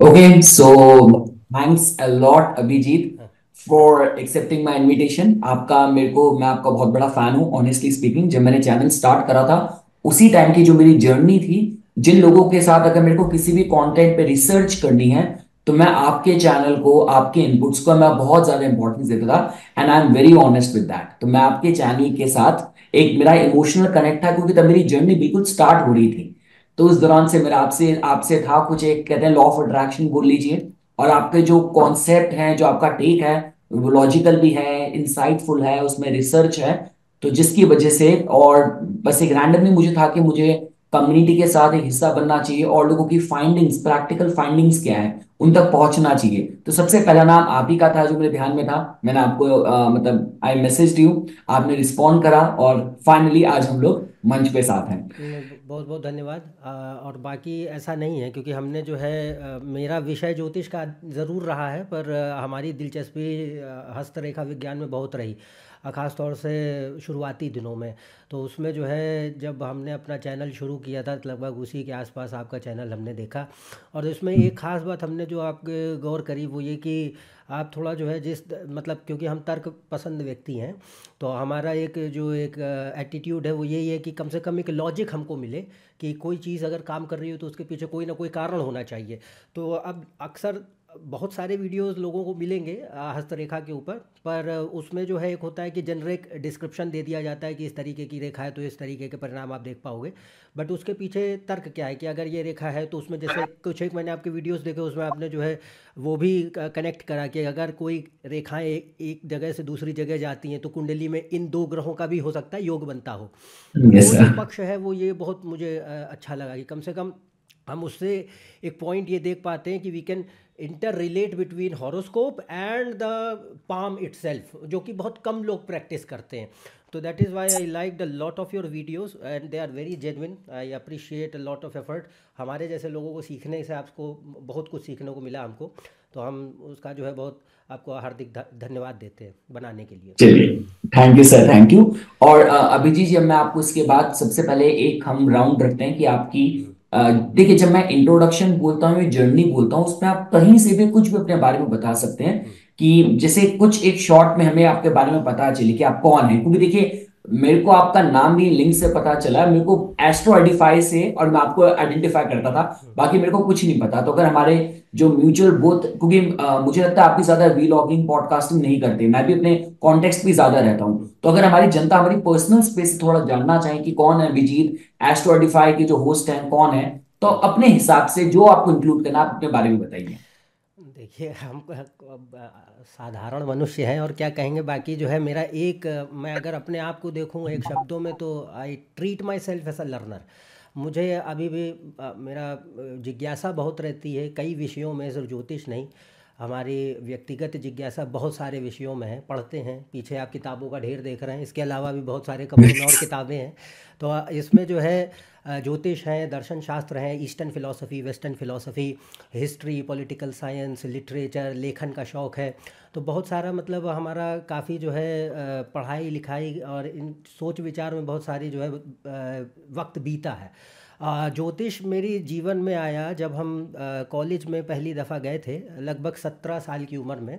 Okay, so thanks a lot for accepting my invitation आपका मेरे को मैं आपका बहुत बड़ा फ़ैन हूँ ऑनेस्टली स्पीकिंग जब मैंने चैनल स्टार्ट करा था उसी टाइम की जो मेरी जर्नी थी जिन लोगों के साथ अगर मेरे को किसी भी कंटेंट पे रिसर्च करनी है तो मैं आपके चैनल को आपके इनपुट्स को मैं बहुत ज़्यादा इंपॉर्टेंस देता था and I am very honest with that तो मैं आपके चैनल के साथ एक मेरा इमोशनल कनेक्ट था क्योंकि तब मेरी जर्नी बिल्कुल स्टार्ट हो रही थी। तो उस दौरान से मेरा आपसे आपसे था कुछ एक कहते हैं लॉ ऑफ़ अट्रैक्शन बोल लीजिए। और आपके जो कॉन्सेप्ट हैं जो आपका टेक है वो लॉजिकल भी है इंसाइटफुल है उसमें रिसर्च है। तो जिसकी वजह से और बस एक रैंडमली मुझे था कि मुझे कम्युनिटी के साथ एक हिस्सा बनना चाहिए और लोगों की फाइंडिंग्स प्रैक्टिकल फाइंडिंग्स क्या है उन तक पहुँचना चाहिए। तो सबसे पहला नाम आप ही का था जो मेरे ध्यान में था। मैंने आपको अ, मतलब आई मैसेज यू आपने रिस्पॉन्ड करा और फाइनली आज हम लोग मंच पे साथ हैं। नहीं, बहुत बहुत धन्यवाद और बाकी ऐसा नहीं है, क्योंकि हमने जो है मेरा विषय ज्योतिष का ज़रूर रहा है, पर हमारी दिलचस्पी हस्तरेखा विज्ञान में बहुत रही ख़ास तौर से शुरुआती दिनों में। तो उसमें जो है, जब हमने अपना चैनल शुरू किया था, लगभग उसी के आसपास आपका चैनल हमने देखा। और इसमें एक ख़ास बात हमने जो आपके गौर करी, वो ये कि आप थोड़ा जो है जिस मतलब क्योंकि हम तर्क पसंद व्यक्ति हैं तो हमारा एक जो एक एटीट्यूड है वो यही है कि कम से कम एक लॉजिक हमको मिले कि कोई चीज़ अगर काम कर रही हो तो उसके पीछे कोई ना कोई कारण होना चाहिए। तो अब अक्सर बहुत सारे वीडियोस लोगों को मिलेंगे हस्तरेखा के ऊपर पर उसमें जो है एक होता है कि जनरिक डिस्क्रिप्शन दे दिया जाता है कि इस तरीके की रेखा है तो इस तरीके के परिणाम आप देख पाओगे। बट उसके पीछे तर्क क्या है कि अगर ये रेखा है तो उसमें जैसे कुछ एक मैंने आपके वीडियोस देखे उसमें आपने जो है वो भी कनेक्ट करा कि अगर कोई रेखाएँ एक, एक जगह से दूसरी जगह जाती हैं तो कुंडली में इन दो ग्रहों का भी हो सकता है योग बनता हो। वो जो पक्ष है वो ये बहुत मुझे अच्छा लगा कि कम से कम हम उससे एक पॉइंट ये देख पाते हैं कि we can interrelate between horoscope and the palm itself जो कि बहुत कम लोग प्रैक्टिस करते हैं। तो that is why I like the lot of your videos and they are very genuine I appreciate a lot of effort हमारे जैसे लोगों को सीखने से आपको बहुत कुछ सीखने को मिला हमको। तो हम उसका जो है बहुत आपको हार्दिक धन्यवाद देते हैं बनाने के लिए। चलिए thank you sir thank you और अभिजीत जी मैं आपको इसके बाद सबसे पहले एक हम राउंड रखते हैं कि आपकी देखिए जब मैं इंट्रोडक्शन बोलता हूँ जर्नी बोलता हूँ उसमें आप कहीं से भी कुछ भी अपने बारे में बता सकते हैं हम्म, कि जैसे कुछ एक शॉर्ट में हमें आपके बारे में पता चले कि आप कौन है। क्योंकि देखिए मेरे को आपका नाम भी लिंक से पता चला मेरे को एस्ट्रो आइडेंटिफाई से और मैं आपको आइडेंटिफाई करता था। बाकी मेरे को कुछ नहीं पता। तो अगर हमारे जो म्यूचुअल बोथ क्योंकि मुझे लगता है आप भी ज़्यादा वीलॉगिंग पॉडकास्टिंग नहीं करते। मैं भी अपने कॉन्टेक्स्ट भी ज़्यादा रहता हूँ। तो अगर हमारी जनता हमारी पर्सनल स्पेस से थोड़ा जानना चाहे कि कौन है विजीत एस्ट्रो एस्ट्रोडिफाई के जो होस्ट हैं, कौन है तो अपने हिसाब से जो आपको इंक्लूड करना आप अपने बारे में बताइए। देखिए, हम साधारण मनुष्य हैं और क्या कहेंगे, बाकी जो है मेरा एक, मैं अगर अपने आप को देखूँ एक शब्दों में तो I treat myself as a learner मुझे अभी भी मेरा जिज्ञासा बहुत रहती है, कई विषयों में, सिर्फ़ ज्योतिष नहीं, हमारी व्यक्तिगत जिज्ञासा बहुत सारे विषयों में है, पढ़ते हैं, पीछे आप किताबों का ढेर देख रहे हैं, इसके अलावा भी बहुत सारे कमरों में और किताबें हैं। तो इसमें जो है ज्योतिष हैं, दर्शन शास्त्र हैं, eastern philosophy, western philosophy, history, political science, literature, लेखन का शौक़ है। तो बहुत सारा मतलब हमारा काफ़ी जो है पढ़ाई लिखाई और इन सोच विचार में बहुत सारी जो है वक्त बीता है। ज्योतिष मेरी जीवन में आया जब हम कॉलेज में पहली दफ़ा गए थे, लगभग सत्रह साल की उम्र में।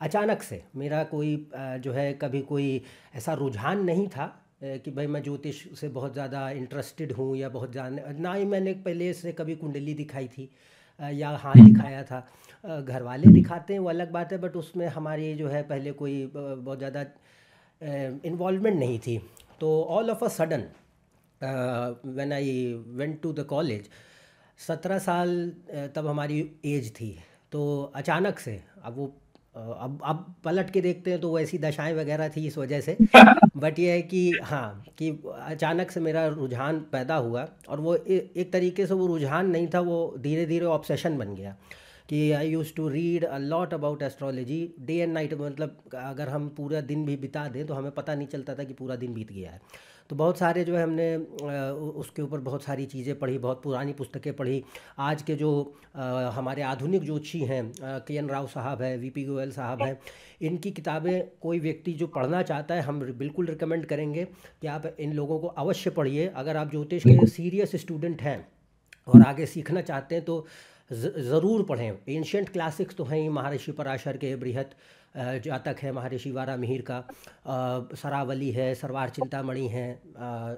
अचानक से मेरा कोई जो है कभी कोई ऐसा रुझान नहीं था कि भाई मैं ज्योतिष से बहुत ज़्यादा इंटरेस्टेड हूँ या बहुत जान ना ही मैंने पहले से कभी कुंडली दिखाई थी या हाथ दिखाया था। घर वाले दिखाते हैं वो अलग बात है बट उसमें हमारी जो है पहले कोई बहुत ज़्यादा इन्वॉल्वमेंट नहीं थी। तो all of a sudden when I went to the college सत्रह साल तब हमारी एज थी। तो अचानक से अब वो अब अब पलट के देखते हैं तो वैसी दशाएँ वगैरह थी इस वजह से। बट ये है कि हाँ कि अचानक से मेरा रुझान पैदा हुआ और वो ए, एक तरीके से वो रुझान नहीं था वो धीरे धीरे ऑब्सेशन बन गया कि I use to read a lot about astrology day and night मतलब अगर हम पूरा दिन भी बिता दें तो हमें पता नहीं चलता था कि पूरा दिन बीत गया है। तो बहुत सारे जो है हमने उसके ऊपर बहुत सारी चीज़ें पढ़ी बहुत पुरानी पुस्तकें पढ़ी। आज के जो हमारे आधुनिक जोशी हैं के एन राव साहब हैं वी पी गोयल साहब हैं इनकी किताबें कोई व्यक्ति जो पढ़ना चाहता है हम बिल्कुल रिकमेंड करेंगे कि आप इन लोगों को अवश्य पढ़िए। अगर आप ज्योतिष के सीरियस स्टूडेंट हैं और आगे सीखना चाहते हैं तो ज़रूर पढ़ें। एंशंट क्लासिक्स तो हैं ही महर्षि पराशर के बृहत जातक है महर्षि वारा मिहिर का। सरावली है, सरवार चिंतामणि है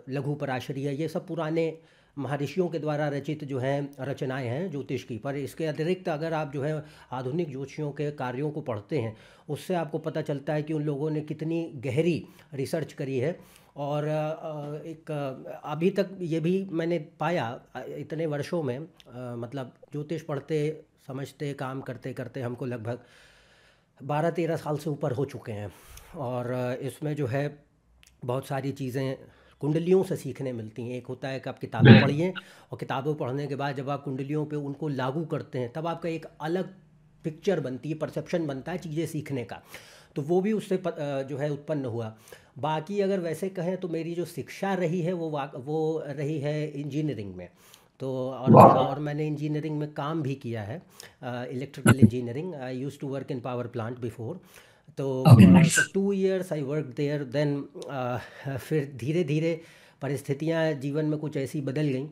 लघु पराशरी है, ये सब पुराने महर्षियों के द्वारा रचित जो हैं, रचनाएँ हैं ज्योतिष की। पर इसके अतिरिक्त अगर आप जो है आधुनिक ज्योतिषियों के कार्यों को पढ़ते हैं, उससे आपको पता चलता है कि उन लोगों ने कितनी गहरी रिसर्च करी है। और एक, अभी तक ये भी मैंने पाया इतने वर्षों में मतलब ज्योतिष पढ़ते, समझते, काम करते करते हमको लगभग बारह तेरह साल से ऊपर हो चुके हैं और इसमें जो है बहुत सारी चीज़ें कुंडलियों से सीखने मिलती हैं। एक होता है कि आप किताबें पढ़िए और किताबें पढ़ने के बाद जब आप कुंडलियों पे उनको लागू करते हैं तब आपका एक अलग पिक्चर बनती है परसेप्शन बनता है चीज़ें सीखने का। तो वो भी उससे जो है उत्पन्न हुआ। बाकी अगर वैसे कहें तो मेरी जो शिक्षा रही है वो वो रही है इंजीनियरिंग में। तो और और मैंने इंजीनियरिंग में काम भी किया है electrical engineering I use to work in power plant before तो two years I work there then फिर धीरे धीरे परिस्थितियाँ जीवन में कुछ ऐसी बदल गई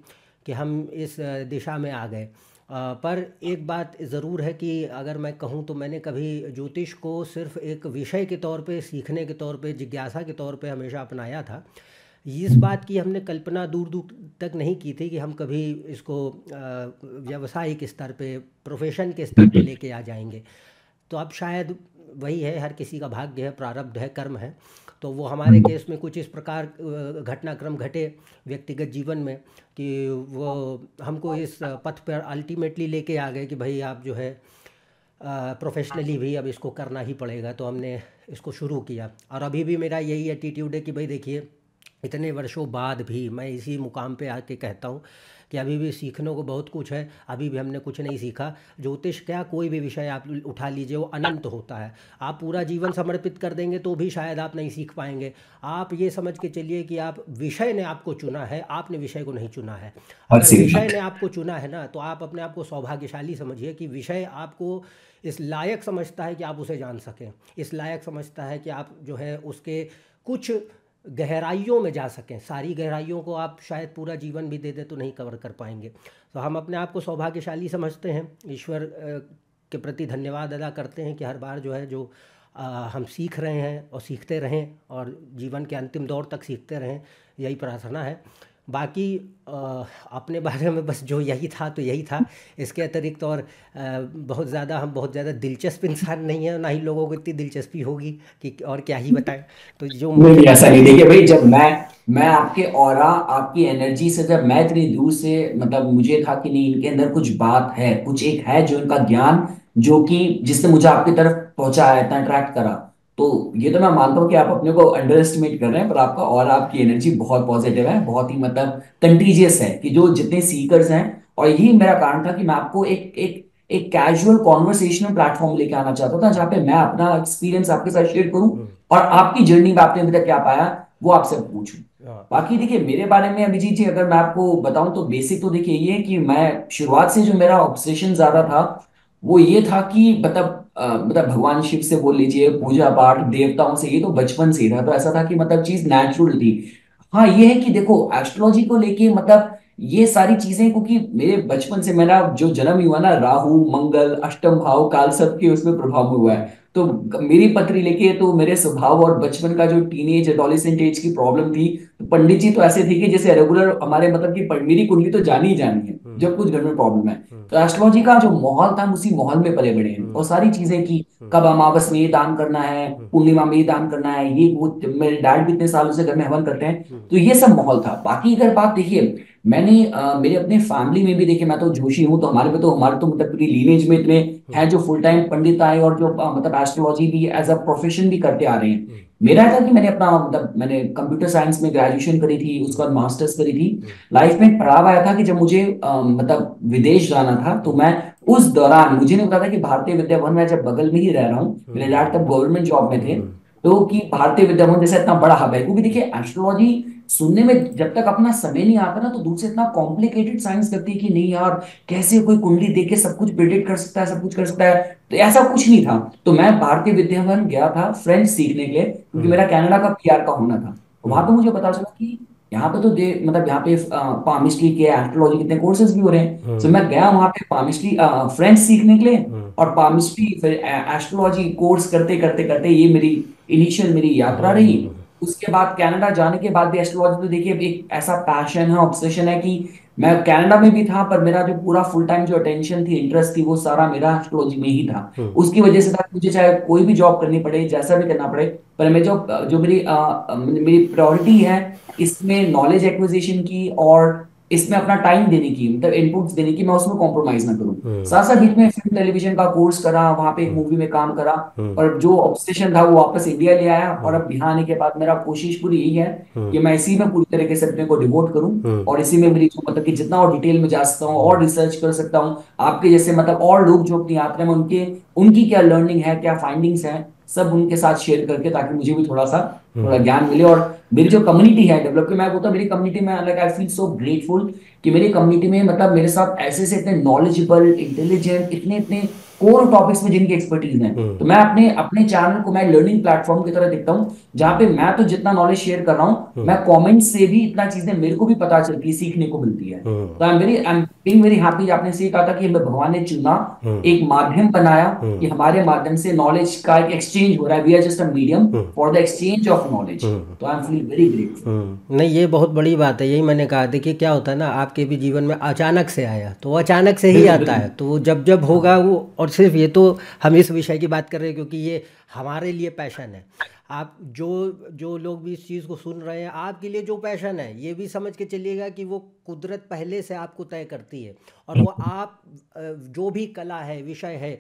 कि हम इस दिशा में आ गए। पर एक बात ज़रूर है कि अगर मैं कहूँ तो मैंने कभी ज्योतिष को सिर्फ़ एक विषय के तौर पे सीखने के तौर पे जिज्ञासा के तौर पे हमेशा अपनाया था। इस बात की हमने कल्पना दूर दूर तक नहीं की थी कि हम कभी इसको व्यवसायिक स्तर पे प्रोफेशन के स्तर पे लेके आ जाएँगे। तो अब शायद वही है हर किसी का भाग्य है प्रारब्ध है कर्म है। तो वो हमारे केस में कुछ इस प्रकार घटनाक्रम घटे व्यक्तिगत जीवन में कि वो हमको इस पथ पर अल्टीमेटली लेके आ गए कि भाई आप जो है प्रोफेशनली भी अब इसको करना ही पड़ेगा। तो हमने इसको शुरू किया। और अभी भी मेरा यही एटीट्यूड है कि भाई देखिए इतने वर्षों बाद भी मैं इसी मुकाम पे आके कहता हूँ कि अभी भी सीखने को बहुत कुछ है अभी भी हमने कुछ नहीं सीखा। ज्योतिष क्या कोई भी विषय आप उठा लीजिए वो अनंत होता है। आप पूरा जीवन समर्पित कर देंगे तो भी शायद आप नहीं सीख पाएँगे। आप ये समझ के चलिए कि आप विषय ने आपको चुना है आपने विषय को नहीं चुना है। अगर विषय ने आपको चुना है ना तो आप अपने आप को सौभाग्यशाली समझिए कि विषय आपको इस लायक समझता है कि आप उसे जान सकें। इस लायक समझता है कि आप जो है उसके कुछ गहराइयों में जा सकें। सारी गहराइयों को आप शायद पूरा जीवन भी दे दे तो नहीं कवर कर पाएँगे। तो हम अपने आप को सौभाग्यशाली समझते हैं। ईश्वर के प्रति धन्यवाद अदा करते हैं कि हर बार जो है जो आ, हम सीख रहे हैं और सीखते रहें और जीवन के अंतिम दौर तक सीखते रहें यही प्रार्थना है। बाकी अपने बारे में बस जो यही था तो यही था। इसके अतिरिक्त और बहुत ज़्यादा हम बहुत ज़्यादा दिलचस्प इंसान नहीं है ना ही लोगों को इतनी दिलचस्पी होगी कि और क्या ही बताएँ। तो जो मुझे ऐसा नहीं। देखिए भाई जब मैं मैं आपके और आपकी एनर्जी से जब मैं इतनी दूर से मतलब मुझे था कि नहीं इनके अंदर कुछ बात है कुछ एक है जो इनका ज्ञान जो कि जिसने मुझे आपकी तरफ़ पहुँचाया इतना अट्रैक्ट करा। तो ये तो मैं मानता हूँ कि आप अपने को अंडर एस्टिमेट कर रहे हैं पर आपका और आपकी एनर्जी बहुत पॉजिटिव है बहुत ही मतलब कंटीजियस है कि जो जितने सीकर्स हैं और यही मेरा कारण था कि मैं आपको एक एक एक कैजुअल कॉन्वर्सेशनल प्लेटफॉर्म लेके आना चाहता था जहाँ पे मैं अपना एक्सपीरियंस आपके साथ शेयर करूँ हम्म। और आपकी जर्नी में आपने अभी तक क्या पाया वो आपसे पूछूँ हाँ। बाकी देखिए मेरे बारे में अभिजीत जी अगर मैं आपको बताऊँ तो बेसिक तो देखिए ये कि मैं शुरुआत से जो मेरा ऑब्सेशन ज़्यादा था वो ये था कि मतलब मतलब भगवान शिव से बोल लीजिए, पूजा पाठ, देवताओं से, ये तो बचपन से ही था। तो ऐसा था कि मतलब चीज़ नेचुरल थी। हाँ ये है कि देखो एस्ट्रोलॉजी को लेके मतलब ये सारी चीज़ें, क्योंकि मेरे बचपन से मेरा जो जन्म हुआ ना, राहु, मंगल, अष्टम भाव, काल सब के उसमें प्रभाव हुआ है। तो मेरी पत्री लेके तो मेरे स्वभाव और बचपन का जो टीनेज एडोलिसेंट एज की प्रॉब्लम थी तो पंडित जी तो ऐसे थे कि जैसे रेगुलर हमारे मतलब की मेरी कुंडली तो जानी ही जानी है हम्म। जब कुछ घर में प्रॉब्लम है। हम्म। तो एस्ट्रोलॉजी का जो माहौल था उसी माहौल में पले बड़े हैं। हम्म। और सारी चीज़ें की कब अमावस में ये दान करना है पूर्णिमा में ये दान करना है ये वो मेरे डैड भी इतने सालों से घर में हवन करते हैं। तो ये सब माहौल था। बाकी अगर बात देखिए मैंने आ, मेरे अपने फैमिली में भी देखे मैं तो जोशी हूँ तो हमारे में तो हमारे तो मतलब पूरी लीनेज में इतने हैं जो फुल टाइम पंडित आए और जो आ, मतलब एस्ट्रोलॉजी भी एज अ प्रोफेशन भी करते आ रहे हैं हम्म। मेरा था कि मैंने अपना मतलब मैंने कंप्यूटर साइंस में ग्रेजुएशन करी थी उसके बाद मास्टर्स करी थी लाइफ हम्म। में पढ़ाव आया था कि जब मुझे आ, मतलब विदेश जाना था तो मैं उस दौरान मुझे नहीं पता था कि भारतीय विद्या भवन में जब बगल में ही रह रहा हूँ मेरे डैड तब गवर्नमेंट जॉब में थे हम्म। तो कि भारतीय विद्या भवन जैसा इतना बड़ा हब है क्योंकि देखिए एस्ट्रोलॉजी सुनने में जब तक अपना समय नहीं आता ना तो दूर से इतना कॉम्प्लिकेटेड साइंस करती है कि नहीं यार कैसे कोई कुंडली देख के सब कुछ प्रिडिक्ट कर सकता है सब कुछ कर सकता है? तो ऐसा कुछ नहीं था। तो मैं भारतीय विद्याभवन गया था फ्रेंच सीखने के लिए क्योंकि मेरा कनाडा का पीआर का होना था। वहाँ तो मुझे पता चला कि यहाँ पे तो दे मतलब यहाँ पे पामिस्ट्री के एस्ट्रोलॉजी कितने कोर्सेज भी हो रहे हैं। तो हम्म मैं गया वहाँ पे पामिस्ट्री फ्रेंच सीखने के लिए हम्म। और पामिस्ट्री फिर एस्ट्रोलॉजी कोर्स करते करते करते ये मेरी इनिशियल मेरी यात्रा रही। हम्म। उसके बाद कनाडा जाने के बाद भी एस्ट्रोलॉजी तो देखिए एक ऐसा पैशन है ऑब्सेशन है कि मैं कनाडा में भी था पर मेरा जो पूरा फुल टाइम जो अटेंशन थी इंटरेस्ट थी वो सारा मेरा एस्ट्रोलॉजी में ही था। हम्म। उसकी वजह से था मुझे चाहे कोई भी जॉब करनी पड़े जैसा भी करना पड़े पर मैं जो जो मेरी अ, मेरी प्रायोरिटी है इसमें नॉलेज एक्विजिशन की और इसमें अपना टाइम देने की मतलब इनपुट्स देने की मैं उसमें कॉम्प्रोमाइज ना करूँ। हम्म। साथ साथ बीच में फ़िल्म टेलीविज़न का कोर्स करा वहाँ पे एक हम्म। मूवी में काम करा हम्म। और जो ऑब्सेशन था वो वापस इंडिया ले आया और हम्म। अब यहाँ आने के बाद मेरा कोशिश पूरी यही है हम्म। कि मैं इसी में पूरी तरीके से अपने को डिवोट करूँ हम्म। और इसी में मेरी जो मतलब कि जितना और डिटेल में जा सकता हूँ और रिसर्च कर सकता हूँ आपके जैसे मतलब और लोग जो अपनी यात्रा में उनके उनकी क्या लर्निंग है क्या फाइंडिंग्स है सब उनके साथ शेयर करके ताकि मुझे भी थोड़ा सा थोड़ा ज्ञान मिले और मेरी जो कम्युनिटी है डेवलप की, मैं बोलता मेरी कम्युनिटी में like I feel so grateful कि मेरी कम्युनिटी में मतलब मेरे साथ ऐसे से इतने नॉलेजेबल इंटेलिजेंट इतने इतने कोर टॉपिक्स में जिनकी एक्सपर्टीज है। हम्म। तो मैं अपने अपने चैनल को मैं लर्निंग प्लेटफॉर्म की तरह देखता हूँ जहाँ पे मैं तो जितना नॉलेज शेयर कर रहा हूँ हम्म। मैं कमेंट से भी इतना चीज़ें मेरे को भी पता चलती है सीखने को मिलती है। हम्म। तो I am very I am being very happy आपने सही कहा था कि हमें भगवान ने चुना एक माध्यम बनाया कि हमारे माध्यम से नॉलेज का एक एक्सचेंज हो रहा है। We are just a medium for the exchange of knowledge तो I am feel very grateful नहीं ये बहुत बड़ी बात है यही मैंने कहा। देखिए क्या होता है ना आपके भी जीवन में अचानक से आया तो अचानक से ही आता है। तो जब जब हाँ। होगा वो और सिर्फ़ ये तो हम इस विषय की बात कर रहे हैं क्योंकि ये हमारे लिए पैशन है। आप जो जो लोग भी इस चीज़ को सुन रहे हैं आपके लिए जो पैशन है ये भी समझ के चलिएगा कि वो कुदरत पहले से आपको तय करती है और वो आप जो भी कला है विषय है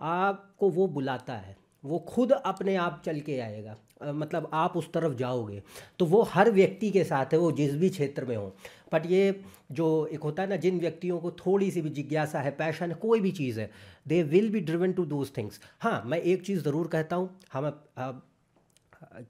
आपको वो बुलाता है। वो खुद अपने आप चल के आएगा। मतलब आप उस तरफ़ जाओगे तो वो हर व्यक्ति के साथ है वो जिस भी क्षेत्र में हो। बट ये जो एक होता है ना जिन व्यक्तियों को थोड़ी सी भी जिज्ञासा है पैशन है कोई भी चीज़ है they will be driven to those things हाँ मैं एक चीज़ ज़रूर कहता हूँ हम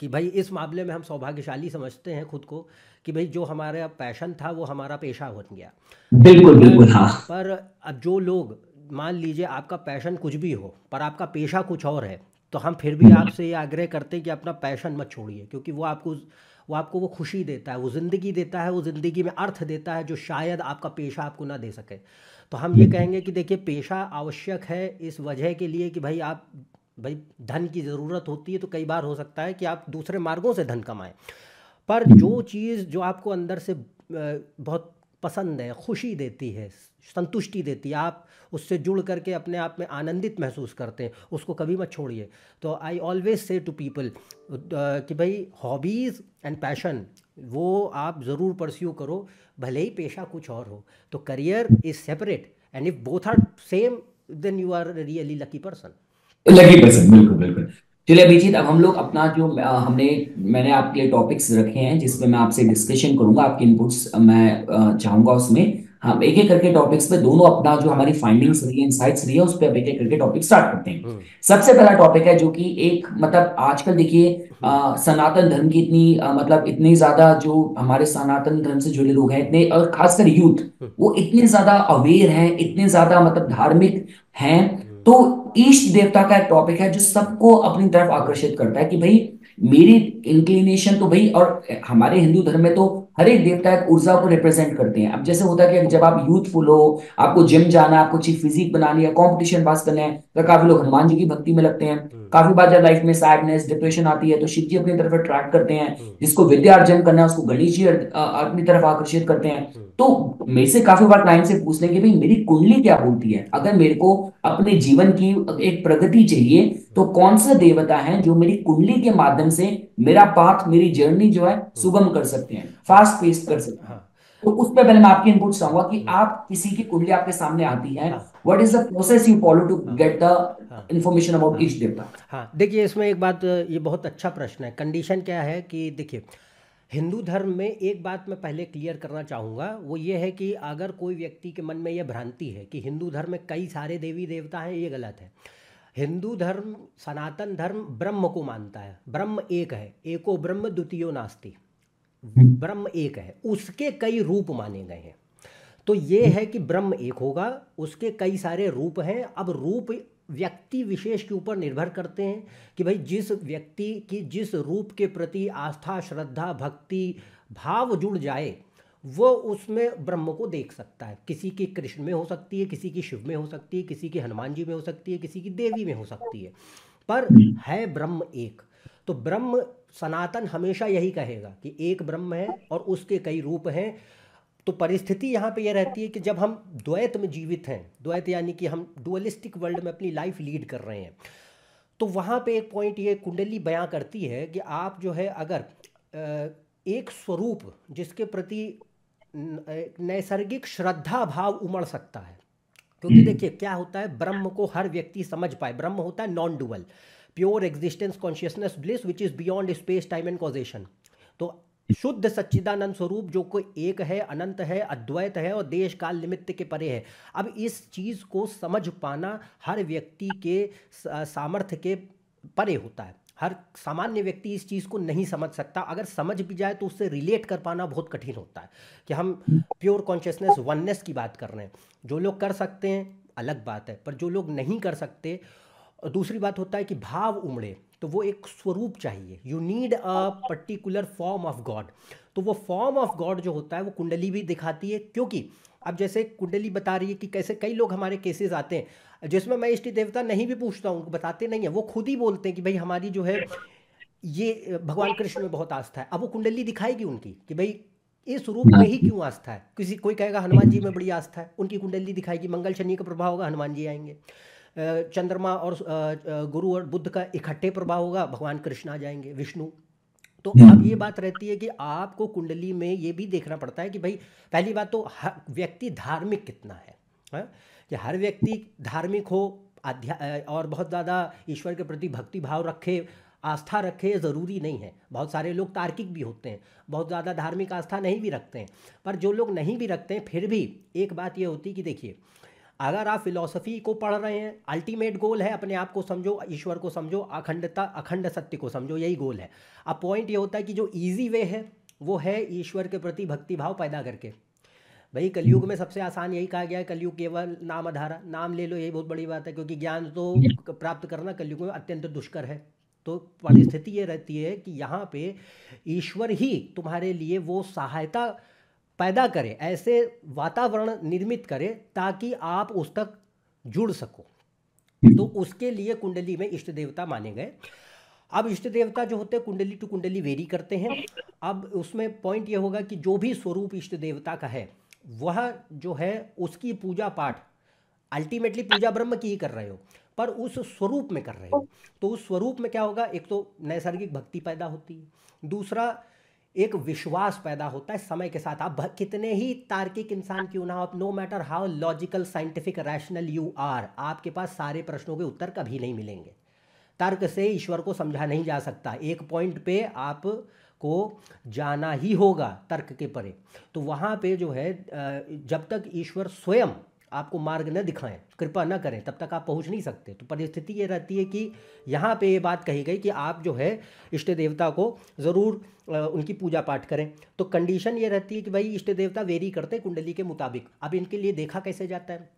कि भाई इस मामले में हम सौभाग्यशाली समझते हैं खुद को कि भाई जो हमारा पैशन था वो हमारा पेशा बन गया। बिल्कुल बिल्कुल हाँ। पर अब जो लोग मान लीजिए आपका पैशन कुछ भी हो पर आपका पेशा कुछ और है तो हम फिर भी आपसे ये आग्रह करते हैं कि अपना पैशन मत छोड़िए क्योंकि वो आपको वो आपको वो खुशी देता है वो ज़िंदगी देता है वो ज़िंदगी में अर्थ देता है जो शायद आपका पेशा आपको ना दे सके। तो हम ये कहेंगे कि देखिए पेशा आवश्यक है इस वजह के लिए कि भाई आप भाई धन की ज़रूरत होती है तो कई बार हो सकता है कि आप दूसरे मार्गों से धन कमाएँ। पर जो चीज़ जो आपको अंदर से बहुत पसंद है खुशी देती है संतुष्टि देती है। आप उससे जुड़ करके अपने आप में आनंदित महसूस करते हैं। उसको कभी मत छोड़िए। तो I always say to people कि भाई हॉबीज़ एंड पैशन वो आप ज़रूर परस्यू करो, भले ही पेशा कुछ और हो। तो career is separate and if both are same then you are really lucky person lucky person बिल्कुल बिल्कुल। चलिए अभिजीत, अब हम लोग अपना जो हमने, मैंने आपके लिए टॉपिक्स रखे हैं जिसमें मैं आपसे डिस्कशन करूँगा, आपके इनपुट्स मैं चाहूँगा उसमें। हम एक एक करके टॉपिक्स पे दोनों अपना जो हमारी फाइंडिंग्स रही है इंसाइट्स रही है उस पर अब एक एक करके टॉपिक स्टार्ट करते हैं। हम्म। सबसे पहला टॉपिक है जो कि एक मतलब आजकल देखिए सनातन धर्म की इतनी अ, मतलब इतनी ज़्यादा जो हमारे सनातन धर्म से जुड़े लोग हैं इतने और खासकर यूथ वो इतने ज़्यादा अवेयर हैं इतने ज़्यादा मतलब धार्मिक हैं। तो ईष्ट देवता का एक टॉपिक है जो सबको अपनी तरफ़ आकर्षित करता है कि भाई मेरी इंक्लिनेशन तो भाई और हमारे हिंदू धर्म में तो हर एक देवता एक ऊर्जा को रिप्रेजेंट करते हैं। अब जैसे होता है कि जब आप यूथफुल हो आपको जिम जाना आपको अच्छी फिजिक बनानी है कंपटीशन पास करना है तो काफ़ी लोग हनुमान जी की भक्ति में लगते हैं। काफ़ी बार जब लाइफ में सैडनेस डिप्रेशन आती है तो शिव जी अपनी तरफ़ अट्रैक्ट करते हैं। जिसको विद्या अर्जन करना है उसको गणेश जी अपनी तरफ़ आकर्षित करते हैं। तो मेरे से काफ़ी बार क्लाइंट से पूछते हैं कि भाई मेरी कुंडली क्या बोलती है? अगर मेरे को अपने जीवन की एक प्रगति चाहिए तो कौन सा देवता है जो मेरी कुंडली के माध्यम से मेरा पाथ मेरी जर्नी जो है सुगम कर सकते हैं फास्ट पेस कर सकते हैं? हाँ। तो उस पे पहले मैं आपकी इनपुट चाहूँगा कि आप किसी की कुंडली आपके सामने आती है what is the process you follow to get the information about each देवता हाँ। देखिए इसमें एक बात ये बहुत अच्छा प्रश्न है। कंडीशन क्या है कि देखिए हिंदू धर्म में एक बात मैं पहले क्लियर करना चाहूँगा वो ये है कि अगर कोई व्यक्ति के मन में यह भ्रांति है कि हिंदू धर्म में कई सारे देवी देवता हैं ये गलत है। हिंदू धर्म, सनातन धर्म ब्रह्म को मानता है। ब्रह्म एक है, एको ब्रह्म, द्वितीयो नास्ति। ब्रह्म एक है, उसके कई रूप माने गए हैं। तो ये है कि ब्रह्म एक होगा, उसके कई सारे रूप हैं। अब रूप व्यक्ति विशेष के ऊपर निर्भर करते हैं कि भाई जिस व्यक्ति की जिस रूप के प्रति आस्था, श्रद्धा, भक्ति, भाव जुड़ जाए वो उसमें ब्रह्म को देख सकता है। किसी की कृष्ण में हो सकती है किसी की शिव में हो सकती है किसी की हनुमान जी में हो सकती है किसी की देवी में हो सकती है। पर है ब्रह्म एक। तो ब्रह्म सनातन हमेशा यही कहेगा कि एक ब्रह्म है और उसके कई रूप हैं। तो परिस्थिति यहाँ पे यह रहती है कि जब हम द्वैत में जीवित हैं द्वैत यानी कि हम डुअलिस्टिक वर्ल्ड में अपनी लाइफ लीड कर रहे हैं तो वहाँ पे एक पॉइंट ये कुंडली बयां करती है कि आप जो है अगर एक स्वरूप जिसके प्रति नैसर्गिक श्रद्धा भाव उमड़ सकता है। क्योंकि हम्म। देखिए क्या होता है ब्रह्म को हर व्यक्ति समझ पाए। ब्रह्म होता है non dual pure existence consciousness bliss which is beyond space time and causation तो शुद्ध सच्चिदानंद स्वरूप जो कोई एक है अनंत है अद्वैत है और देश काल निमित्त के परे है अब इस चीज़ को समझ पाना हर व्यक्ति के सामर्थ्य के परे होता है। हर सामान्य व्यक्ति इस चीज़ को नहीं समझ सकता। अगर समझ भी जाए तो उससे रिलेट कर पाना बहुत कठिन होता है कि हम प्योर कॉन्शियसनेस वननेस की बात कर रहे हैं। जो लोग कर सकते हैं, अलग बात है, पर जो लोग नहीं कर सकते, दूसरी बात होता है कि भाव उमड़े तो वो एक स्वरूप चाहिए। You need a particular form of God तो वो फॉर्म ऑफ़ गॉड जो होता है, वो कुंडली भी दिखाती है, क्योंकि अब जैसे कुंडली बता रही है कि कैसे कई लोग हमारे केसेस आते हैं। जिसमें मैं इष्ट देवता नहीं भी पूछता हूँ बताते नहीं है वो खुद ही बोलते हैं कि भाई हमारी जो है ये भगवान कृष्ण में बहुत आस्था है। अब वो कुंडली दिखाएगी उनकी? कि भाई इस रूप में ही क्यों आस्था है? किसी कोई कहेगा हनुमान जी में बड़ी आस्था है। उनकी कुंडली दिखाएगी मंगल शनि का प्रभाव होगा हनुमान जी आएँगे। चंद्रमा और गुरु और बुद्ध का इकट्ठे प्रभाव होगा भगवान कृष्ण आ जाएँगे विष्णु। तो अब। ये बात रहती है कि आपको कुंडली में ये भी देखना पड़ता है कि भाई पहली बात तो व्यक्ति धार्मिक कितना है, है? कि हर व्यक्ति धार्मिक हो अध्या और बहुत ज़्यादा ईश्वर के प्रति भक्ति भाव रखे, आस्था रखे ज़रूरी नहीं है। बहुत सारे लोग तार्किक भी होते हैं, बहुत ज़्यादा धार्मिक आस्था नहीं भी रखते हैं। पर जो लोग नहीं भी रखते हैं, फिर भी एक बात ये होती कि देखिए, अगर आप फिलॉसफी को पढ़ रहे हैं अल्टीमेट गोल है अपने आप को समझो, ईश्वर को समझो, अखंडता, अखंड सत्य को समझो, यही गोल है। अब पॉइंट ये होता है कि जो ईजी वे है, वो है ईश्वर के प्रति भक्ति भाव पैदा करके। भाई कलयुग में सबसे आसान यही कहा गया है कलयुग केवल नाम आधारा नाम ले लो यही बहुत बड़ी बात है क्योंकि ज्ञान तो प्राप्त करना कलयुग में अत्यंत दुष्कर है। तो परिस्थिति ये रहती है कि यहाँ पे ईश्वर ही तुम्हारे लिए वो सहायता पैदा करे ऐसे वातावरण निर्मित करे ताकि आप उस तक जुड़ सको। तो उसके लिए कुंडली में इष्ट देवता माने गए। अब इष्ट देवता जो होते हैं कुंडली टू कुंडली वेरी करते हैं। अब उसमें पॉइंट ये होगा कि जो भी स्वरूप इष्ट देवता का है वह जो है उसकी पूजा पाठ अल्टीमेटली पूजा ब्रह्म की ही कर रहे हो, पर उस स्वरूप में कर रहे हो। तो उस स्वरूप में क्या होगा? एक तो नैसर्गिक भक्ति पैदा होती है। दूसरा, एक विश्वास पैदा होता है समय के साथ। आप कितने ही तार्किक इंसान क्यों ना हो no matter how logical scientific rational you are आपके पास सारे प्रश्नों के उत्तर कभी नहीं मिलेंगे। तर्क से ईश्वर को समझा नहीं जा सकता। एक पॉइंट पे आप को जाना ही होगा तर्क के परे। तो वहाँ पे जो है जब तक ईश्वर स्वयं आपको मार्ग न दिखाएँ कृपा न करें तब तक आप पहुँच नहीं सकते। तो परिस्थिति ये रहती है कि यहाँ पे ये बात कही गई कि आप जो है इष्ट देवता को ज़रूर उनकी पूजा पाठ करें। तो कंडीशन ये रहती है कि भाई इष्ट देवता वेरी करते कुंडली के मुताबिक। अब इनके लिए देखा कैसे जाता है?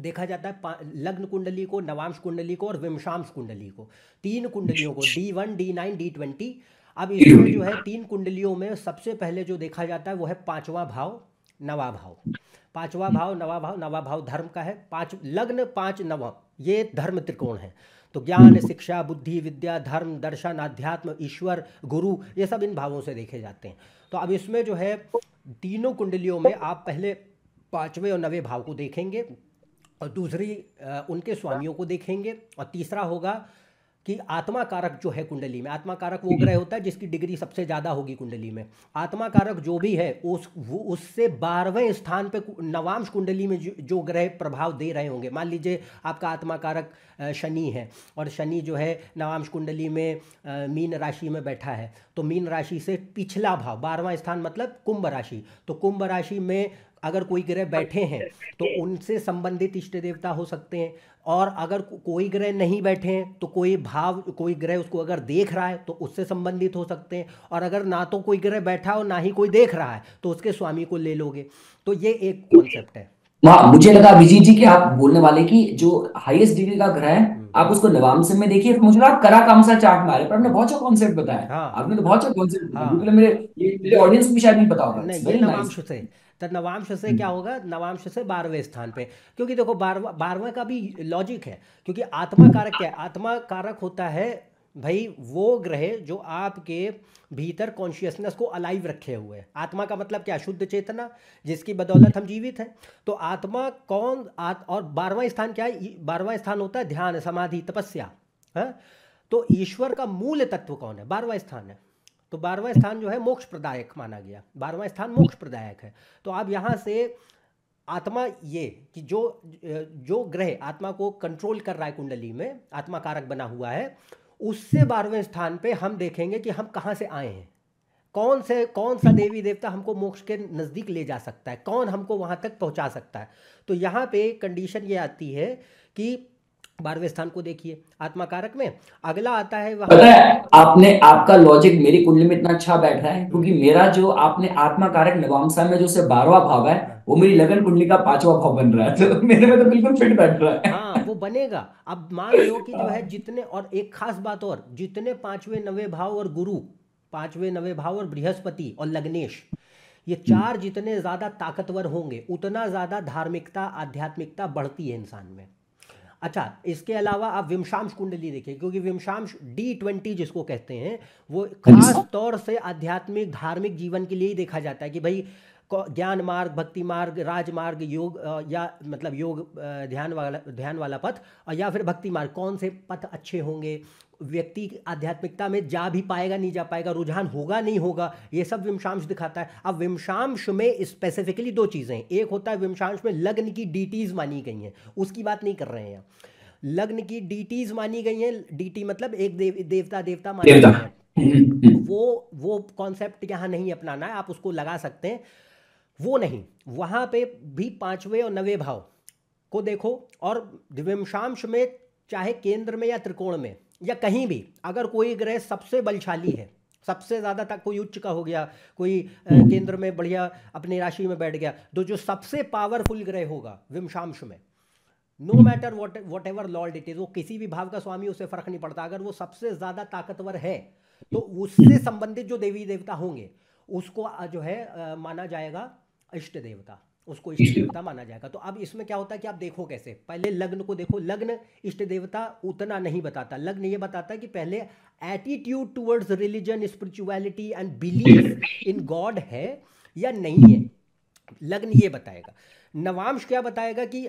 देखा जाता है लग्न कुंडली को नवांश कुंडली को और विमशांश कुंडली को। तीन कुंडलियों को D one D nine D twenty अब इसमें जो है तीन कुंडलियों में सबसे पहले जो देखा जाता है वो है पांचवा भाव नवा भाव। पांचवा भाव नवा भाव नवा भाव धर्म का है। पाँच लग्न पाँच नव ये धर्म त्रिकोण है। तो ज्ञान शिक्षा बुद्धि विद्या धर्म दर्शन अध्यात्म ईश्वर गुरु ये सब इन भावों से देखे जाते हैं। तो अब इसमें जो है तीनों कुंडलियों में आप पहले पाँचवें और नवे भाव को देखेंगे और दूसरी उनके स्वामियों को देखेंगे और तीसरा होगा कि आत्मा कारक जो है कुंडली में आत्मा कारक वो ग्रह होता है जिसकी डिग्री सबसे ज़्यादा होगी कुंडली में। आत्मा कारक जो भी है उस वो उससे बारहवें स्थान पे नवांश कुंडली में जो, ग्रह प्रभाव दे रहे होंगे। मान लीजिए आपका आत्मा कारक शनि है और शनि जो है नवांश कुंडली में मीन राशि में बैठा है तो मीन राशि से पिछला भाव बारहवां स्थान मतलब कुंभ राशि तो कुंभ राशि में अगर कोई ग्रह बैठे हैं तो उनसे संबंधित इष्ट देवता हो सकते हैं। और अगर कोई ग्रह नहीं बैठे हैं तो कोई भाव कोई ग्रह उसको अगर देख रहा है तो उससे संबंधित हो सकते हैं। और अगर ना तो कोई ग्रह बैठा हो ना ही कोई देख रहा है तो उसके स्वामी को ले लोगे। तो ये एक कॉन्सेप्ट है। हाँ मुझे लगा विजय जी कि आप बोलने वाले कि जो हाईएस्ट डिग्री का ग्रह है आप उसको नवांश में देखिए। मुझे लगा करा काम सा चाट मारे पर आपने बहुत अच्छा कॉन्सेप्ट बताया। हाँ। आपने तो बहुत अच्छा कॉन्सेप्ट हाँ। मेरे ये मेरे ऑडियंस को भी शायद नहीं पता होगा। वेरी नाइस तो नवांश से क्या होगा? नवांश से बारहवें स्थान पे। क्योंकि देखो बारहवा बारहवें का भी लॉजिक है क्योंकि आत्मा कारक क्या है? आत्मा कारक होता है भाई वो ग्रह जो आपके भीतर कॉन्शियसनेस को अलाइव रखे हुए हैं। आत्मा का मतलब क्या? शुद्ध चेतना जिसकी बदौलत हम जीवित हैं। तो आत्मा कौन आत, और बारहवां स्थान क्या है? बारहवां स्थान होता है ध्यान समाधि तपस्या है? तो ईश्वर का मूल तत्व कौन है? बारहवां स्थान है। तो बारहवां स्थान जो है मोक्ष प्रदायक माना गया। बारहवां स्थान मोक्ष प्रदायक है। तो आप यहाँ से आत्मा ये कि जो जो ग्रह आत्मा को कंट्रोल कर रहा है कुंडली में आत्मा कारक बना हुआ है, उससे बारहवें स्थान पे हम देखेंगे कि हम कहाँ से आए हैं। कौन से, कौन सा देवी देवता हमको मोक्ष के नज़दीक ले जा सकता है? कौन हमको वहाँ तक पहुँचा सकता है? तो यहाँ पे कंडीशन ये आती है कि बारहवें स्थान को देखिए आत्मा कारक में। अगला आता है वह पता है आपने आपका लॉजिक मेरी कुंडली में इतना अच्छा बैठ रहा है क्योंकि मेरा जो आपने आत्मा कारक नवांशा में जो से बारहवा भाव है हाँ वो मेरी लगन कुंडली का पांचवा भाव बन रहा है। तो मेरे में तो बिल्कुल फिट बैठ रहा है। हाँ वो बनेगा। अब मान लो कि जो है जितने और एक खास बात और जितने पांचवे नवे भाव और गुरु पांचवे नवे भाव और बृहस्पति और लग्नेश ये चार जितने ज़्यादा ताकतवर होंगे उतना ज़्यादा धार्मिकता आध्यात्मिकता बढ़ती है इंसान में। अच्छा इसके अलावा आप विमशांश कुंडली देखिए क्योंकि विमशांश डी ट्वेंटी जिसको कहते हैं वो खास तौर से आध्यात्मिक धार्मिक जीवन के लिए ही देखा जाता है कि भाई ज्ञान मार्ग भक्ति मार्ग राजमार्ग योग या मतलब योग ध्यान वाला ध्यान वाला पथ या फिर भक्ति मार्ग कौन से पथ अच्छे होंगे व्यक्ति आध्यात्मिकता में जा भी पाएगा नहीं जा पाएगा रुझान होगा नहीं होगा ये सब विमशांश दिखाता है। अब विमशांश में स्पेसिफिकली दो चीज़ें एक होता है विमशांश में लग्न की डीटीज मानी गई हैं। उसकी बात नहीं कर रहे हैं लग्न की डीटीज मानी गई हैं। डीटी मतलब एक देव, देवता देवता मानी गए हैं। वो वो कॉन्सेप्ट यहाँ नहीं अपनाना है। आप उसको लगा सकते हैं। वो नहीं। वहाँ पे भी पाँचवें और नवे भाव को देखो और विमशांश में चाहे केंद्र में या त्रिकोण में या कहीं भी, अगर कोई ग्रह सबसे बलशाली है, सबसे ज़्यादा तक कोई उच्च का हो गया, कोई केंद्र में बढ़िया अपनी राशि में बैठ गया तो जो सबसे पावरफुल ग्रह होगा, विमशांश में no matter what whatever lord it is वो किसी भी भाव का स्वामी, उसे फ़र्क नहीं पड़ता। अगर वो सबसे ज़्यादा ताकतवर है तो उससे संबंधित जो देवी देवता होंगे, उसको जो है माना जाएगा इष्ट देवता। उसको इष्ट देवता माना जाएगा। तो अब इसमें क्या होता है कि आप देखो कैसे? पहले लग्न को देखो लग्न इष्ट देवता उतना नहीं बताता। लग्न ये बताता है कि पहले attitude towards religion spirituality and belief in God है या नहीं है? लग्न ये बताएगा। नवांश क्या बताएगा कि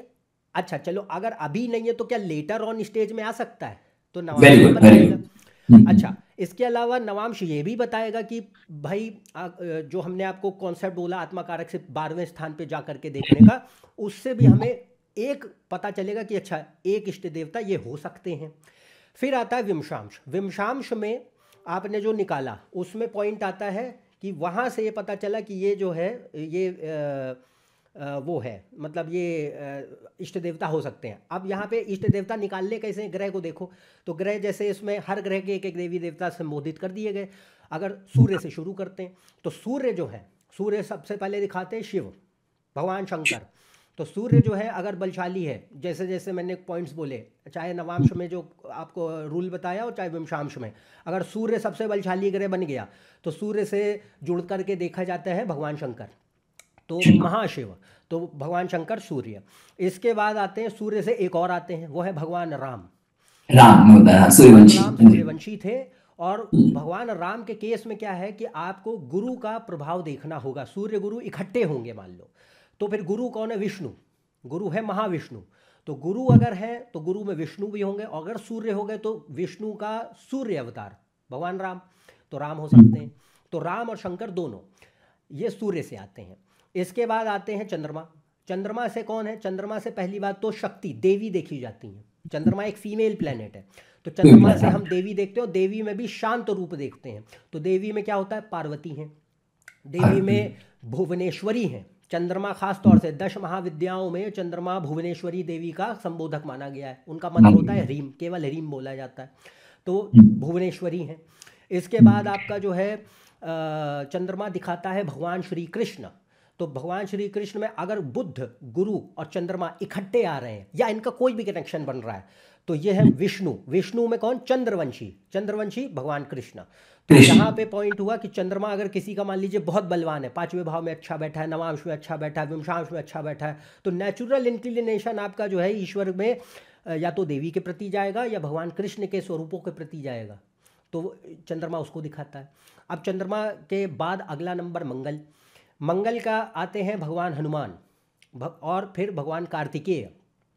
अच्छा चलो अगर अभी नहीं है तो क्या लेटर ऑन स्टेज में आ सकता है? तो नवांश बताएगा। अच्छा इसके अलावा नवांश ये भी बताएगा कि भाई जो हमने आपको कॉन्सेप्ट बोला आत्मा कारक से बारहवें स्थान पे जा करके देखने का उससे भी हमें एक पता चलेगा कि अच्छा एक इष्ट देवता ये हो सकते हैं। फिर आता है विमशांश। विमशांश में आपने जो निकाला उसमें पॉइंट आता है कि वहाँ से ये पता चला कि ये जो है ये आ, वो है। मतलब ये इष्ट देवता हो सकते हैं। अब यहाँ पे इष्ट देवता निकालने कैसे ग्रह को देखो। तो ग्रह जैसे इसमें हर ग्रह के एक एक देवी देवता संबोधित कर दिए गए। अगर सूर्य से शुरू करते हैं तो सूर्य जो है, सूर्य सबसे पहले दिखाते हैं शिव, भगवान शंकर। तो सूर्य जो है अगर बलशाली है जैसे जैसे मैंने पॉइंट्स बोले, चाहे नवांश में जो आपको रूल बताया और चाहे विमशांश में। अगर सूर्य सबसे बलशाली ग्रह बन गया तो सूर्य से जुड़ करके देखा जाता है भगवान शंकर। तो महाशिव तो भगवान शंकर सूर्य। इसके बाद आते हैं सूर्य से एक और आते हैं वो है भगवान राम। राम सूर्यवंशी थे और भगवान राम के केस में क्या है कि आपको गुरु का प्रभाव देखना होगा सूर्य गुरु इकट्ठे होंगे मान लो। तो फिर गुरु कौन है? विष्णु। गुरु है महाविष्णु। तो गुरु अगर है तो गुरु में विष्णु भी होंगे अगर सूर्य हो गए तो विष्णु का सूर्य अवतार भगवान राम। तो राम हो सकते हैं। तो राम और शंकर दोनों ये सूर्य से आते हैं। इसके बाद आते हैं चंद्रमा। चंद्रमा से कौन है? चंद्रमा से पहली बात तो शक्ति देवी देखी जाती है। चंद्रमा एक फीमेल प्लेनेट है। तो चंद्रमा से हम देवी देखते हो देवी में भी शांत रूप देखते हैं। तो देवी में क्या होता है? पार्वती हैं। देवी में भुवनेश्वरी हैं। चंद्रमा खास तौर से दश महाविद्याओं में चंद्रमा भुवनेश्वरी देवी का संबोधक माना गया है। उनका मंत्र होता है रीम केवल रीम बोला जाता है। तो भुवनेश्वरी हैं। इसके बाद आपका जो है चंद्रमा दिखाता है भगवान श्री कृष्ण। तो भगवान श्री कृष्ण में अगर बुद्ध गुरु और चंद्रमा इकट्ठे आ रहे हैं या इनका कोई भी कनेक्शन बन रहा है तो ये है विष्णु। विष्णु में कौन? चंद्रवंशी। चंद्रवंशी भगवान कृष्ण। तो यहाँ पे पॉइंट हुआ कि चंद्रमा अगर किसी का मान लीजिए बहुत बलवान है पाँचवें भाव में अच्छा बैठा है नवांश में अच्छा बैठा है विमशांश में अच्छा बैठा है तो नेचुरल इंक्लिनेशन आपका जो है ईश्वर में या तो देवी के प्रति जाएगा या भगवान कृष्ण के स्वरूपों के प्रति जाएगा। तो चंद्रमा उसको दिखाता है। अब चंद्रमा के बाद अगला नंबर मंगल। मंगल का आते हैं भगवान हनुमान और फिर भगवान कार्तिकेय।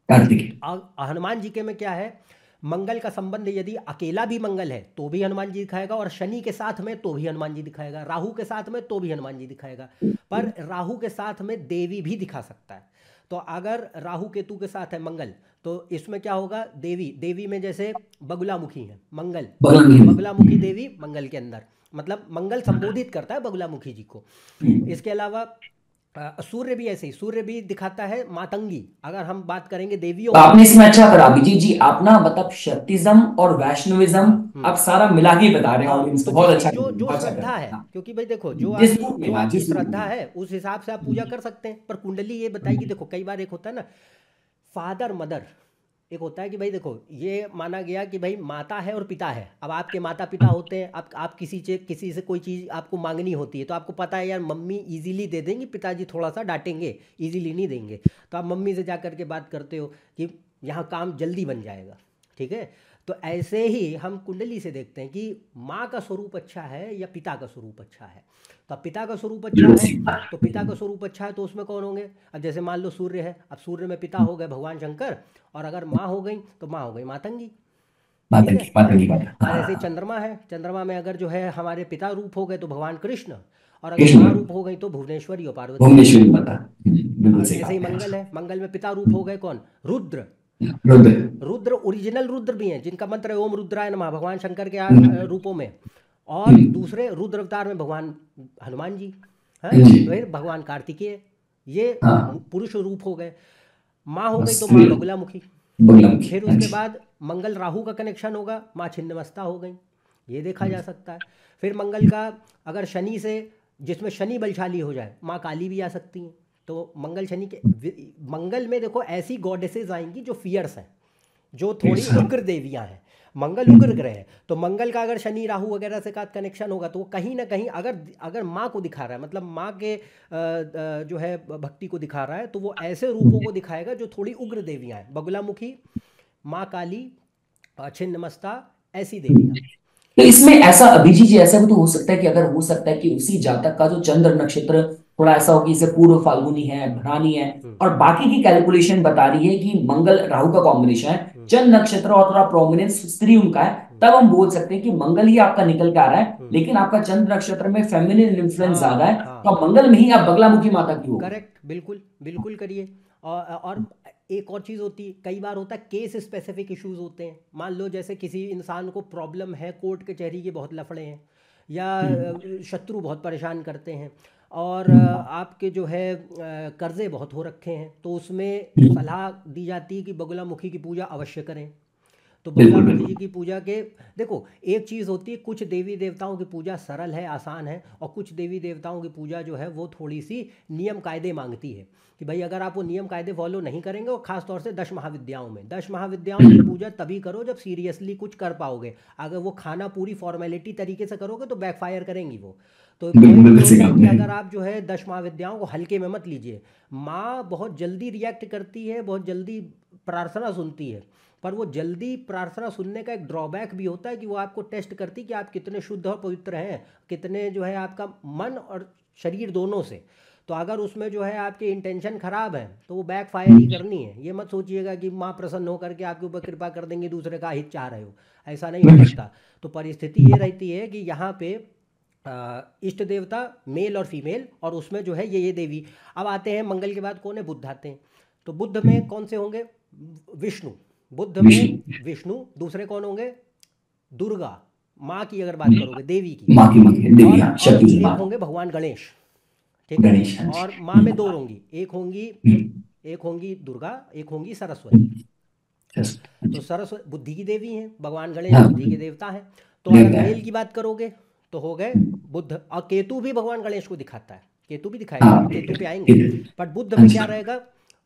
कार्तिक आ- हनुमान जी के में क्या है? मंगल का संबंध यदि अकेला भी मंगल है तो भी हनुमान जी दिखाएगा और शनि के साथ में तो भी हनुमान जी दिखाएगा राहु के साथ में तो भी हनुमान जी दिखाएगा पर राहु के साथ में देवी भी दिखा सकता है। तो अगर राहु केतु के साथ है मंगल तो इसमें क्या होगा? देवी देवी में जैसे बगुलामुखी है मंगल। बगुलामुखी देवी मंगल के अंदर। मतलब मंगल संबोधित करता है बगुलामुखी जी को। इसके अलावा सूर्य भी ऐसे ही सूर्य भी दिखाता है मातंगी। अगर हम बात करेंगे देवियों तो आपने इसमें अच्छा करा अभिजीत जी आप ना मतलब शक्तिज्म और वैष्णविज्म आप सारा मिला के बता रहे हैं तो बहुत अच्छा जो जो श्रद्धा है। क्योंकि भाई देखो जो आपकी जो श्रद्धा है। उस हिसाब से आप पूजा कर सकते हैं। पर कुंडली ये बताएगी देखो कई बार एक होता है ना फादर मदर एक होता है कि भाई देखो, ये माना गया कि भाई माता है और पिता है। अब आपके माता पिता होते हैं, आप आप किसी से किसी से कोई चीज़ आपको मांगनी होती है तो आपको पता है, यार मम्मी इजीली दे देंगी, पिताजी थोड़ा सा डांटेंगे इजीली नहीं देंगे। तो आप मम्मी से जा कर के बात करते हो कि यहाँ काम जल्दी बन जाएगा, ठीक है? तो ऐसे ही हम कुंडली से देखते हैं कि माँ का स्वरूप अच्छा है या पिता का स्वरूप अच्छा है। तो अब पिता का स्वरूप अच्छा है तो पिता का स्वरूप अच्छा है तो उसमें कौन होंगे? अब जैसे मान लो सूर्य है अब सूर्य में पिता हो गए भगवान शंकर और अगर माँ हो गई तो माँ हो गई मातंगी। है? ऐसे चंद्रमा है चंद्रमा में अगर जो है हमारे पिता रूप हो गए तो भगवान कृष्ण और अगर माँ रूप हो गई तो भुवनेश्वरी और पार्वती। ऐसे ही मंगल है मंगल में पिता रूप हो गए कौन? रुद्र। रुद्र। रुद्र ओरिजिनल रुद्र भी हैं जिनका मंत्र है ओम रुद्राय नमः भगवान शंकर के हम्म, रूपों में। और दूसरे रुद्र अवतार में भगवान हनुमान जी हैं? फिर भगवान कार्तिकेय ये हाँ। पुरुष रूप हो गए। माँ हो गई तो माँ बगुलामुखी फिर हाँ उसके बाद मंगल राहु का कनेक्शन होगा माँ छिन्नमस्ता हो गई। ये देखा जा सकता है। फिर मंगल का अगर शनि से जिसमें शनि बलशाली हो जाए माँ काली भी आ सकती हैं। तो मंगल शनि के मंगल में देखो ऐसी गॉडेसेस आएँगी जो फियर्स हैं जो थोड़ी उग्र देवियाँ हैं। मंगल उग्र ग्रह है। तो मंगल का अगर शनि राहु वगैरह से का कनेक्शन होगा तो वो कहीं ना कहीं अगर अगर माँ को दिखा रहा है मतलब माँ के जो है भक्ति को दिखा रहा है तो वो ऐसे रूपों को दिखाएगा जो थोड़ी उग्र देवियाँ हैं। बगुलामुखी माँ काली छिन्नमस्ता ऐसी देवियाँ। तो इसमें ऐसा अभिजीत जी ऐसा भी तो हो सकता है कि अगर हो सकता है कि उसी जातक का जो चंद्र नक्षत्र थोड़ा ऐसा हो कि इसे पूर्व फाल्गुनी है भरानी है। हम्म। और बाकी की कैलकुलेशन बता रही है कि मंगल राहु का कॉम्बिनेशन है। हम्म। चंद्र नक्षत्र और थोड़ा प्रोमिनेंस स्त्री उनका है। तब हम बोल सकते हैं कि मंगल ही आपका निकल के आ रहा है हम्म। लेकिन आपका चंद्र नक्षत्र में फेमिनिन इन्फ्लुएंस ज़्यादा हाँ है। हाँ। तो आप मंगल में ही आप बगलामुखी माता की होगी करेक्ट बिल्कुल बिल्कुल करिए। और और एक और चीज़ होती है कई बार होता है केस स्पेसिफिक इश्यूज़ होते हैं। मान लो जैसे किसी इंसान को प्रॉब्लम है कोर्ट कचहरी के बहुत लफड़े हैं या शत्रु बहुत परेशान करते हैं। और आपके जो है कर्जे बहुत हो रखे हैं तो उसमें सलाह दी जाती है कि बगुलामुखी की पूजा अवश्य करें। तो बिल्कुल बगलामुखी जी की पूजा के देखो एक चीज़ होती है कुछ देवी देवताओं की पूजा सरल है आसान है और कुछ देवी देवताओं की पूजा जो है वो थोड़ी सी नियम कायदे मांगती है कि भाई अगर आप वो नियम कायदे फॉलो नहीं करेंगे और ख़ास तौर से दश महाविद्याओं में दश महाविद्याओं की पूजा तभी करो जब सीरियसली कुछ कर पाओगे। अगर वो खाना पूरी फॉर्मेलिटी तरीके से करोगे तो बैकफायर करेंगी वो। तो अगर आप जो है दश महाविद्याओं को हल्के में मत लीजिए। माँ बहुत जल्दी रिएक्ट करती है बहुत जल्दी प्रार्थना सुनती है। पर वो जल्दी प्रार्थना सुनने का एक ड्रॉबैक भी होता है कि वो आपको टेस्ट करती है कि आप कितने शुद्ध और पवित्र हैं कितने जो है आपका मन और शरीर दोनों से। तो अगर उसमें जो है आपकी इंटेंशन खराब है तो वो बैक फायर ही करनी है। ये मत सोचिएगा कि माँ प्रसन्न होकर के आपके ऊपर कृपा कर देंगे दूसरे का हित चाह रहे हो। ऐसा नहीं हो सकता तो परिस्थिति ये रहती है कि यहाँ पे इष्ट देवता मेल और फीमेल और उसमें जो है ये ये देवी। अब आते हैं मंगल के बाद कौन है? बुद्ध आते हैं। तो बुद्ध में कौन से होंगे? विष्णु। बुद्ध में विष्णु। दूसरे कौन होंगे? दुर्गा। माँ की अगर बात करोगे देवी की। माँ की देवी और हाँ होंगे भगवान गणेश। ठीक है? हाँ और माँ में दो होंगी। एक होंगी हम्म, एक होंगी दुर्गा एक होंगी सरस्वती। हम्म, हाँ तो सरस्वती बुद्धि की देवी है भगवान गणेश बुद्धि के देवता है। तो अगर मेल की बात करोगे? तो हो गए बुद्ध। और केतु भी भगवान गणेश को दिखाता है। केतु भी दिखाएगा हाँ केतु पे आएँगे। बट बुद्ध हाँ में क्या रहेगा?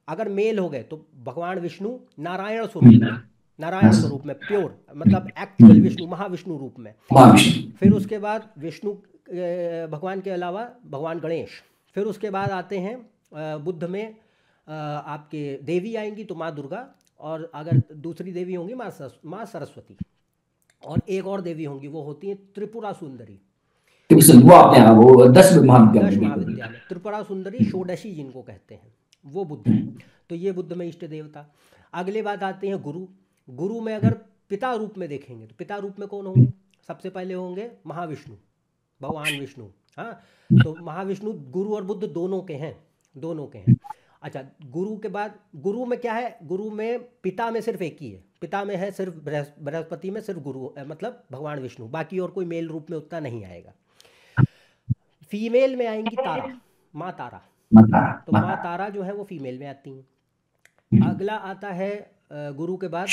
अगर मेल हो गए तो भगवान विष्णु नारायण स्वरूप हम्म, नारायण स्वरूप में प्योर मतलब एक्चुअल विष्णु महाविष्णु रूप में। फिर उसके बाद विष्णु भगवान के अलावा भगवान गणेश। फिर उसके बाद आते हैं बुद्ध में आपके देवी आएँगी तो माँ दुर्गा। और अगर दूसरी देवी होंगी माँ माँ सरस्वती। और एक और देवी होंगी वो होती है त्रिपुरा सुंदरी। वो आपने हाँ, वो दस महाविद्यालय त्रिपुरा सुंदरी षोडशी जिनको कहते हैं वो बुद्ध है। तो ये बुद्ध में इष्ट देवता। अगले बात आते हैं गुरु। गुरु में अगर पिता रूप में देखेंगे तो पिता रूप में कौन होंगे? सबसे पहले होंगे महाविष्णु भगवान विष्णु। हाँ तो महाविष्णु गुरु और बुद्ध दोनों के हैं दोनों के हैं। अच्छा गुरु के बाद गुरु में क्या है? गुरु में पिता में सिर्फ़ एक ही है। पिता में है सिर्फ़ बृहस्पति में सिर्फ़ गुरु मतलब भगवान विष्णु। बाकी और कोई मेल रूप में उतना नहीं आएगा। फीमेल में आएँगी तारा माँ तारा। तो माँ तारा। जो है वो फीमेल में आती हैं। अगला आता है गुरु के बाद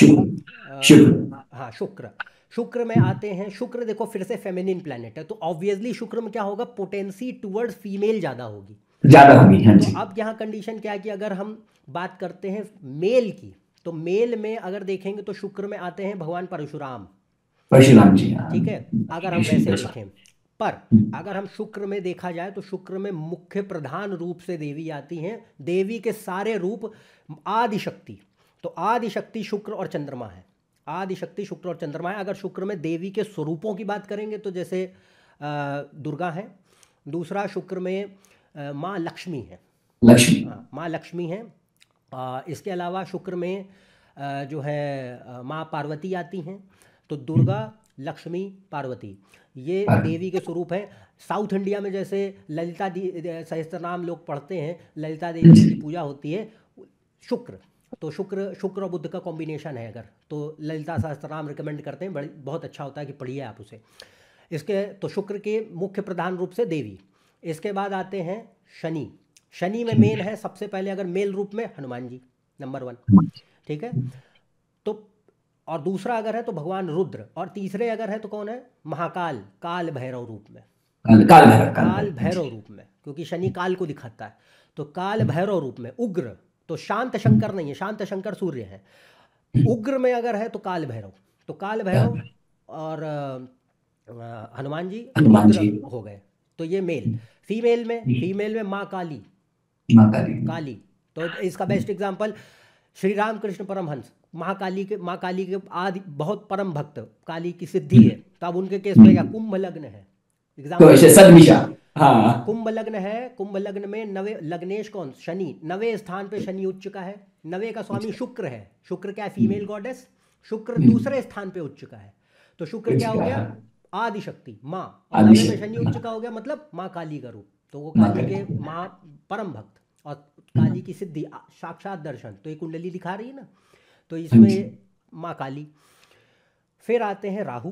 हाँ शुक्र। शुक्र में आते हैं शुक्र देखो फिर से फेमिनिन प्लैनेट है तो ऑब्वियसली शुक्र में क्या होगा? पोटेंसी टुवर्ड्स फीमेल ज़्यादा होगी। ज़्यादा होगी हाँ तो जी अब यहाँ कंडीशन क्या है कि अगर हम बात करते हैं मेल की तो मेल में अगर देखेंगे तो शुक्र में आते हैं भगवान परशुराम। परशुराम जी हाँ। ठीक है? अगर हम वैसे देखें पर अगर हम शुक्र में देखा जाए तो शुक्र में मुख्य प्रधान रूप से देवी आती हैं देवी के सारे रूप आदि शक्ति तो आदि शक्ति शुक्र और चंद्रमा है। आदि शक्ति शुक्र और चंद्रमा है। अगर शुक्र में देवी के स्वरूपों की बात करेंगे तो जैसे दुर्गा है। दूसरा शुक्र में माँ लक्ष्मी है। लक्ष्मी। हाँ, माँ लक्ष्मी हैं। इसके अलावा शुक्र में जो है माँ पार्वती आती हैं तो दुर्गा लक्ष्मी पार्वती। ये देवी के स्वरूप हैं। साउथ इंडिया में जैसे ललिता दी सहस्त्र नाम लोग पढ़ते हैं ललिता देवी की पूजा होती है शुक्र। तो शुक्र शुक्र और बुद्ध का कॉम्बिनेशन है अगर तो ललिता सहस्त्र नाम रिकमेंड करते हैं। बड़ी बहुत अच्छा होता है कि पढ़िए आप उसे। इसके तो शुक्र के मुख्य प्रधान रूप से देवी। इसके बाद आते हैं शनि। शनि में मेल है। सबसे पहले अगर मेल रूप में हनुमान जी नंबर वन ठीक है? तो और दूसरा अगर है तो भगवान रुद्र और तीसरे अगर है तो कौन है? महाकाल काल भैरव रूप में। काल भैरव काल भैरव रूप में क्योंकि शनि काल को दिखाता है। तो काल भैरव रूप में उग्र तो शांत शंकर नहीं है शांत शंकर सूर्य है। उग्र में अगर है तो काल भैरव। तो काल भैरव और हनुमान जी हनुमान जी। हो गए। तो ये मेल। फीमेल में फीमेल में माँ काली। माँ काली। काली। तो इसका बेस्ट एग्जांपल श्री राम कृष्ण परमहंस महाकाली के माँ काली के आदि बहुत परम भक्त। काली की सिद्धि है। तो अब उनके केस में क्या कुंभ लग्न है? तो एग्ज़ाम्पल हाँ। कुंभ लग्न है। कुंभ लग्न में नवे लग्नेश कौन? शनि। नवे स्थान पे शनि उच्च का है। नवे का स्वामी शुक्र है। शुक्र क्या है? फीमेल गॉडेस शुक्र दूसरे स्थान पे उच्च का है। तो शुक्र क्या हो गया? आदि शक्ति माँ। शनि उच्च का हो गया मतलब माँ काली का रूप तो वो काली काली। के माँ परम भक्त और काली की सिद्धि साक्षात दर्शन। तो ये कुंडली दिखा रही है ना? तो इसमें माँ काली। फिर आते हैं राहु।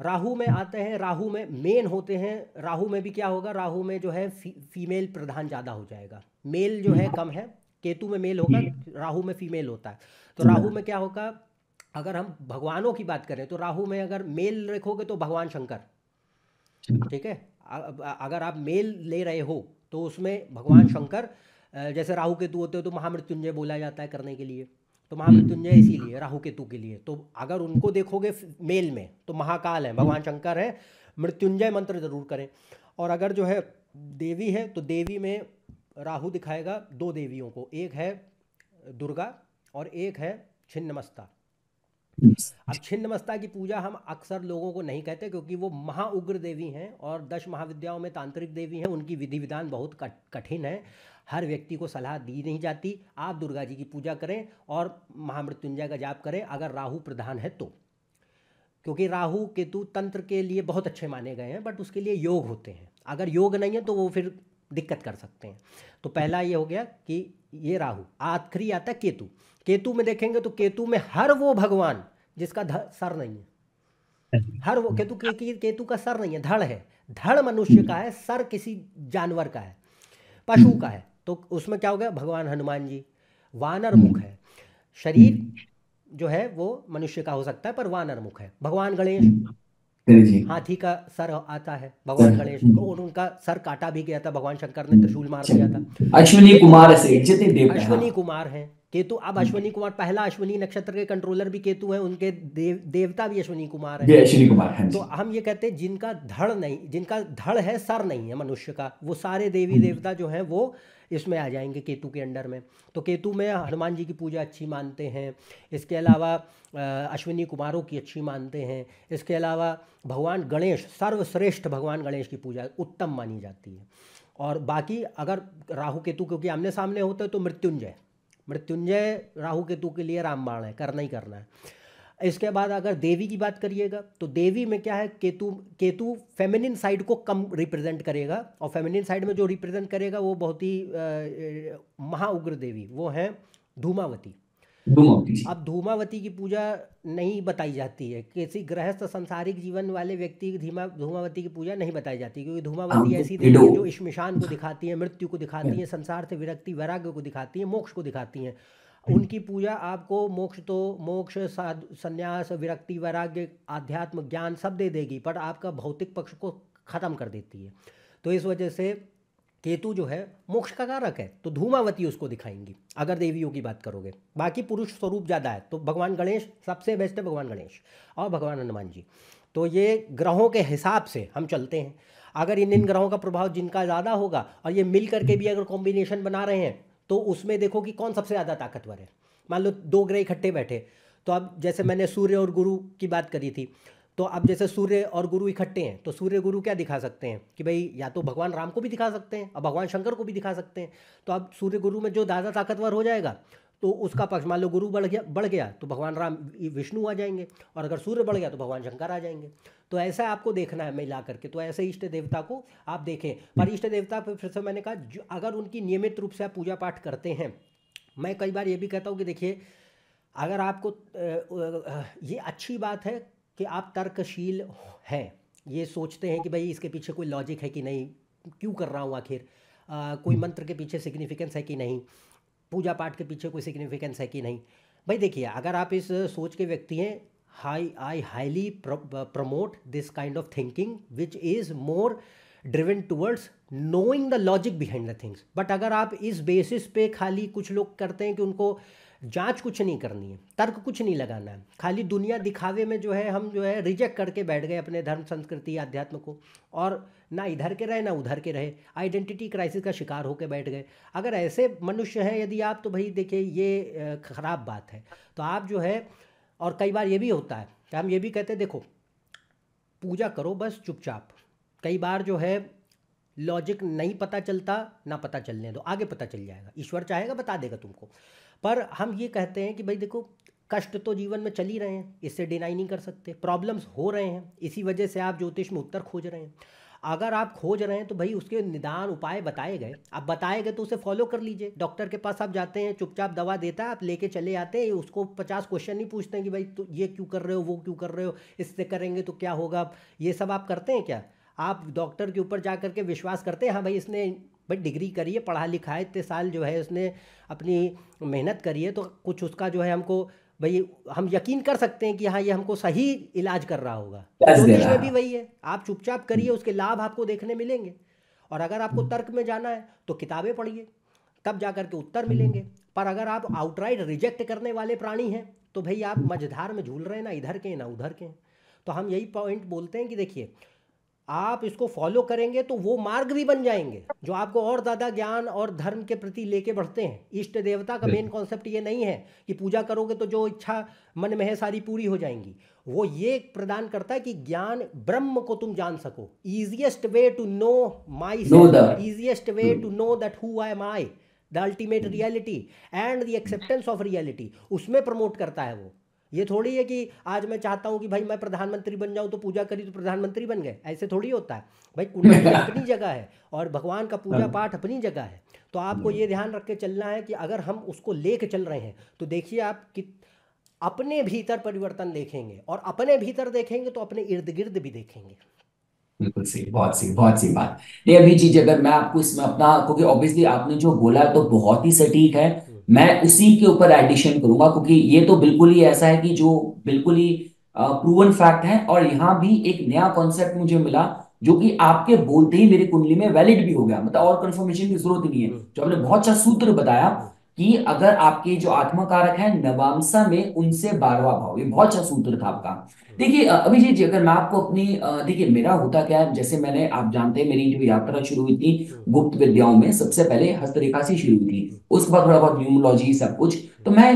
राहु में आते हैं राहु में मेन होते हैं। राहु में भी क्या होगा? राहु में जो है फ़ी, फीमेल प्रधान ज़्यादा हो जाएगा। मेल जो है कम है। केतु में मेल होगा राहु में फीमेल होता है। तो राहु में क्या होगा? अगर हम भगवानों की बात करें तो राहु में अगर मेल रखोगे तो भगवान शंकर। ठीक है? अगर आप मेल ले रहे हो तो उसमें भगवान शंकर जैसे राहु केतु होते हो तो महामृत्युंजय बोला जाता है करने के लिए। तो महामृत्युंजय इसीलिए, राहु केतु के लिए। तो अगर उनको देखोगे मेल में तो महाकाल है, भगवान शंकर है, मृत्युंजय मंत्र ज़रूर करें। और अगर जो है देवी है तो देवी में राहु दिखाएगा दो देवियों को, एक है दुर्गा और एक है छिन्नमस्ता। अब छिन्नमस्ता की पूजा हम अक्सर लोगों को नहीं कहते क्योंकि वो महाउग्र देवी हैं और दश महाविद्याओं में तांत्रिक देवी हैं। उनकी विधि विधान बहुत कठिन है। हर व्यक्ति को सलाह दी नहीं जाती। आप दुर्गा जी की पूजा करें और महामृत्युंजय का जाप करें, अगर राहु प्रधान है तो। क्योंकि राहु, केतु तंत्र के लिए बहुत अच्छे माने गए हैं, बट उसके लिए योग होते हैं। अगर योग नहीं है तो वो फिर दिक्कत कर सकते हैं। तो पहला ये हो गया कि ये राहु, आखिरी आता है केतु। केतु में देखेंगे तो केतु में हर वो भगवान जिसका सर नहीं है। हर वो केतु के, के, केतु का सर नहीं है धड़ है। धड़ मनुष्य का है सर किसी जानवर का है पशु का है। तो उसमें क्या हो गया? भगवान हनुमान जी वानर मुख है। शरीर जो है वो मनुष्य का हो सकता है पर वानर मुख है। भगवान गणेश गणेश जी। हाथी का सर आता है भगवान गणेश को। और उनका सर काटा भी गया था भगवान शंकर ने त्रिशूल मार दिया था। अश्विनी कुमार से जितने देवता हैं। अश्वनी कुमार हैं। केतु अब हम्म, अश्विनी कुमार पहला अश्विनी नक्षत्र के कंट्रोलर भी केतु है उनके देव देवता भी अश्विनी कुमार है। अश्विनी कुमार है तो हम ये कहते हैं जिनका धड़ नहीं जिनका धड़ है सर नहीं है मनुष्य का वो सारे देवी हम्म, देवता जो है वो इसमें आ जाएँगे केतु के अंडर में। तो केतु में हनुमान जी की पूजा अच्छी मानते हैं। इसके अलावा अश्विनी कुमारों की अच्छी मानते हैं। इसके अलावा, भगवान गणेश, सर्वश्रेष्ठ भगवान गणेश की पूजा उत्तम मानी जाती है। और बाकी, अगर राहु केतु, क्योंकि आमने सामने होते हैं तो मृत्युंजय। मृत्युंजय, राहु केतु के लिए रामबाण है, करना ही करना है। इसके बाद अगर देवी की बात करिएगा तो देवी में क्या है? केतु केतु फेमिनिन साइड को कम रिप्रेजेंट करेगा और फेमिनिन साइड में जो रिप्रेजेंट करेगा वो बहुत ही महाउग्र देवी वो हैं धूमावती। धूमावती अब धूमावती की पूजा नहीं बताई जाती है। किसी गृहस्थ संसारिक जीवन वाले व्यक्ति की धीमा धूमावती की पूजा नहीं बताई जाती क्योंकि धूमावती तो ऐसी देवी है जो श्मशान को दिखाती है मृत्यु को दिखाती है संसार से विरक्ति वैराग्य को दिखाती है मोक्ष को दिखाती हैं। उनकी पूजा आपको मोक्ष तो मोक्ष संन्यास, विरक्ति, वैराग्य, आध्यात्म, ज्ञान सब दे देगी, पर आपका भौतिक पक्ष को ख़त्म कर देती है। तो इस वजह से केतु जो है, मोक्ष का कारक है तो धूमावती उसको दिखाएँगी, अगर देवियों की बात करोगे। बाकी पुरुष स्वरूप ज़्यादा है तो भगवान गणेश सबसे बेस्ट है भगवान गणेश और भगवान हनुमान जी। तो ये ग्रहों के हिसाब से हम चलते हैं। अगर इन इन ग्रहों का प्रभाव जिनका ज़्यादा होगा, और ये मिल करके भी अगर कॉम्बिनेशन बना रहे हैं तो उसमें देखो कि कौन सबसे ज़्यादा ताकतवर है। मान लो दो ग्रह इकट्ठे बैठे तो अब जैसे मैंने सूर्य और गुरु की बात करी थी तो अब जैसे सूर्य और गुरु इकट्ठे हैं तो सूर्य गुरु क्या दिखा सकते हैं? कि भाई या तो भगवान राम को भी दिखा सकते हैं और भगवान शंकर को भी दिखा सकते हैं। तो अब सूर्य गुरु में जो ज़्यादा ताकतवर हो जाएगा तो उसका पक्ष मान लो गुरु बढ़ गया बढ़ गया तो भगवान राम विष्णु आ जाएँगे। और अगर सूर्य बढ़ गया तो भगवान शंकर आ जाएँगे। तो ऐसा आपको देखना है मिला करके। तो ऐसे इष्ट देवता को आप देखें। पर इष्ट देवता पर फिर से मैंने कहा अगर उनकी नियमित रूप से आप पूजा पाठ करते हैं, मैं कई बार ये भी कहता हूँ कि देखिए, अगर आपको ये अच्छी बात है कि आप तर्कशील हैं। ये सोचते हैं कि भाई इसके पीछे कोई लॉजिक है कि नहीं, क्यों कर रहा हूँ आखिर? कोई मंत्र के पीछे सिग्निफिकेंस है कि नहीं? पूजा पाठ के पीछे कोई सिग्निफिकेंस है कि नहीं? भाई देखिए, अगर आप इस सोच के व्यक्ति हैं high I highly promote this kind of thinking which is more driven towards knowing the logic behind the things but अगर आप इस बेसिस पे खाली कुछ लोग करते हैं कि उनको जाँच कुछ नहीं करनी है, तर्क कुछ नहीं लगाना है, खाली दुनिया दिखावे में जो है, हम जो है रिजेक्ट करके बैठ गए अपने धर्म, संस्कृति अध्यात्म को। और ना इधर के रहे, ना उधर के रहे। आइडेंटिटी क्राइसिस का शिकार होकर बैठ गए। अगर ऐसे मनुष्य हैं, यदि आप तो भाई देखिए, ये खराब बात है। तो आप जो है, और कई बार ये भी होता है कि हम ये भी कहते देखो, पूजा करो बस चुपचाप। कई बार जो है लॉजिक नहीं पता चलता, ना पता चलने दो, आगे पता चल जाएगा। ईश्वर चाहेगा, बता देगा तुमको। पर हम ये कहते हैं कि भाई देखो, कष्ट तो जीवन में चल ही रहे हैं, इससे डिनाई नहीं कर सकते। प्रॉब्लम्स हो रहे हैं, इसी वजह से आप ज्योतिष में उत्तर खोज रहे हैं। अगर आप खोज रहे हैं तो भाई उसके निदान उपाय बताए गए। आप बताए गए तो उसे फॉलो कर लीजिए। डॉक्टर के पास आप जाते हैं, चुपचाप दवा देता है, आप लेके चले आते हैं उसको पचास क्वेश्चन नहीं पूछते हैं कि भाई तो ये क्यों कर रहे हो, वो क्यों कर रहे हो, इससे करेंगे तो क्या होगा? ये सब आप करते हैं क्या? आप डॉक्टर के ऊपर जा करके विश्वास करते हैं हाँ भाई इसने भाई डिग्री करी है, पढ़ा लिखा है, इतने साल जो है उसने अपनी मेहनत करी है तो कुछ उसका जो है हमको भाई हम यकीन कर सकते हैं कि हाँ ये हमको सही इलाज कर रहा होगा। दे ज्योतिष में भी वही है। आप चुपचाप करिए उसके लाभ आपको देखने मिलेंगे। और अगर आपको तर्क में जाना है तो किताबें पढ़िए। तब जा करके उत्तर मिलेंगे। पर अगर आप आउटराइट रिजेक्ट करने वाले प्राणी हैं तो भाई आप मझधार में झूल रहे हैं ना इधर के ना उधर के तो हम यही पॉइंट बोलते हैं कि देखिए आप इसको फॉलो करेंगे तो वो मार्ग भी बन जाएँगे जो आपको और ज़्यादा ज्ञान और धर्म के प्रति लेके बढ़ते हैं। इष्ट देवता का मेन कॉन्सेप्ट ये नहीं है कि पूजा करोगे तो जो इच्छा मन में है सारी पूरी हो जाएँगी। वो ये प्रदान करता है कि ज्ञान ब्रह्म को तुम जान सको। Easiest way to know my easiest way to know that who I am I the ultimate reality and the acceptance of reality उसमें प्रमोट करता है वो। ये थोड़ी है कि आज मैं चाहता हूँ कि भाई मैं प्रधानमंत्री बन जाऊँ तो पूजा करी तो प्रधानमंत्री बन गए। ऐसे थोड़ी होता है। भाई कुंडली अपनी जगह है और भगवान का पूजा पाठ अपनी जगह है। तो आपको ये ध्यान रख के चलना है कि अगर हम उसको लेके चल रहे हैं तो देखिए आप कि अपने भीतर परिवर्तन देखेंगे और अपने भीतर देखेंगे तो अपने इर्द गिर्द भी देखेंगे। बिल्कुल सही बहुत सही बहुत सही बात। नहीं अभी चीज़ अगर मैं आपको इसमें अपना क्योंकि ऑब्वियसली आपने जो बोला है तो बहुत ही सटीक है। मैं उसी के ऊपर एडिशन करूँगा क्योंकि ये तो बिल्कुल ही ऐसा है कि जो बिल्कुल ही प्रूवन फैक्ट है और यहाँ भी एक नया कॉन्सेप्ट मुझे मिला जो कि आपके बोलते ही मेरी कुंडली में वैलिड भी हो गया। मतलब और कंफर्मेशन की ज़रूरत ही नहीं है। हम्म, जो आपने बहुत अच्छा सूत्र बताया कि अगर आपके जो आत्मा कारक है नवांशा में उनसे बारवा भाव। ये बहुत अच्छा सूत्र था आपका। देखिए अभिजीत जी अगर मैं आपको अपनी देखिए मेरा होता क्या है जैसे मैंने आप जानते हैं मेरी जो यात्रा शुरू हुई थी गुप्त विद्याओं में सबसे पहले हस्तरेखा से शुरू हुई थी। उसके बाद थोड़ा बहुत न्यूमोलॉजी सब कुछ। तो मैं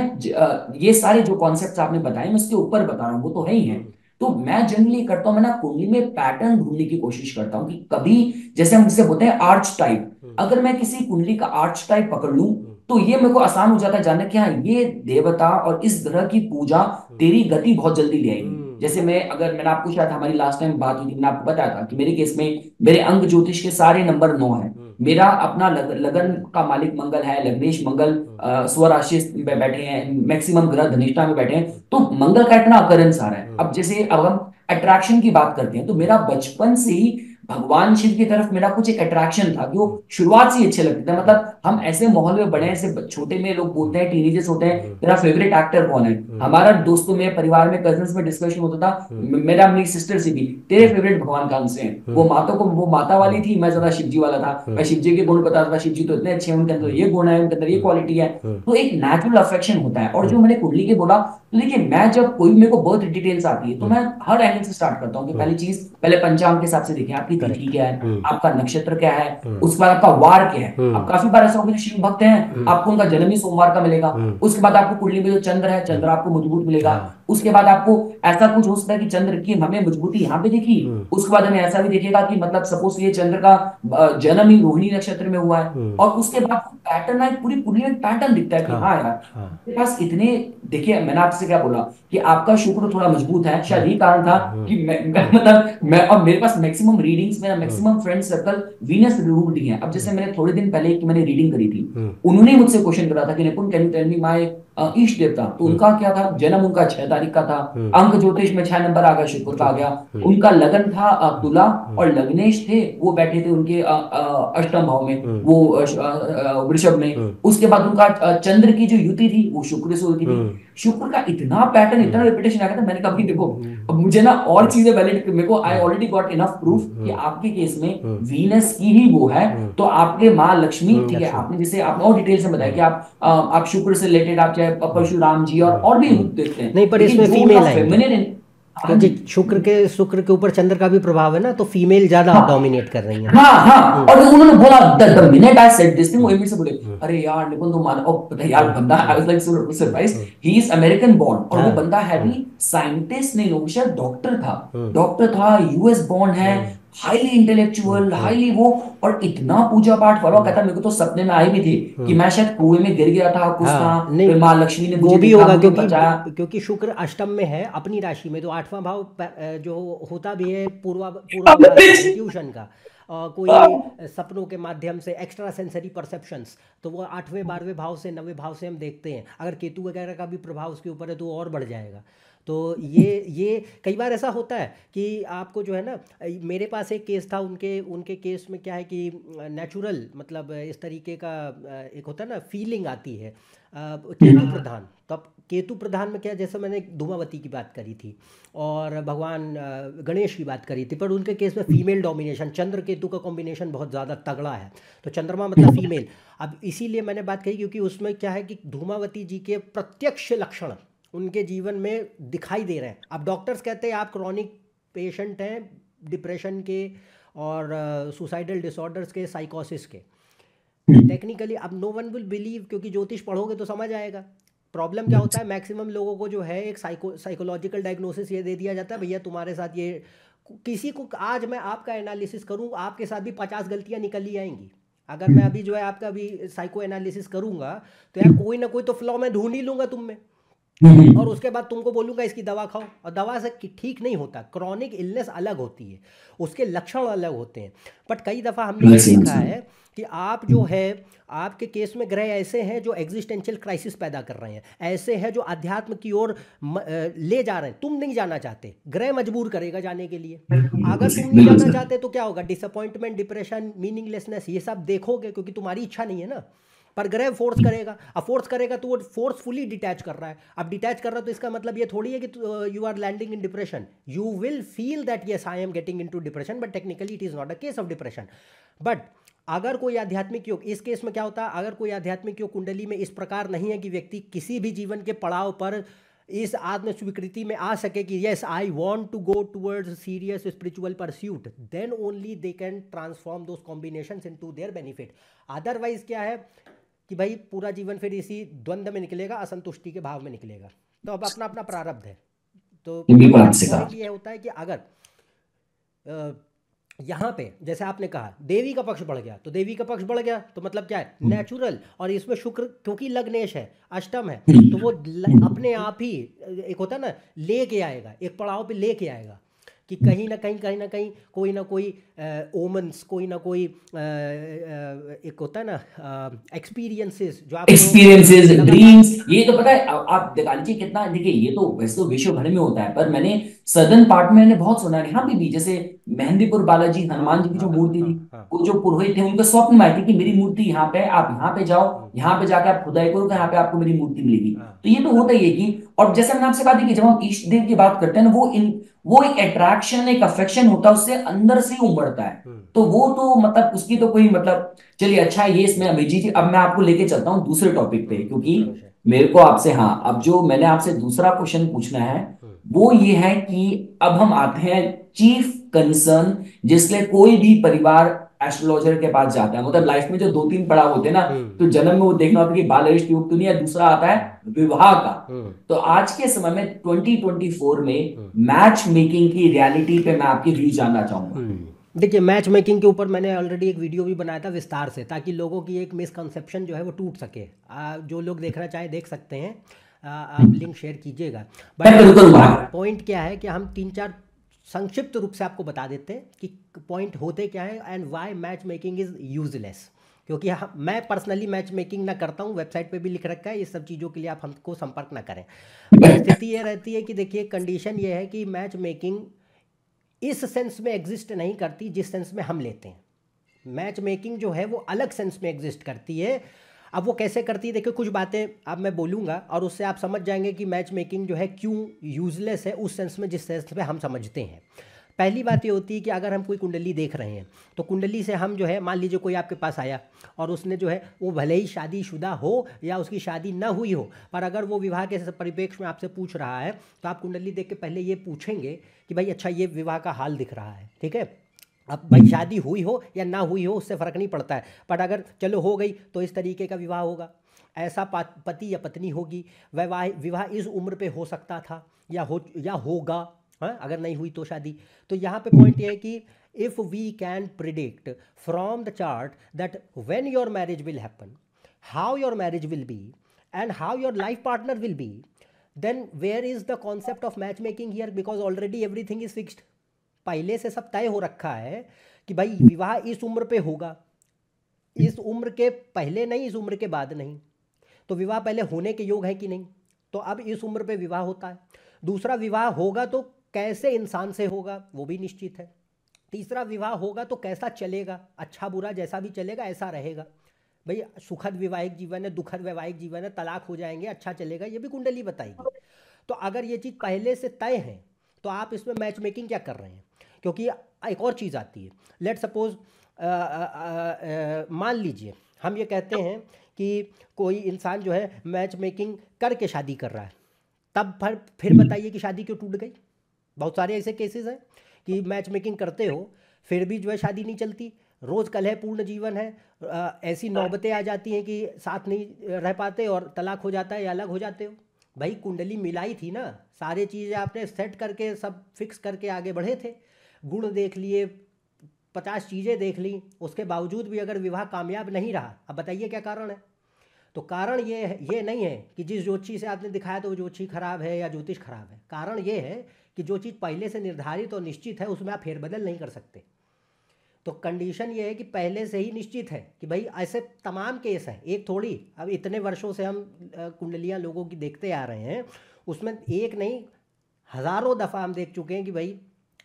ये सारे जो कॉन्सेप्ट आपने बताए मैं उसके ऊपर बता रहा हूँ वो तो है ही है। तो मैं जनरली करता हूँ मैं ना कुंडली में पैटर्न ढूँढने की कोशिश करता हूँ कि कभी जैसे हम इसे बोलते हैं आर्च टाइप अगर मैं किसी कुंडली का आर्च टाइप पकड़ लूँ तो ये मेरे को आसान हो जाता है जानना कि हाँ ये देवता और इस ग्रह की पूजा तेरी गति बहुत जल्दी ले आएगी। जैसे मैं अगर मैंने आपको शायद हमारी लास्ट टाइम बात हुई थी मैंने आपको बताया था कि मेरे केस में मेरे अंक ज्योतिष के सारे नंबर नौ है। मेरा अपना लग, लगन का मालिक मंगल है लग्नेश मंगल स्वराशि में बैठे हैं मैक्सिमम ग्रह धनिष्ठा में बैठे हैं। तो मंगल का इतना अकरंस आ रहा है। अब जैसे अब हम अट्रैक्शन की बात करते हैं तो मेरा बचपन से ही भगवान शिव की तरफ़ मेरा कुछ एक अट्रैक्शन था वो शुरुआत से अच्छे लगते थे। मतलब हम ऐसे माहौल में बड़े ऐसे छोटे में लोग बोलते हैं टीनेजर्स होते हैं तेरा फेवरेट एक्टर कौन है? हमारा दोस्तों में परिवार में कज़न में डिस्कशन होता था मेरा मेरी सिस्टर से भी। तेरे फेवरेट भगवान कौन से हैं? वो माता को वो माता वाली थी मैं ज़्यादा शिवजी वाला था। मैं शिव जी के गुण बताता था शिवजी तो इतने अच्छे हैं उनके अंदर ये गुण है उनके अंदर ये क्वालिटी है। तो एक नेचुरल अफेक्शन होता है। और जो मैंने कुंडली के बोला तो देखिए मैं जब कोई मेरे को बहुत डिटेल्स आती है तो मैं हर एंगल से स्टार्ट करता हूँ कि पहली चीज़ पहले पंचांग के हिसाब से देखें आपकी तिथि क्या है? आपका नक्षत्र क्या है? उसके बाद आपका वार क्या है? अब काफ़ी बार ऐसा होगा जो शिव भक्त हैं आपको उनका जन्म ही सोमवार का मिलेगा। उसके बाद आपको कुंडली में जो चंद्र है चंद्र आपको मज़बूत मिलेगा। उसके बाद आपको ऐसा कुछ हो सकता है कि चंद्र की हमें मजबूती यहाँ पे दिखी। उसके बाद हमें ऐसा भी दिखेगा कि मतलब सपोज़ ये चंद्र का जन्म ही रोहिणी नक्षत्र में हुआ है। और उसके बाद पैटर्न है पूरी कुंडली में पैटर्न दिखता है कि हाँ यार मेरे पास इतने देखिए मैंने आपसे क्या बोला कि आपका शुक्र थोड़ा मज़बूत है। शायद ये कारण था कि मैं, मैं मतलब मैं और मेरे पास मैक्सिमम रीडिंग्स मेरा maximum friend circle Venus ruled ही है। अब जैसे मैंने थोड़े दिन पहले की मैंने रीडिंग करी थी। उन्होंने मुझसे क्वेश्चन करा था कि Nipun can you tell me my ईश देवता तो उनका क्या था? जन्म उनका छह तारीख का था। अंक ज्योतिष में छह नंबर आ गया शुक्र का आ गया। उनका लगन था तुला और लग्नेश थे वो बैठे थे उनके अष्टम भाव में वो वृषभ में। उसके बाद उनका चंद्र की जो युति थी वो शुक्र से होती थी। शुक्र का इतना पैटर्न इतना रिपीटेशन आ गया था मैंने कहा भाई देखो अब मुझे ना और चीज़ें वैलिड मेरे को I already got enough proof कि आपके केस में वीनस की ही वो है तो आपके माँ लक्ष्मी ठीक है आपने जैसे आपने और डिटेल से बताया कि आप आप शुक्र से रिलेटेड आप चाहे परशुराम जी और और भी देखते हैं। नहीं, पर इसमें फीमेल है हाँ क्योंकि शुक्र के शुक्र के ऊपर चंद्र का भी प्रभाव है ना तो फीमेल ज़्यादा हाँ। डोमिनेट कर रही है। हाँ हाँ और उन्होंने बोला the minute I said this thing वो इमीडिएटली से बोले अरे यार निपुण तो मान ओ यार बंदा I was like so surprise he is American born और वो हाँ। बंदा है भी साइंटिस्ट नहीं लोग शायद डॉक्टर था। डॉक्टर था यूएस बॉर्न है हाईली इंटेलेक्चुअल हाईली वो और इतना पूजा पाठ फॉलो कहता मेरे को तो सपने में आई भी थी कि मैं शायद कुएँ में गिर गया था कुछ था हाँ फिर माँ लक्ष्मी ने वो मुझे भी होगा क्योंकि बचाया। क्योंकि शुक्र अष्टम में है अपनी राशि में तो आठवां भाव जो होता भी है पूर्वा पूर्वाभास का इंट्यूशन का अ, कोई सपनों के माध्यम से एक्स्ट्रा सेंसरी परसेप्शंस तो वो आठवें बारहवें भाव से नवे भाव से हम देखते हैं। अगर केतु वगैरह का भी प्रभाव उसके ऊपर है तो और बढ़ जाएगा। तो ये ये कई बार ऐसा होता है कि आपको जो है ना मेरे पास एक केस था उनके उनके केस में क्या है कि नेचुरल मतलब इस तरीके का एक होता है ना फीलिंग आती है। केतु प्रधान तब केतु प्रधान में क्या जैसे मैंने धूमावती की बात करी थी और भगवान गणेश की बात करी थी पर उनके केस में फीमेल डोमिनेशन चंद्र केतु का कॉम्बिनेशन बहुत ज़्यादा तगड़ा है तो चंद्रमा मतलब फीमेल अब इसीलिए मैंने बात कही क्योंकि उसमें क्या है कि धूमावती जी के प्रत्यक्ष लक्षण उनके जीवन में दिखाई दे रहे हैं। अब डॉक्टर्स कहते हैं आप क्रॉनिक पेशेंट हैं डिप्रेशन के और सुसाइडल uh, डिसऑर्डर्स के साइकोसिस के। टेक्निकली अब नो वन विल बिलीव क्योंकि ज्योतिष पढ़ोगे तो समझ आएगा। प्रॉब्लम क्या होता है? मैक्सिमम लोगों को जो है एक साइको साइकोलॉजिकल डायग्नोसिस ये दे दिया जाता है भैया तुम्हारे साथ ये किसी को आज मैं आपका एनालिसिस करूँ आपके साथ भी पचास गलतियाँ निकल ही आएँगी। अगर मैं अभी जो है आपका अभी साइको एनालिसिस करूँगा तो यार कोई ना कोई तो फ्लॉ मैं ढूंढ ही लूँगा तुम में। और उसके बाद तुमको बोलूँगा इसकी दवा खाओ। और दवा से ठीक नहीं होता क्रॉनिक इलनेस अलग होती है। उसके लक्षण अलग होते हैं। बट कई दफ़ा हमने ये देखा है कि आप जो है आपके केस में ग्रह ऐसे हैं जो एग्जिस्टेंशियल क्राइसिस पैदा कर रहे हैं। ऐसे हैं जो अध्यात्म की ओर ले जा रहे हैं। तुम नहीं जाना चाहते। ग्रह मजबूर करेगा जाने के लिए। अगर तुम नहीं जाना चाहते तो क्या होगा? डिसअपॉइंटमेंट डिप्रेशन मीनिंगलेसनेस ये सब देखोगे क्योंकि तुम्हारी इच्छा नहीं है ना। पर ग्रह फोर्स करेगा। अब फोर्स करेगा तो वो फोर्सफुली डिटैच कर रहा है। अब डिटैच कर रहा है तो इसका मतलब ये थोड़ी है कि you are landing in depression you will feel that yes I am getting in to depression but technically it is not a case of depression but अगर कोई आध्यात्मिक योग, इस केस में क्या होता है? अगर कोई आध्यात्मिक योग कुंडली में इस प्रकार नहीं है कि व्यक्ति किसी भी जीवन के पड़ाव पर इस आत्म स्वीकृति में आ सके कि yes I want to go towards serious spiritual pursuit then only they can transform those combination in to their benefit otherwise क्या है? कि भाई पूरा जीवन फिर इसी द्वंद्व में निकलेगा असंतुष्टि के भाव में निकलेगा। तो अब अपना अपना प्रारब्ध है। तो ये होता है कि अगर यहाँ पे जैसे आपने कहा देवी का पक्ष बढ़ गया तो देवी का पक्ष बढ़ गया तो मतलब क्या है? Natural hmm. और इसमें शुक्र क्योंकि लग्नेश है अष्टम है हम्म। तो वो अपने आप ही एक होता है ना लेके आएगा एक पड़ाव पे लेके आएगा कि कहीं ना कहीं कहीं ना कहीं कोई ना कोई ओमन्स कोई ना कोई एक होता है ना एक्सपीरियंसेस जो आप एक्सपीरियंसेस ड्रीम्स ये तो पता है आप दिखा लीजिए कितना देखिए ये तो वैसे तो विश्व भर में होता है पर मैंने सदन पार्ट में मैंने बहुत सुना है यहाँ पे भी जैसे मेहंदीपुर बालाजी हनुमान जी की जो हाँ, मूर्ति थी हाँ, हाँ। वो जो पुरोहित थे उनका स्वप्न में कि मेरी मूर्ति यहाँ पे आप यहाँ पे जाओ यहाँ पे जाके आप खुदाई करो यहाँ पे आपको मेरी मूर्ति मिलेगी तो ये तो होता ही है कि और जैसे मैंने आपसे बात की जब हम ईष्ट देव की बात करते हैं ना वो इन वो एक अट्रैक्शन एक अफेक्शन होता है उससे अंदर से उमड़ता है हम्म। तो वो तो मतलब उसकी तो कोई मतलब चलिए अच्छा ये इसमें अभिजीत जी अब मैं आपको लेके चलता हूँ दूसरे टॉपिक पे क्योंकि मेरे को आपसे हाँ अब जो मैंने आपसे दूसरा क्वेश्चन पूछना है हम्म। वो ये है कि अब हम आते हैं चीफ कंसर्न जिसके कोई भी परिवार एस्ट्रोलॉजर के पास जाता है मतलब लाइफ में जो दो तीन पड़ाव होते हैं ना हम्म। तो जन्म में वो देखना होता है कि बाल योग तो नहीं है दूसरा आता है विवाह का। तो आज के समय में 2024 में मैच। मेकिंग की रियलिटी पे मैं आपके व्यू जानना चाहूँगा देखिए मैच मेकिंग के ऊपर मैंने ऑलरेडी एक वीडियो भी बनाया था विस्तार से ताकि लोगों की एक मिसकंसेप्शन जो है वो टूट सके। आ, जो लोग देखना चाहे देख सकते हैं आ, आप लिंक शेयर कीजिएगा। बट पॉइंट क्या है कि हम तीन चार संक्षिप्त रूप से आपको बता देते हैं कि पॉइंट होते क्या है and why match making is useless क्योंकि मैं पर्सनली मैच मेकिंग ना करता हूँ वेबसाइट पे भी लिख रखा है ये सब चीज़ों के लिए आप हमको संपर्क ना करें। स्थिति ये रहती है कि देखिए कंडीशन ये है कि मैच मेकिंग इस सेंस में एग्जिस्ट नहीं करती जिस सेंस में हम लेते हैं। मैच मेकिंग जो है वो अलग सेंस में एग्जिस्ट करती है। अब वो कैसे करती है? देखिए, कुछ बातें अब मैं बोलूँगा और उससे आप समझ जाएँगे कि मैच मेकिंग जो है क्यों यूजलेस है उस सेंस में जिस सेंस में हम समझते हैं। पहली बात ये होती है कि अगर हम कोई कुंडली देख रहे हैं तो कुंडली से हम जो है, मान लीजिए कोई आपके पास आया और उसने जो है, वो भले ही शादीशुदा हो या उसकी शादी न हुई हो, पर अगर वो विवाह के परिप्रेक्ष्य में आपसे पूछ रहा है तो आप कुंडली देख के पहले ये पूछेंगे कि भाई अच्छा ये विवाह का हाल दिख रहा है, ठीक है? अब भाई, शादी हुई हो या ना हुई हो, उससे फ़र्क नहीं पड़ता है बट अगर चलो हो गई तो इस तरीके का विवाह होगा। ऐसा पति या पत्नी होगी, वैवाह, विवाह इस उम्र पे हो सकता था या हो, या होगा। हाँ अगर नहीं हुई तो शादी। तो यहाँ पे पॉइंट ये है कि if we can predict from the chart that when your marriage will happen how your marriage will be and how your life partner will be then where is the concept of match making here because already everything is fixed पहले से सब तय हो रखा है कि भाई विवाह इस उम्र पे होगा। इस उम्र के पहले नहीं, इस उम्र के बाद नहीं। तो विवाह पहले होने के योग है कि नहीं? तो अब इस उम्र पे विवाह होता है। दूसरा, विवाह होगा तो कैसे इंसान से होगा, वो भी निश्चित है। तीसरा, विवाह होगा तो कैसा चलेगा? अच्छा बुरा जैसा भी चलेगा, ऐसा रहेगा। भाई, सुखद वैवाहिक जीवन है, दुखद वैवाहिक जीवन है, तलाक हो जाएँगे अच्छा चलेगा, ये भी कुंडली बताएगी। तो अगर ये चीज़ पहले से तय है तो आप इसमें मैच मेकिंग क्या कर रहे हैं? क्योंकि एक और चीज़ आती है। लेट सपोज़ मान लीजिए, हम ये कहते हैं कि कोई इंसान जो है मैच मेकिंग करके शादी कर रहा है। तब फिर फिर बताइए कि शादी क्यों टूट गई? बहुत सारे ऐसे केसेस हैं कि मैच मेकिंग करते हो, फिर भी जो है शादी नहीं चलती। रोज़ कल है पूर्ण जीवन है ऐसी नौबतें आ जाती हैं कि साथ नहीं रह पाते और तलाक हो जाता है या अलग हो जाते हो। भाई, कुंडली मिलाई थी ना, सारे चीज़ें आपने सेट करके, सब फिक्स करके आगे बढ़े थे। गुण देख लिए, पचास चीज़ें देख ली, उसके बावजूद भी अगर विवाह कामयाब नहीं रहा, अब बताइए क्या कारण है? तो कारण ये ये नहीं है कि जिस ज्योतिषी से आपने दिखाया तो वो ज्योतिषी खराब है या ज्योतिष खराब है। कारण ये है कि जो चीज़ पहले से निर्धारित और निश्चित है उसमें आप फेरबदल नहीं कर सकते। तो कंडीशन ये है कि पहले से ही निश्चित है कि भाई ऐसे तमाम केस हैं। एक थोड़ी अब इतने वर्षों से हम कुंडलियाँ लोगों की देखते आ रहे हैं उसमें एक नहीं हज़ारों दफ़ा हम देख चुके हैं कि भाई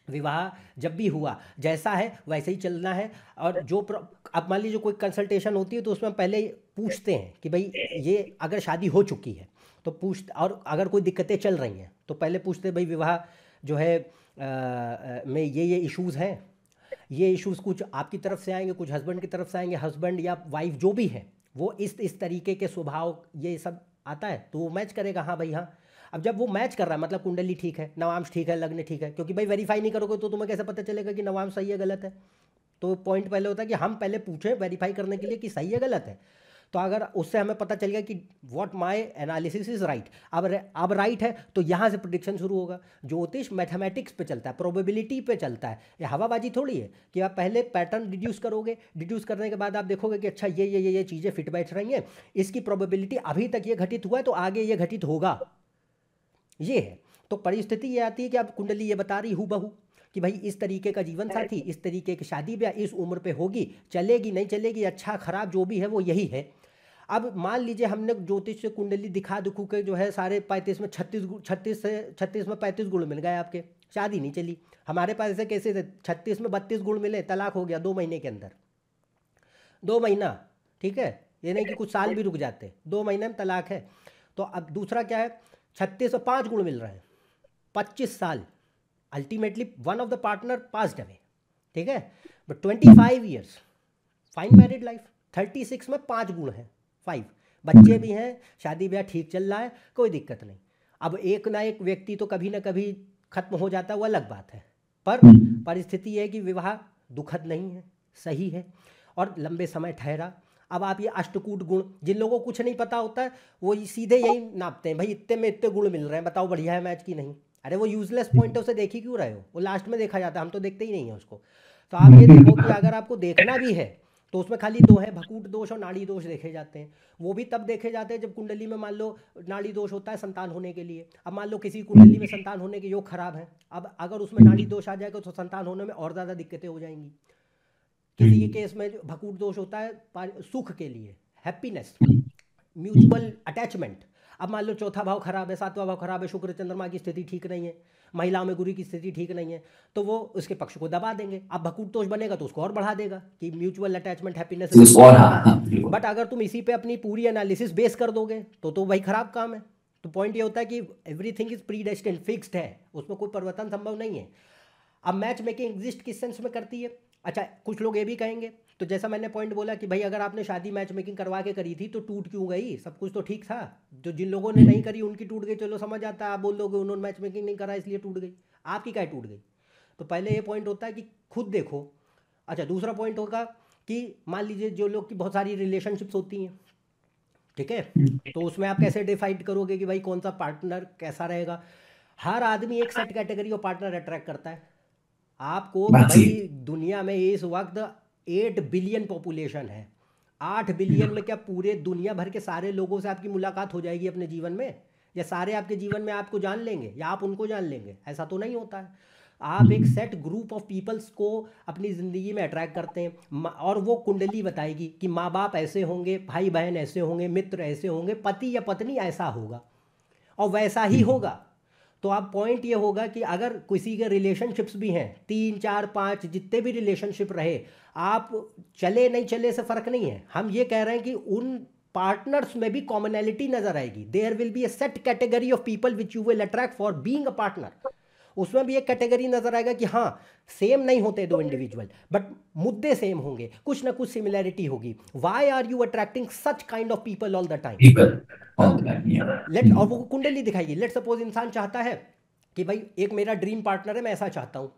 विवाह जब भी हुआ जैसा है वैसे ही चलना है। और जो अब मान लीजिए कोई कंसल्टेशन होती है तो उसमें पहले पूछते हैं कि भाई ये अगर शादी हो चुकी है तो पूछ और अगर कोई दिक्कतें चल रही हैं तो पहले पूछते भाई विवाह जो है आ, में ये ये इश्यूज़ हैं? ये इश्यूज़ कुछ आपकी तरफ़ से आएँगे कुछ हस्बैंड की तरफ़ से आएँगे हस्बैंड या वाइफ जो भी है वो इस इस तरीके के स्वभाव ये सब आता है? तो वो मैच करेगा हाँ भाई हाँ। अब जब वो मैच कर रहा है मतलब कुंडली ठीक है नवांश ठीक है लग्न ठीक है क्योंकि भाई वेरीफाई नहीं करोगे तो तुम्हें कैसे पता चलेगा कि नवांश सही है गलत है? तो पॉइंट पहले होता है कि हम पहले पूछें वेरीफाई करने के लिए कि सही है गलत है। तो अगर उससे हमें पता चल गया कि what my analysis is right अब अब राइट है तो यहाँ से प्रोडिक्शन शुरू होगा। ज्योतिष मैथमेटिक्स पे चलता है प्रोबेबिलिटी पे चलता है। ये हवाबाजी थोड़ी है कि आप पहले पैटर्न डिड्यूस करोगे। डिड्यूस करने के बाद आप देखोगे कि अच्छा ये ये ये ये चीज़ें फिट बैठ रही हैं। इसकी प्रोबेबिलिटी अभी तक ये घटित हुआ है तो आगे ये घटित होगा। ये है। तो परिस्थिति ये आती है कि आप कुंडली ये बता रही हूँ बहू कि भाई इस तरीके का जीवन साथी, इस तरीके की शादी ब्याह इस उम्र पे होगी, चलेगी, नहीं चलेगी अच्छा खराब, जो भी है, वो यही है। अब मान लीजिए हमने ज्योतिष से कुंडली दिखा दिखू के जो है सारे पैंतीस में छत्तीस छत्तीस से, छत्तीस में पैंतीस गुण मिल गए आपके। शादी नहीं चली। हमारे पास ऐसे कैसे थे? छत्तीस में बत्तीस गुण मिले, तलाक हो गया दो महीने के अंदर। दो महीना, ठीक है? ये नहीं कि कुछ साल भी रुक जाते। दो महीने में तलाक है। तो अब दूसरा क्या है? छत्तीस में पाँच गुण मिल रहे हैं। पच्चीस साल। Ultimately one of the partner pass away ठीक है? But twenty five years fine married life thirty six में पाँच गुण हैं। फाइव बच्चे भी हैं शादी ब्याह ठीक चल रहा है कोई दिक्कत नहीं। अब एक ना एक व्यक्ति तो कभी ना कभी खत्म हो जाता है वो अलग बात है। पर हम्म। परिस्थिति है कि विवाह दुखद नहीं है सही है और लंबे समय ठहरा। अब आप ये अष्टकूट गुण जिन लोगों को कुछ नहीं पता होता है वो सीधे यही नापते हैं भाई इतने में इतने गुण मिल रहे हैं बताओ बढ़िया है मैच की नहीं? अरे वो यूजलेस पॉइंट है उसे देख ही क्यों रहे हो? वो लास्ट में देखा जाता है हम तो देखते ही नहीं है उसको। तो आप ये देखो कि अगर आपको देखना भी है तो उसमें खाली दो है, भकूट दोष और नाड़ी दोष देखे जाते हैं। वो भी तब देखे जाते हैं जब कुंडली में मान लो नाड़ी दोष होता है संतान होने के लिए। अब मान लो किसी कुंडली में संतान होने के योग खराब है, अब अगर उसमें नाड़ी दोष आ जाएगा तो संतान होने में और ज़्यादा दिक्कतें हो जाएँगी। किसी के केस में भकूट दोष होता है सुख के लिए हैप्पीनेस म्यूचुअल अटैचमेंट अब मान लो चौथा भाव खराब है, सातवां भाव खराब है, शुक्र, चंद्रमा की स्थिति ठीक नहीं है। महिलाओं में गुरु की स्थिति ठीक नहीं है तो वो उसके पक्ष को दबा देंगे। अब भकूट तोष बनेगा तो उसको और बढ़ा देगा कि म्यूचुअल अटैचमेंट हैप्पीनेस बट अगर तुम इसी पे अपनी पूरी एनालिसिस बेस कर दोगे तो तो भाई खराब काम है। तो पॉइंट ये होता है कि everything is pre destine fixed है। उसमें कोई परिवर्तन संभव नहीं है। अब मैच मेकिंग एग्जिस्ट किस सेंस में करती है? अच्छा कुछ लोग ये भी कहेंगे तो जैसा मैंने पॉइंट बोला कि भाई अगर आपने शादी मैच मेकिंग करवा के करी थी तो टूट क्यों गई? सब कुछ तो ठीक था। जो जिन लोगों ने नहीं करी उनकी टूट गई। चलो समझ आता है आप बोल दोगे उन्होंने मैच मेकिंग नहीं करा इसलिए टूट गई। आपकी क्या टूट गई? तो पहले ये पॉइंट होता है कि खुद देखो। अच्छा दूसरा पॉइंट होगा कि मान लीजिए जो लोग की बहुत सारी रिलेशनशिप्स होती हैं ठीक है? तो उसमें आप कैसे डिफाइड करोगे कि भाई कौन सा पार्टनर कैसा रहेगा? हर आदमी एक set category of partner attract करता है। आपको भाई दुनिया में इस वक्त एट बिलियन पॉपुलेशन है। आठ बिलियन में क्या पूरे दुनिया भर के सारे लोगों से आपकी मुलाकात हो जाएगी अपने जीवन में? या सारे आपके जीवन में आपको जान लेंगे? या आप उनको जान लेंगे? ऐसा तो नहीं होता। है आप एक सेट ग्रुप ऑफ़ पीपल्स को अपनी ज़िंदगी में अट्रैक्ट करते हैं। और वो कुंडली बताएगी कि माँ बाप ऐसे होंगे भाई बहन ऐसे होंगे मित्र ऐसे होंगे पति या पत्नी ऐसा होगा। और वैसा ही होगा। तो आप पॉइंट ये होगा कि अगर किसी के रिलेशनशिप्स भी हैं, तीन, चार, पाँच, जितने भी रिलेशनशिप रहे, आप चले, नहीं चले से फ़र्क नहीं है। हम ये कह रहे हैं कि उन पार्टनर्स में भी कॉमनैलिटी नज़र आएगी। There will be a set category of people which you will attract for being a partner उसमें भी एक कैटेगरी नज़र आएगा कि हाँ सेम नहीं होते दो इंडिविजुअल बट मुद्दे सेम होंगे कुछ ना कुछ सिमिलैरिटी होगी। Why are you attracting such kind of people all the time let और वो कुंडली दिखाएगी। लेट सपोज़ इंसान चाहता है कि भाई एक मेरा ड्रीम पार्टनर है मैं ऐसा चाहता हूँ।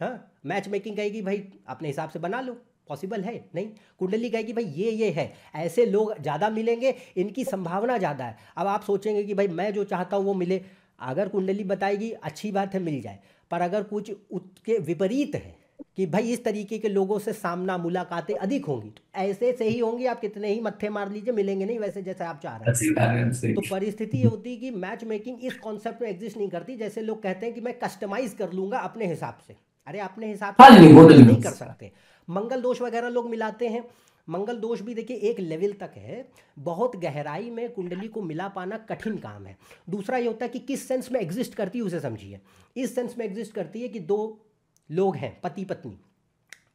हाँ मैच मेकिंग कहेगी भाई अपने हिसाब से बना लो पॉसिबल है? नहीं। कुंडली कहेगी भाई ये ये है। ऐसे लोग ज़्यादा मिलेंगे इनकी संभावना ज़्यादा है। अब आप सोचेंगे कि भाई मैं जो चाहता हूँ वो मिले। अगर कुंडली बताएगी अच्छी बात है मिल जाए। पर अगर कुछ उसके विपरीत है कि भाई इस तरीके के लोगों से सामना मुलाकातें अधिक होंगी तो ऐसे से ही होंगी आप कितने ही मत्थे मार लीजिए मिलेंगे नहीं वैसे जैसे आप चाह रहे हैं। तो परिस्थिति ये होती है कि मैच मेकिंग इस कॉन्सेप्ट में एग्जिस्ट नहीं करती जैसे लोग कहते हैं कि मैं कस्टमाइज कर लूँगा अपने हिसाब से। अरे अपने हिसाब से हाँ तो नहीं कर सकते। मंगल दोष वगैरह लोग मिलाते हैं। मंगल दोष भी देखिए एक लेवल तक है। बहुत गहराई में कुंडली को मिला पाना कठिन काम है। दूसरा ये होता है कि किस सेंस में एग्जिस्ट करती है उसे समझिए। इस सेंस में एग्जिस्ट करती है कि दो लोग हैं पति पत्नी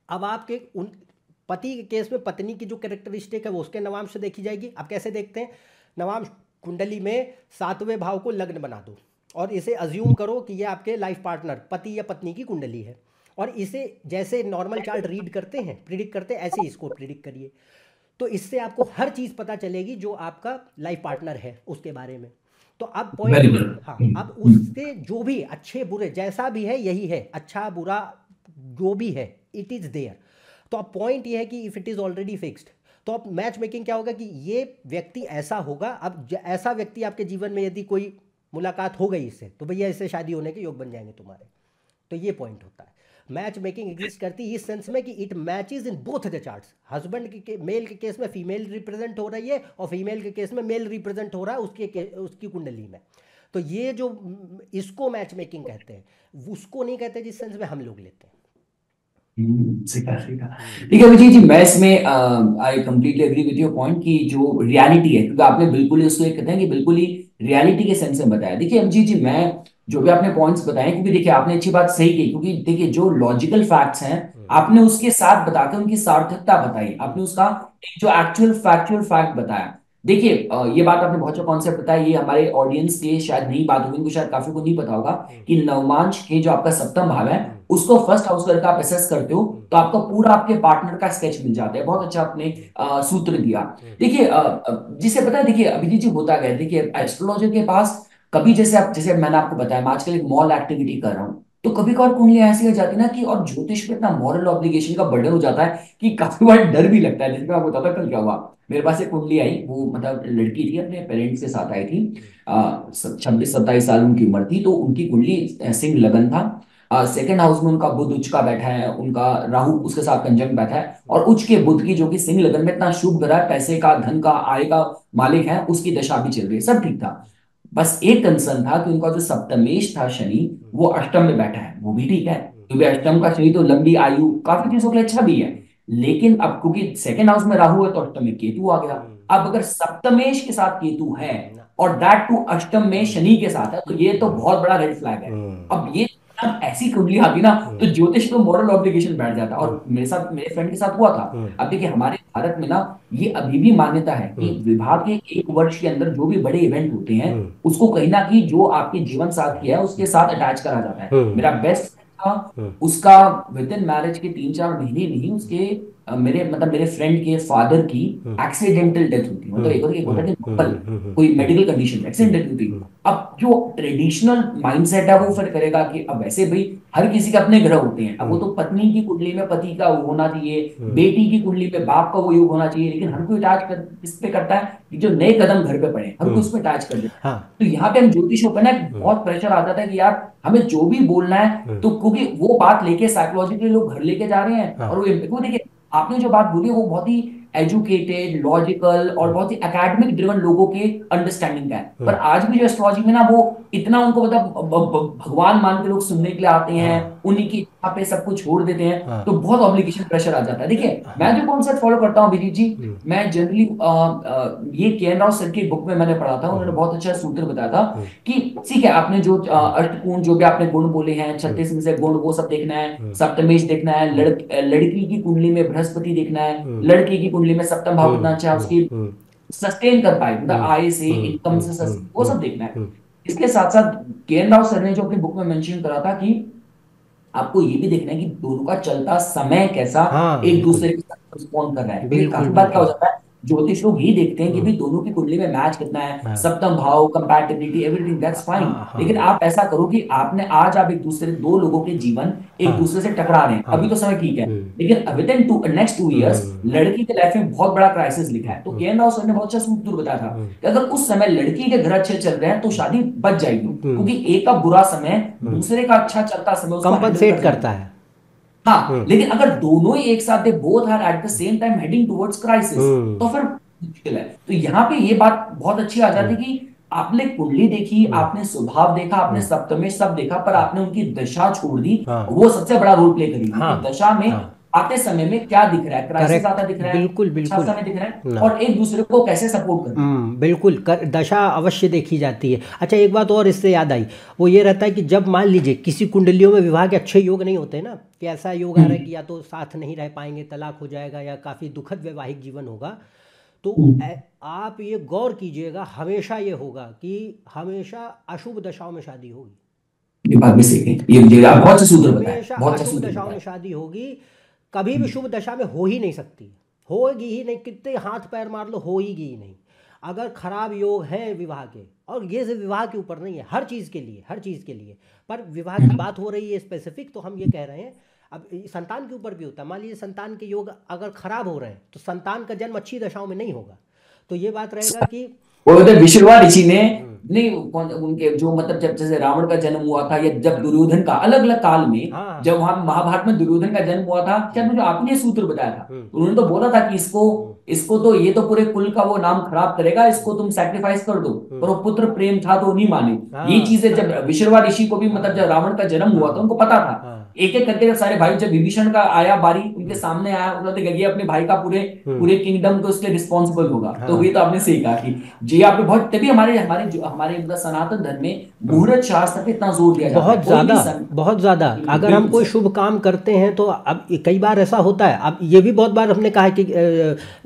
अब आपके उन पति के केस में पत्नी की जो कैरेक्टरिस्टिक है वो उसके नवांश से देखी जाएगी। अब कैसे देखते हैं? नवांश, कुंडली में सातवें भाव को लग्न बना दो और इसे अज्यूम करो कि ये आपके लाइफ पार्टनर पति या पत्नी की कुंडली है। और इसे जैसे नॉर्मल चार्ट रीड करते हैं प्रिडिक्ट करते हैं ऐसे इसको प्रिडिक्ट करिए। तो इससे आपको हर चीज़ पता चलेगी जो आपका लाइफ पार्टनर है उसके बारे में। तो अब पॉइंट हाँ अब उसके जो भी अच्छे बुरे जैसा भी है यही है। अच्छा बुरा जो भी है इट इज़ देयर तो अब पॉइंट ये है कि if it is already fixed तो अब मैच मेकिंग क्या होगा कि ये व्यक्ति ऐसा होगा। अब ऐसा व्यक्ति आपके जीवन में यदि कोई मुलाकात हो गई इससे तो भैया इससे शादी होने के योग बन जाएँगे तुम्हारे। तो ये पॉइंट होता है। मैच मेकिंग एग्जिस्ट करती है इस सेंस में कि it matches in both the charts husband के मेल के केस में फीमेल रिप्रेजेंट हो रही है और फीमेल के केस में मेल रिप्रेजेंट हो रहा है उसके उसकी कुंडली में. तो ये जो इसको मैच मेकिंग कहते हैं उसको नहीं कहते जिस सेंस में हम लोग लेते हैं. हम्म, ठीक है विजय जी मैं इसमें I completely agree with your point कि जो रियलिटी है क्योंकि आपने बिल्कुल ही उसको कहते हैं कि बिल्कुल ही रियलिटी के सेंस में बताया. देखिए अभिजीत जी मैं जो भी आपने पॉइंट्स बताए क्योंकि देखिए आपने अच्छी बात सही की क्योंकि देखिए जो लॉजिकल फैक्ट्स हैं आपने उसके साथ बताकर उनकी सार्थकता बताई आपने उसका जो एक्चुअल फैक्चुअल फैक्ट बताया। देखिए ये बात आपने बहुत अच्छा कॉन्सेप्ट बताया ये हमारे ऑडियंस के शायद नई बात होगी इनको शायद काफ़ी को नहीं पता होगा कि नवमांश के जो आपका सप्तम भाव है उसको फ़र्स्ट हाउस करके आप एसेस करते हो तो आपको पूरा आपके पार्टनर का स्केच मिल जाता है। बहुत अच्छा आपने सूत्र दिया। देखिए जिसे पता है देखिए अभिजीत जी होता गया। देखिए एस्ट्रोलॉजर के पास कभी जैसे आप, जैसे मैंने आपको बताया, मैं आजकल एक मॉल एक्टिविटी कर रहा हूँ तो कभी कभार कुंडलियाँ ऐसी हो जाती ना कि, और ज्योतिष पे इतना मॉरल ऑब्लिगेशन का बर्डन हो जाता है कि काफ़ी बार डर भी लगता है। जैसे मैं आपको बताता कल क्या हुआ? मेरे पास एक कुंडली आई, वो मतलब लड़की थी, अपने पेरेंट्स के साथ आई थी छब्बीस, सत्ताईस साल उनकी उम्र थी तो उनकी कुंडली सिंह लगन था। सेकंड हाउस में उनका बुद्ध उच्च का बैठा है, उनका राहु उसके साथ कंजंग बैठा है, और उच्च के बुद्ध की जो कि सिंह लगन में इतना शुभ ग्रह पैसे का, धन का, आय का मालिक है, उसकी दशा भी चल रही है, सब ठीक था। बस एक कंसर्न था कि उनका जो सप्तमेश था शनि वो अष्टम में बैठा है। वो भी ठीक है। क्योंकि अष्टम का शनि तो लंबी आयु काफ़ी चीज़ों के लिए अच्छा भी है। लेकिन अब क्योंकि सेकेंड हाउस में राहु है तो अष्टम में केतु आ गया। अब अगर सप्तमेश के साथ केतु है और दैट टू अष्टम में शनि के साथ है तो ये तो बहुत बड़ा रेड फ्लैग है। अब ये जब ऐसी कुंडली आती ना तो ज्योतिष तो मॉरल ऑब्लिगेशन बैठ जाता। और मेरे साथ मेरे फ्रेंड के साथ हुआ था। अब देखिए हमारे भारत में ना ये अभी भी मान्यता है कि विभाग के एक वर्ष के अंदर जो भी बड़े इवेंट होते हैं उसको कहीं ना कहीं जो आपके जीवन साथी है उसके साथ अटैच करा जाता है। मेरा बेस्ट था उसका विद इन मैरिज के तीन चार महीने नहीं उसके मेरे मतलब मेरे फ्रेंड के फादर की एक्सीडेंटल हम्म। डेथ हुई मतलब एक एक होता है कि हम्म। कोई मेडिकल कंडीशन एक्सीडेंट हम्म। अब जो ट्रेडिशनल माइंडसेट है वो फिर करेगा कि अब वैसे भाई हर किसी के अपने ग्रह होते हैं। अब वो तो पत्नी की कुंडली में पति का वो होना चाहिए बेटी की कुंडली में बाप का वो योग होना चाहिए लेकिन हर कोई अटैच कर इस पे करता है कि जो नए कदम घर पे पड़े हर कोई उसमें अटैच कर देता हाँ। तो यहाँ पे हम ज्योतिषों पर ना बहुत प्रेशर आता था कि यार हमें जो भी बोलना है तो क्योंकि वो बात लेके साइकोलॉजिकली लोग घर लेके जा रहे हैं हाँ। और वो देखिए आपने जो बात बोली वो बहुत ही एजुकेटेड लॉजिकल और बहुत ही एकेडमिक ड्रिवन लोगों के अंडरस्टैंडिंग का है पर हाँ। आज भी जो एस्ट्रोलॉजी में ना वो इतना उनको मतलब भगवान मान के लोग सुनने के लिए आते हैं हाँ। उन्हीं की इच्छा पे सब कुछ छोड़ देते हैं हाँ। तो बहुत ऑब्लिगेशन प्रेशर आ जाता है। देखिए मैं जो कॉन्सेप्ट फॉलो करता हूँ विजीत जी। मैं जनरली ये के एन राव सर की बुक में मैंने पढ़ा था उन्होंने बहुत अच्छा सूत्र बताया था हम्म। कि ठीक है आपने जो अष्टपूर्ण जो भी आपने गुण बोले हैं छत्तीस में से गुण वो सब देखना है। सप्तमेश देखना है लड़की की कुंडली में बृहस्पति देखना है लड़के की कुंडली में सप्तम भाव कितना अच्छा उसकी सस्टेन कर पाए मतलब आय से इनकम से वो सब देखना है। इसके साथ साथ के राव सर ने जो अपनी बुक में मेंशन करा था कि आपको ये भी देखना है कि दोनों का चलता समय कैसा हाँ, एक दूसरे के साथ रिस्पॉन्ड कर रहा है काफ़ी बार क्या हो जाता है ज्योतिष लोग ही देखते हैं कि भाई दोनों की कुंडली में मैच कितना है हाँ। सप्तम भाव कंपैटिबिलिटी एवरीथिंग दैट्स फाइन लेकिन आप ऐसा करो कि आपने आज आप एक दूसरे दो लोगों के जीवन एक हाँ। दूसरे से टकरा रहे हैं हाँ। अभी तो समय ठीक है हम्म। लेकिन within two next two years लड़की के लाइफ में बहुत बड़ा क्राइसिस लिखा है तो के एन राव सर ने बहुत अच्छा सूत्र बताया था। कि अगर उस समय लड़की के घर अच्छे चल रहे हैं तो शादी बच जाएगी। क्योंकि एक का बुरा समय दूसरे का अच्छा चलता समय करता है हाँ हम्म। लेकिन अगर दोनों ही एक साथ both are at the same time heading towards crisis तो फिर मुश्किल है तो यहाँ पे ये बात बहुत अच्छी आ जाती है कि आपने कुंडली देखी हम्म। आपने स्वभाव देखा आपने हम्म। सप्तमेश सब देखा पर आपने उनकी दशा छोड़ दी हाँ। वो सबसे बड़ा रोल प्ले करी हाँ। दशा में हाँ। आते समय में क्या दिख रहा है? क्राइसिस आता दिख रहा है? बिल्कुल बिल्कुल। समय दिख रहा है? और एक दूसरे को कैसे सपोर्ट करना हम्म, बिल्कुल कर, दशा अवश्य देखी जाती है। अच्छा एक बात और इससे याद आई। वो ये रहता है कि जब मान लीजिए किसी कुंडलियों में विवाह के अच्छे योग नहीं होते ना कि ऐसा योग आ रहा है। कि या तो साथ नहीं रह पाएँगे तलाक हो जाएगा या काफ़ी दुखद वैवाहिक जीवन होगा तो हम्म। आप ये गौर कीजिएगा हमेशा ये होगा कि हमेशा अशुभ दशाओं में शादी होगी। विभाग में सीखें ये मुझे आप बहुत से सूत्र बताए बहुत अच्छा अशुभ दशाओं में शादी होगी कभी भी शुभ दशा में हो ही नहीं सकती। होगी ही नहीं कितने हाथ पैर मार लो होगी ही नहीं। अगर खराब योग है विवाह के और ये सिर्फ़ विवाह के ऊपर नहीं है हर चीज़ के लिए हर चीज़ के लिए पर विवाह की बात हो रही है स्पेसिफिक तो हम ये कह रहे हैं अब संतान के ऊपर भी होता है। मान लीजिए संतान के योग अगर खराब हो रहे हैं तो संतान का जन्म अच्छी दशाओं में नहीं होगा। तो ये बात रहेगा कि वो उधर विश्ववा ऋषि ने नहीं उनके जो मतलब जब जैसे रावण का जन्म हुआ था या जब दुर्योधन का अलग अलग काल में हाँ। हाँ जब वहाँ महाभारत में दुर्योधन का जन्म हुआ था शायद मुझे आपने सूत्र बताया था? हम्म। उन्होंने तो बोला था कि इसको इसको तो ये तो पूरे कुल का वो नाम खराब करेगा इसको तुम सैक्रिफाइस कर दो। पर वो पुत्र प्रेम था तो नहीं माने। ये हाँ। चीज़ें जब विश्ववा ऋषि को भी मतलब जब रावण का जन्म हुआ था उनको पता था। हाँ। एक एक करके जब सारे भाई जब विभीषण का आया बारी उनके सामने आया उन्होंने कहा ये अपने भाई का पूरे पूरे किंगडम को उसके रिस्पॉन्सिबल होगा। तो ये तो आपने सही कहा कि जी आपने बहुत तभी हमारे हमारे जो हमारे मतलब सनातन धर्म में मुहूर्त शास्त्र पे इतना ज़ोर दिया बहुत ज़्यादा बहुत ज़्यादा। अगर हम कोई शुभ काम करते हैं तो अब कई बार ऐसा होता है। अब ये भी बहुत बार हमने कहा है कि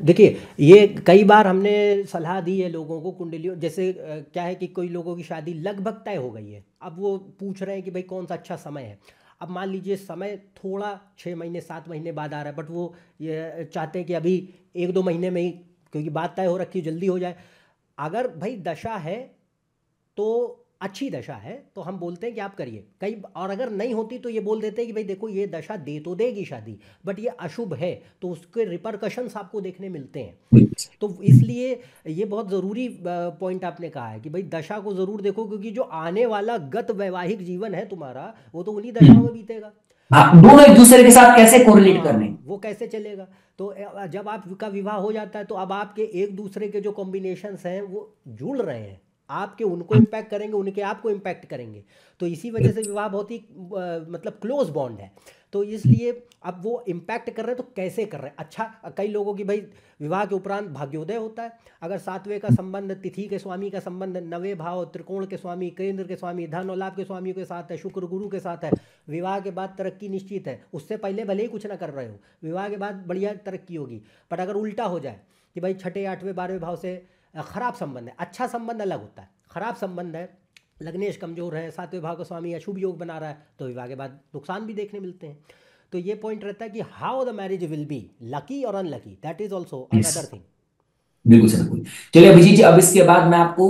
देखिए ये कई बार हमने सलाह दी है लोगों को कुंडलियों जैसे क्या है कि कोई लोगों की शादी लगभग तय हो गई है। अब वो पूछ रहे हैं कि भाई कौन सा अच्छा समय है। अब मान लीजिए समय थोड़ा छः महीने, सात महीने बाद आ रहा है बट वो ये चाहते हैं कि अभी एक दो महीने में ही, क्योंकि बात तय हो रखी है जल्दी हो जाए। अगर भाई दशा है तो अच्छी दशा है तो हम बोलते हैं कि आप करिए। कई और अगर नहीं होती तो ये बोल देते हैं कि भाई देखो ये दशा दे तो देगी शादी बट ये अशुभ है तो उसके रिपरकशंस आपको देखने मिलते हैं। तो इसलिए ये बहुत ज़रूरी पॉइंट आपने कहा है कि भाई दशा को ज़रूर देखो क्योंकि जो आने वाला गत वैवाहिक जीवन है तुम्हारा वो तो उन्हीं दशाओं में बीतेगा। हाँ दोनों एक दूसरे के साथ कैसे कोरिलेट करने? हाँ वो कैसे चलेगा? तो जब आपका विवाह हो जाता है तो अब आपके एक दूसरे के जो कॉम्बिनेशन हैं वो जुड़ रहे हैं। आपके उनको इम्पैक्ट करेंगे, उनके आपको इम्पैक्ट करेंगे। तो इसी वजह से विवाह बहुत ही मतलब क्लोज बॉन्ड है। तो इसलिए अब वो इम्पैक्ट कर रहे हैं तो कैसे कर रहे हैं? अच्छा कई लोगों की भाई, विवाह के उपरांत भाग्योदय होता है। अगर सातवें का संबंध, तिथि के स्वामी का संबंध, नवे भाव, त्रिकोण के स्वामी, केंद्र के स्वामी, धन और लाभ के स्वामी के साथ है, शुक्र गुरु के साथ है, विवाह के बाद तरक्की निश्चित है, उससे पहले भले ही कुछ ना कर रहे हो, विवाह के बाद बढ़िया तरक्की होगी। बट अगर उल्टा हो जाए कि भाई छठे, आठवें, बारहवें भाव से खराब संबंध है अच्छा संबंध अलग होता है। खराब संबंध है लग्नेश कमज़ोर है सातवें भाव का स्वामी अशुभ योग बना रहा है तो विवाह के बाद नुकसान भी देखने मिलते हैं। तो ये पॉइंट रहता है कि how the marriage will be lucky और unlucky that is also another thing बिल्कुल सर बिल्कुल। चलिए अभिजीत जी अब इसके बाद मैं आपको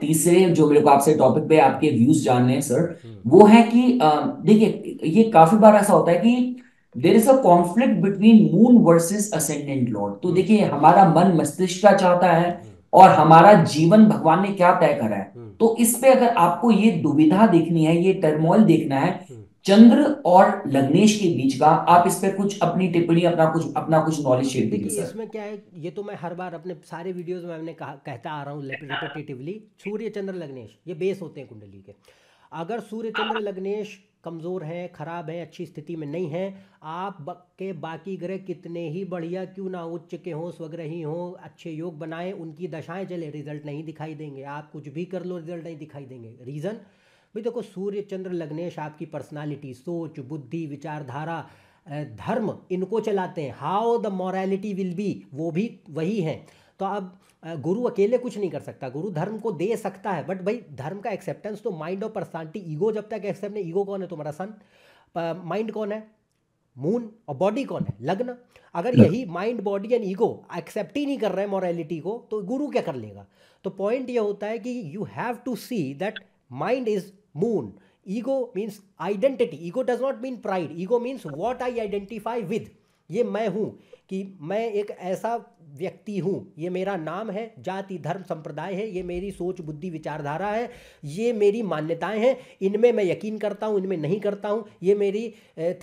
तीसरे जो मेरे को आपसे टॉपिक पे आपके व्यूज़ जानने हैं सर वो है कि देखिए ये काफ़ी बार ऐसा होता है कि there is a conflict between moon versus ascendant lord तो देखिए हमारा मन मस्तिष्क क्या चाहता है और हमारा जीवन भगवान ने क्या तय करा है? तो इस पे अगर आपको ये दुविधा देखनी है ये टर्मोइल देखना है चंद्र और लग्नेश के बीच का आप इस पे कुछ अपनी टिप्पणी अपना कुछ अपना कुछ नॉलेज शेयर कीजिए इसमें क्या है ये तो मैं हर बार अपने सारे वीडियोस में मैंने कहा कहता आ रहा हूँ रिपीटेटिवली सूर्य चंद्र लग्नेश ये बेस होते हैं कुंडली के। अगर सूर्य चंद्र लग्नेश कमज़ोर हैं, खराब हैं, अच्छी स्थिति में नहीं हैं। आप के बाकी ग्रह कितने ही बढ़िया क्यों ना उच्च के हों, स्वग्रही हों अच्छे योग बनाएँ, उनकी दशाएँ चले, रिज़ल्ट नहीं दिखाई देंगे। आप कुछ भी कर लो, रिज़ल्ट नहीं दिखाई देंगे। रीज़न? भाई देखो, सूर्य, चंद्र, लग्नेश, आपकी पर्सनालिटी, सोच, बुद्धि, विचारधारा धर्म, इनको चलाते हैं। How the morality will be, वो भी वही हैं। तो अब गुरु अकेले कुछ नहीं कर सकता। गुरु धर्म को दे सकता है बट भाई धर्म का एक्सेप्टेंस तो माइंड और पर्सनालिटी ईगो जब तक एक्सेप्ट नहीं ईगो कौन है तुम्हारा सन माइंड कौन है? मून और बॉडी कौन है? लग्न। अगर यही mind body and ego accept ही नहीं कर रहे मॉरेलिटी को तो गुरु क्या कर लेगा? तो पॉइंट ये होता है कि you have to see that mind is moon ego means identity ego does not mean pride ego means what I identify with ये मैं हूँ कि मैं एक ऐसा व्यक्ति हूँ। ये मेरा नाम है, जाति, धर्म, संप्रदाय है, ये मेरी सोच, बुद्धि, विचारधारा है, ये मेरी मान्यताएँ हैं, इनमें मैं यकीन करता हूँ, इनमें नहीं करता हूँ, ये मेरी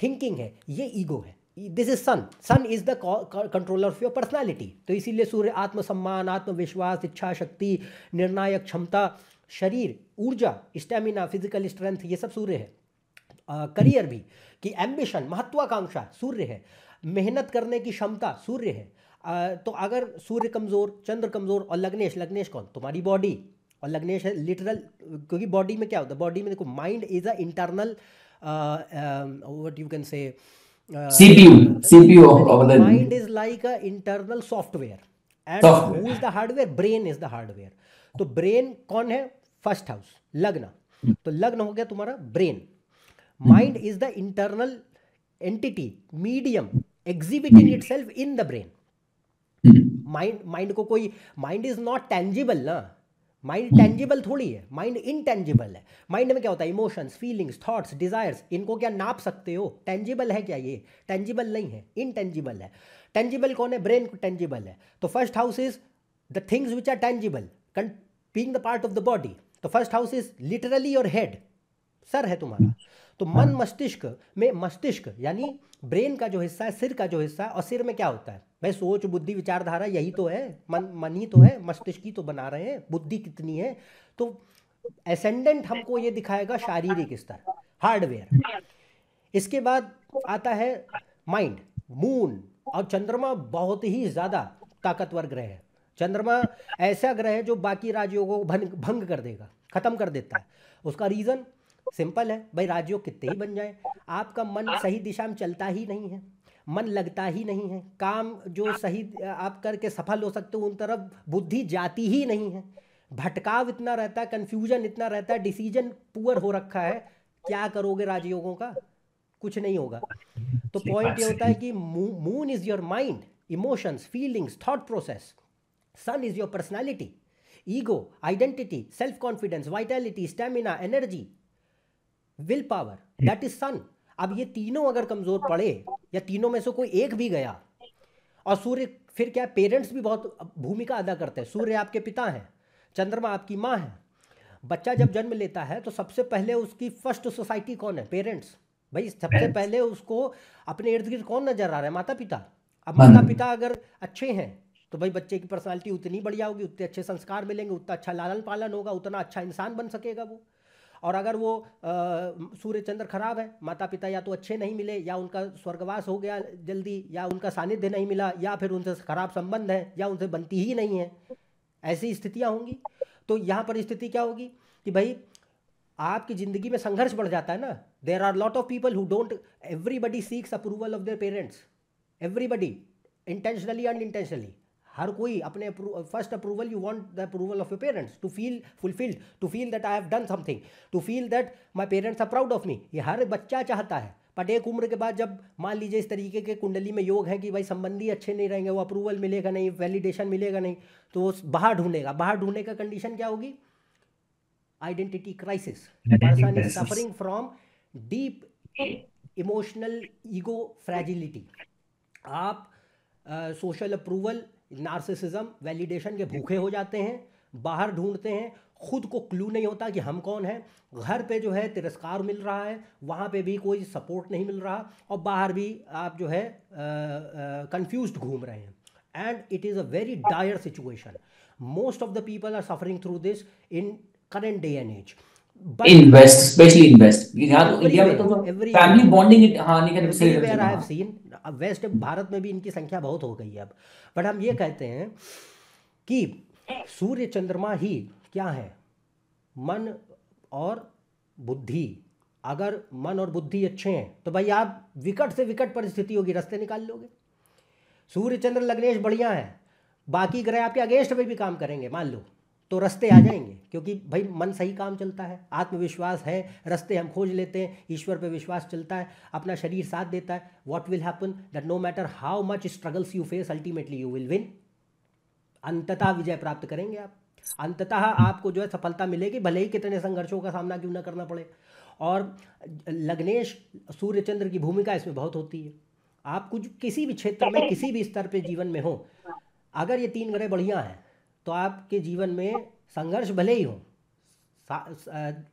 थिंकिंग है, ये ईगो है। This is sun sun is the controller of your personality तो इसीलिए सूर्य आत्मसम्मान, आत्मविश्वास इच्छा शक्ति निर्णायक क्षमता, शरीर, ऊर्जा स्टेमिना फ़िज़िकल स्ट्रेंथ ये सब सूर्य है। करियर भी, कि एम्बिशन महत्वाकांक्षा, सूर्य है। मेहनत करने की क्षमता, सूर्य है। तो अगर सूर्य कमज़ोर चंद्र कमज़ोर और लग्नेश लग्नेश कौन? तुम्हारी बॉडी और लग्नेश है लिटरल क्योंकि बॉडी में क्या होता है? बॉडी में देखो mind is a internal what you can say CPU, CPU mind is like a internal software and Software. Who is the hardware brain is the hardware तो ब्रेन कौन है? फ़र्स्ट हाउस लग्न। तो लग्न हो गया तुम्हारा brain mind is the internal entity medium exhibiting itself in the brain mind mind को कोई माइंड इज़ नॉट टेंजिबल ना। माइंड टेंजिबल थोड़ी है माइंड इनटेंजिबल है। माइंड में क्या होता है? इमोशंस फीलिंग्स थॉट्स डिजायर्स इनको क्या नाप सकते हो? टेंजिबल है क्या ये? टेंजिबल नहीं है इनटेंजिबल है। टेंजिबल कौन है? ब्रेन टेंजिबल है। तो first house is the things which are tangible being the part of the body तो first house is literally your head sir है तुम्हारा। तो मन मस्तिष्क में मस्तिष्क यानी ब्रेन का जो हिस्सा है सिर का जो हिस्सा है और सिर में क्या होता है? भाई सोच, बुद्धि, विचारधारा यही तो है। मन मन ही तो है, मस्तिष्क ही तो बना रहे हैं। बुद्धि कितनी है? तो एसेंडेंट हमको ये दिखाएगा शारीरिक स्तर हार्डवेयर इसके बाद आता है माइंड मून और चंद्रमा बहुत ही ज़्यादा ताकतवर ग्रह है। चंद्रमा ऐसा ग्रह है जो बाकी राज्यों को भंग भंग कर देगा, ख़त्म कर देता है। उसका रीज़न सिंपल है, भाई राज्यों कितने ही बन जाए। आपका मन सही दिशा में चलता ही नहीं है। मन लगता ही नहीं है। काम जो सही आप करके सफल हो सकते हो उन तरफ़ बुद्धि जाती ही नहीं है। भटकाव इतना रहता है कन्फ्यूज़न इतना रहता है डिसीज़न पुअर हो रखा है। क्या करोगे राजयोगों का? कुछ नहीं होगा। तो पॉइंट ये होता है कि moon is your mind emotions feelings thought process sun is your personality ego identity self confidence vitality stamina energy will power that is sun अब ये तीनों अगर कमज़ोर पड़े या तीनों में से कोई एक भी गया और सूर्य फिर क्या पेरेंट्स भी बहुत भूमिका अदा करते हैं? सूर्य आपके पिता हैं चंद्रमा आपकी माँ है। बच्चा जब जन्म लेता है तो सबसे पहले उसकी फ़र्स्ट सोसाइटी कौन है? पेरेंट्स। भाई सबसे पहले उसको अपने इर्द गिर्द कौन नज़र आ रहा है? माता पिता अब माता पिता अगर अच्छे हैं तो भाई बच्चे की पर्सनालिटी उतनी बढ़िया होगी उतने अच्छे संस्कार मिलेंगे उतना अच्छा लालन पालन होगा उतना अच्छा इंसान बन सकेगा वो। और अगर वो सूर्य चंद्र खराब है माता पिता या तो अच्छे नहीं मिले, या उनका स्वर्गवास हो गया जल्दी, या उनका सानिध्य नहीं मिला, या फिर उनसे खराब संबंध है, या उनसे बनती ही नहीं है, ऐसी स्थितियाँ होंगी। तो यहाँ पर स्थिति क्या होगी कि भाई, आपकी ज़िंदगी में संघर्ष बढ़ जाता है ना। There are lot of people who don't everybody seeks approval of their parents everybody intentionally unintentionally हर कोई अपने first approval you want the approval of your parents to feel fulfilled to feel that I have done something to feel that my parents are proud of me ये हर बच्चा चाहता है। But एक उम्र के बाद जब मान लीजिए इस तरीके के कुंडली में योग है कि भाई संबंधी अच्छे नहीं रहेंगे वो अप्रूवल मिलेगा नहीं वैलिडेशन मिलेगा नहीं तो वो बाहर ढूंढेगा। बाहर ढूँढने का कंडीशन क्या होगी? Identity crisis person is suffering from deep emotional ego fragility आप social uh, approval narcissism validation के भूखे हो जाते हैं बाहर ढूंढते हैं खुद को क्लू नहीं होता कि हम कौन हैं। घर पे जो है तिरस्कार मिल रहा है वहाँ पे भी कोई सपोर्ट नहीं मिल रहा और बाहर भी आप जो है कंफ्यूज घूम रहे हैं। And it is a very dire situation most of the people are suffering through this in current day and age in west specially in west यहाँ इंडिया में तो फैमिली सीन वेस्ट भारत में भी इनकी संख्या बहुत हो गई है अब। बट हम ये कहते हैं कि सूर्य चंद्रमा ही क्या है? मन और बुद्धि। अगर मन और बुद्धि अच्छे हैं तो भाई आप विकट से विकट परिस्थिति होगी, रास्ते निकाल लोगे। सूर्य, चंद्र, लग्नेश बढ़िया है, बाकी ग्रह आपके अगेंस्ट में भी काम करेंगे, मान लो। तो रस्ते आ जाएँगे क्योंकि भाई मन सही काम चलता है आत्मविश्वास है रस्ते हम खोज लेते हैं ईश्वर पे विश्वास चलता है अपना शरीर साथ देता है। What will happen that no matter how much struggles you face ultimately you will win अंततः विजय प्राप्त करेंगे आप। अंततः आपको जो है सफलता मिलेगी भले ही कितने संघर्षों का सामना क्यों ना करना पड़े। और लग्नेश सूर्यचंद्र की भूमिका इसमें बहुत होती है। आप कुछ किसी भी क्षेत्र में किसी भी स्तर पे जीवन में हो अगर ये तीन ग्रह बढ़िया हैं तो आपके जीवन में संघर्ष भले ही हो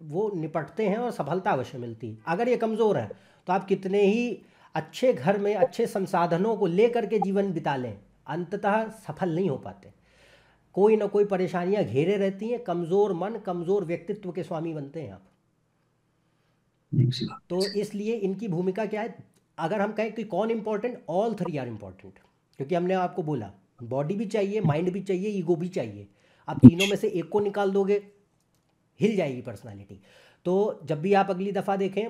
वो निपटते हैं और सफलता अवश्य मिलती है। अगर ये कमज़ोर है तो आप कितने ही अच्छे घर में अच्छे संसाधनों को लेकर के जीवन बिता लें। अंततः सफल नहीं हो पाते। कोई ना कोई परेशानियाँ घेरे रहती हैं। कमज़ोर मन कमज़ोर व्यक्तित्व के स्वामी बनते हैं आप। तो इसलिए इनकी भूमिका क्या है? अगर हम कहें कि कौन important all three are important क्योंकि हमने आपको बोला बॉडी भी चाहिए माइंड भी चाहिए ईगो भी चाहिए। आप तीनों में से एक को निकाल दोगे हिल जाएगी पर्सनालिटी तो जब भी आप अगली दफ़ा देखें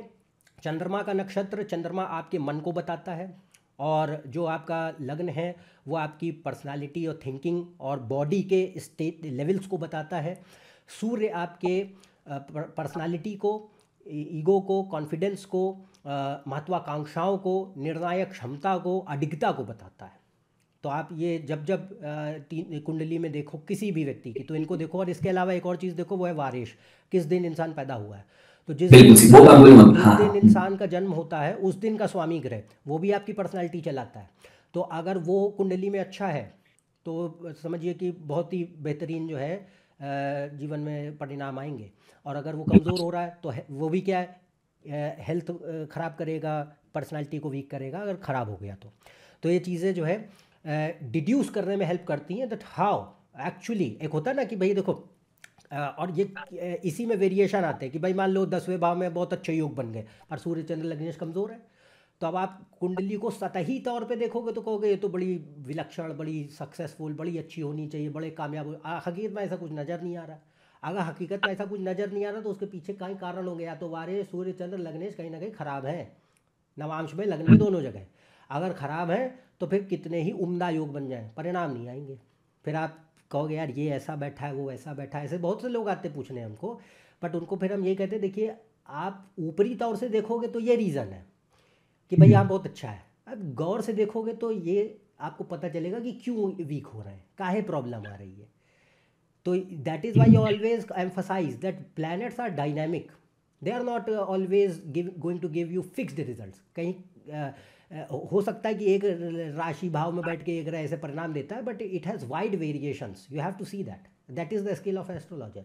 चंद्रमा का नक्षत्र चंद्रमा आपके मन को बताता है और जो आपका लग्न है वो आपकी पर्सनालिटी और थिंकिंग और बॉडी के स्टेट लेवल्स को बताता है। सूर्य आपके पर्सनालिटी को ईगो को कॉन्फिडेंस को महत्वाकांक्षाओं को निर्णायक क्षमता को अडिगता को बताता है। तो आप ये जब जब तीन कुंडली में देखो किसी भी व्यक्ति की तो इनको देखो और इसके अलावा एक और चीज़ देखो वो है वारिश। किस दिन इंसान पैदा हुआ है? तो जिस दिन जिस हाँ। दिन इंसान का जन्म होता है उस दिन का स्वामी ग्रह वो भी आपकी पर्सनैलिटी चलाता है। तो अगर वो कुंडली में अच्छा है तो समझिए कि बहुत ही बेहतरीन जो है जीवन में परिणाम आएँगे। और अगर वो कमज़ोर हो रहा है तो वो भी क्या है हेल्थ ख़राब करेगा पर्सनालिटी को वीक करेगा अगर ख़राब हो गया तो। तो ये चीज़ें जो है डिड्यूस करने में हेल्प करती हैं दैट हाउ एक्चुअली एक होता है ना कि भाई देखो और ये इसी में वेरिएशन आते हैं कि भाई मान लो दसवें भाव में बहुत अच्छे योग बन गए और सूर्य चंद्र लग्नेश कमज़ोर है। तो अब आप कुंडली को सतही तौर पे देखोगे तो कहोगे ये तो बड़ी विलक्षण बड़ी सक्सेसफुल बड़ी अच्छी होनी चाहिए बड़े कामयाब हकीकत में ऐसा कुछ नज़र नहीं आ रहा। अगर हकीकत में ऐसा कुछ नज़र नहीं आ रहा तो उसके पीछे कहीं कारण हो गया तो वारे सूर्य चंद्र लग्नेश कहीं ना कहीं ख़राब है। नवांश में लगने दोनों जगह अगर ख़राब है तो फिर कितने ही उम्दा योग बन जाए परिणाम नहीं आएँगे। फिर आप कहोगे यार ये ऐसा बैठा है वो ऐसा बैठा है। ऐसे बहुत से लोग आते पूछने हमको बट उनको फिर हम ये कहते देखिए आप ऊपरी तौर से देखोगे तो ये रीज़न है कि भाई आप बहुत अच्छा है। अब गौर से देखोगे तो ये आपको पता चलेगा कि क्यों वीक हो रहे हैं काहे प्रॉब्लम आ रही है। तो that is why always emphasize that planets are dynamic they are not always give going to give you fixed result कहीं uh, हो सकता है कि एक राशि भाव में बैठ के एक ऐसे परिणाम देता है but it has wide variations you have to see that that is the skill of astrologer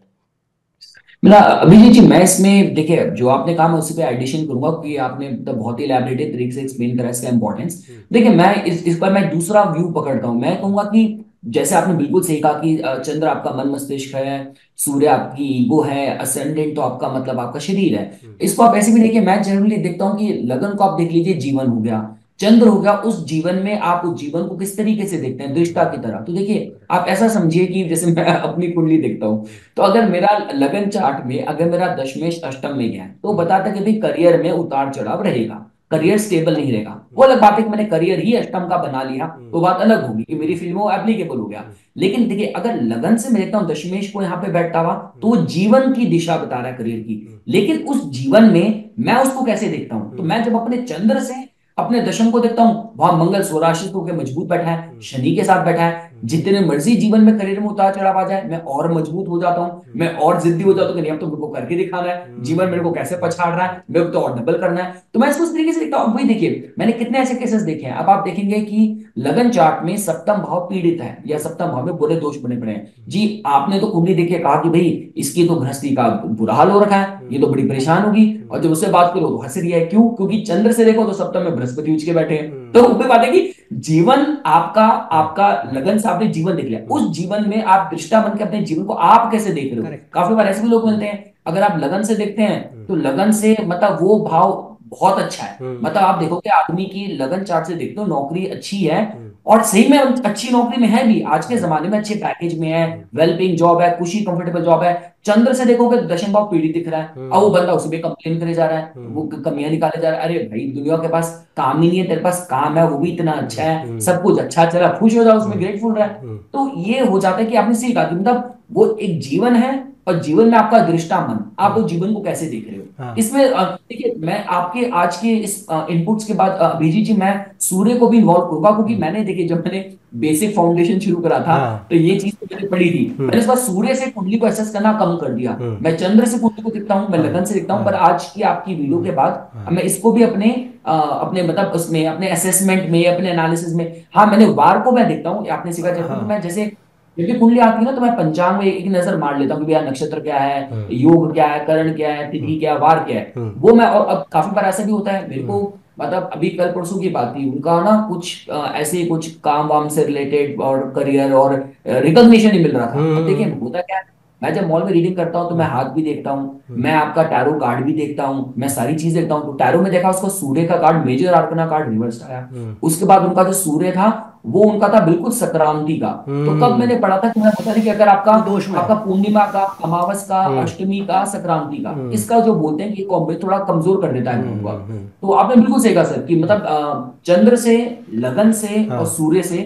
मेरा अभिजीत जी मैं इसमें देखिए जो आपने कहा मैं उसी पे एडिशन करूँगा क्योंकि आपने तो बहुत ही लैबोरेटेड तरीके से एक्सप्लेन करा इसका इंपॉर्टेंस हम्म। देखिए मैं इस इस पर मैं दूसरा व्यू पकड़ता हूँ। मैं कहूँगा कि जैसे आपने बिल्कुल सही कहा कि चंद्र आपका मन मस्तिष्क है सूर्य आपकी ईगो है असेंडेंट तो आपका मतलब आपका शरीर है। हम्म। इसको आप ऐसे भी देखिए मैं जनरली देखता हूँ कि लगन को आप देख लीजिए जीवन हो गया। चंद्र हो गया उस जीवन में आप उस जीवन को किस तरीके से देखते हैं? दृष्टा की तरह। तो देखिए आप ऐसा समझिए कि जैसे मैं अपनी कुंडली देखता हूँ तो अगर मेरा लगन चार्ट में अगर मेरा दशमेश अष्टम में गया तो बताता कि भाई करियर में उतार चढ़ाव रहेगा। करियर स्टेबल नहीं रहेगा। वो अलग बात है कि मैंने करियर ही अष्टम का बना लिया तो बात अलग होगी कि मेरी फ़िल्मों एप्लीकेबल हो गया। लेकिन देखिए, अगर लगन से मैं देखता हूँ, दशमेश को यहाँ पे बैठता हुआ तो वो जीवन की दिशा बता रहा है करियर की। लेकिन उस जीवन में मैं उसको कैसे देखता हूँ? तो मैं जब अपने चंद्र से, अपने दशम को देखता हूँ वहाँ मंगल स्वराशित होकर मज़बूत बैठा है, शनि के साथ बैठा है जितने मर्ज़ी जीवन में करियर में उतार चढ़ाव आ जाए मैं और मज़बूत हो जाता हूँ मैं और जिद्दी हो जाता हूँ अब तो मेरे को करके दिखाना है जीवन मेरे को कैसे पछाड़ रहा है मेरे को तो और डबल करना है। तो मैं इसको उस तरीके से देखता हूँ वही देखिए मैंने कितने ऐसे केसेस देखे हैं। अब आप देखेंगे कि लगन चार्ट में सप्तम भाव पीड़ित है या सप्तम भाव में बुरे दोष बने पड़े हैं। जी आपने तो कुंडली देखिए कहा कि भाई इसकी तो गृहस्थी का बुरा हाल हो रखा है ये तो बड़ी परेशान होगी। और जब उससे बात करो तो हंस रही है। क्यों? क्योंकि चंद्र से देखो तो सप्तम में बृहस्पति उच के बैठे हैं। तो ऊपर बात है कि जीवन आपका आपका लगन से आपने जीवन देख लिया। उस जीवन में आप दृष्टा बन के अपने जीवन को आप कैसे देख रहे हो? काफ़ी बार ऐसे भी लोग मिलते हैं अगर आप लगन से देखते हैं हम्म। तो लगन से मतलब वो भाव बहुत अच्छा है। हम्म। मतलब आप देखो कि आदमी की लगन चार्ट से देखते हो नौकरी अच्छी है हम्म। और सही में अच्छी नौकरी में है भी। आज के जमाने में अच्छे पैकेज में है वेल पेइंग जॉब है खुशी कंफर्टेबल जॉब है। चंद्र से देखोगे तो दशम भाव पीढ़ी दिख रहा है। और वो बंदा उसे भी कंप्लेन करे जा रहा है वो कमियाँ निकाले जा रहा है। अरे भाई दुनिया के पास काम ही नहीं है तेरे पास काम है वो भी इतना अच्छा है सब कुछ अच्छा चला खुश हो जाओ उसमें ग्रेटफुल रहा। है। तो ये हो जाता है कि आपने सही कहा मतलब वो एक जीवन है और जीवन में आपका दृष्टा मन आप उस जीवन को कैसे देख रहे हो हाँ। इसमें देखिए मैं आपके आज के इस इनपुट्स के बाद अभिजीत जी मैं सूर्य को भी इन्वॉल्व करूँगा क्योंकि। मैंने देखिए जब मैंने बेसिक फाउंडेशन शुरू करा था हाँ। तो ये चीज़ तो मैंने पढ़ी थी हम्म। मैंने इस बार सूर्य से कुंडली को एसेस करना कम कर दिया हम्म। मैं चंद्र से कुंडली को देखता हूँ मैं हाँ। लगन से देखता हूँ पर आज की आपकी वीडियो के बाद मैं इसको भी अपने अपने मतलब उसमें अपने असेसमेंट में अपने एनालिसिस में हाँ मैंने वार को मैं देखता हूँ आपने सिखा जब मैं जैसे क्योंकि कुंडली आती है ना तो मैं पंचांग में एक नज़र मार लेता हूँ कि भैया नक्षत्र क्या है हाँ। योग क्या है करण क्या है तिथि हाँ। क्या है वार क्या है। हाँ। वो मैं और अब काफ़ी बार ऐसा भी होता है मेरे को मतलब अभी कल परसों की बात थी उनका ना कुछ ऐसे कुछ काम वाम से रिलेटेड और करियर और रिकॉग्निशन ही मिल रहा था। अब देखिए होता क्या है मैं जब मॉल में रीडिंग करता हूँ तो मैं हाथ भी देखता हूँ मैं आपका टैरो कार्ड भी देखता हूँ मैं सारी चीज़ देखता हूँ। तो टैरो में देखा उसको सूर्य का card major arcana card reverse आया। उसके बाद उनका जो सूर्य था वो उनका था बिल्कुल संक्रांति का तो हम्म। कब मैंने पढ़ा था कि मैं पता नहीं कि अगर आपका दोष आपका पूर्णिमा का अमावस का हम्म। अष्टमी का संक्रांति का हम्म। इसका जो बोलते हैं कि कॉम्बे थोड़ा कमज़ोर कर देता है तो आपने बिल्कुल सही कहा सर कि मतलब चंद्र से लगन से हाँ। और सूर्य से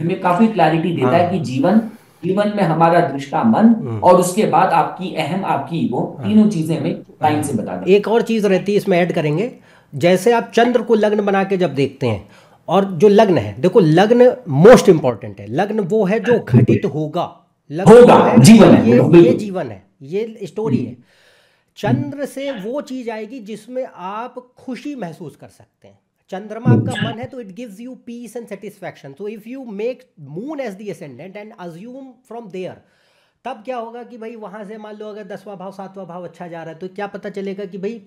हमें काफ़ी क्लैरिटी देता है हाँ। कि जीवन जीवन में हमारा दृष्टा मन और उसके बाद आपकी अहम आपकी वो तीनों चीज़ें हमें टाइम से बता दें एक और चीज़ रहती है इसमें ऐड करेंगे जैसे आप चंद्र को लग्न बना के जब देखते हैं और जो लग्न है देखो लग्न मोस्ट इंपॉर्टेंट है। लग्न वो है जो घटित होगा। होगा, है जीवन है, ये ये जीवन है ये स्टोरी है। चंद्र से वो चीज़ आएगी जिसमें आप खुशी महसूस कर सकते हैं। चंद्रमा आपका मन है तो it gives you peace and satisfaction तो if you make moon as the ascendant and assume from there तब क्या होगा कि भाई वहाँ से मान लो अगर दसवां भाव सातवां भाव अच्छा जा रहा है तो क्या पता चलेगा कि भाई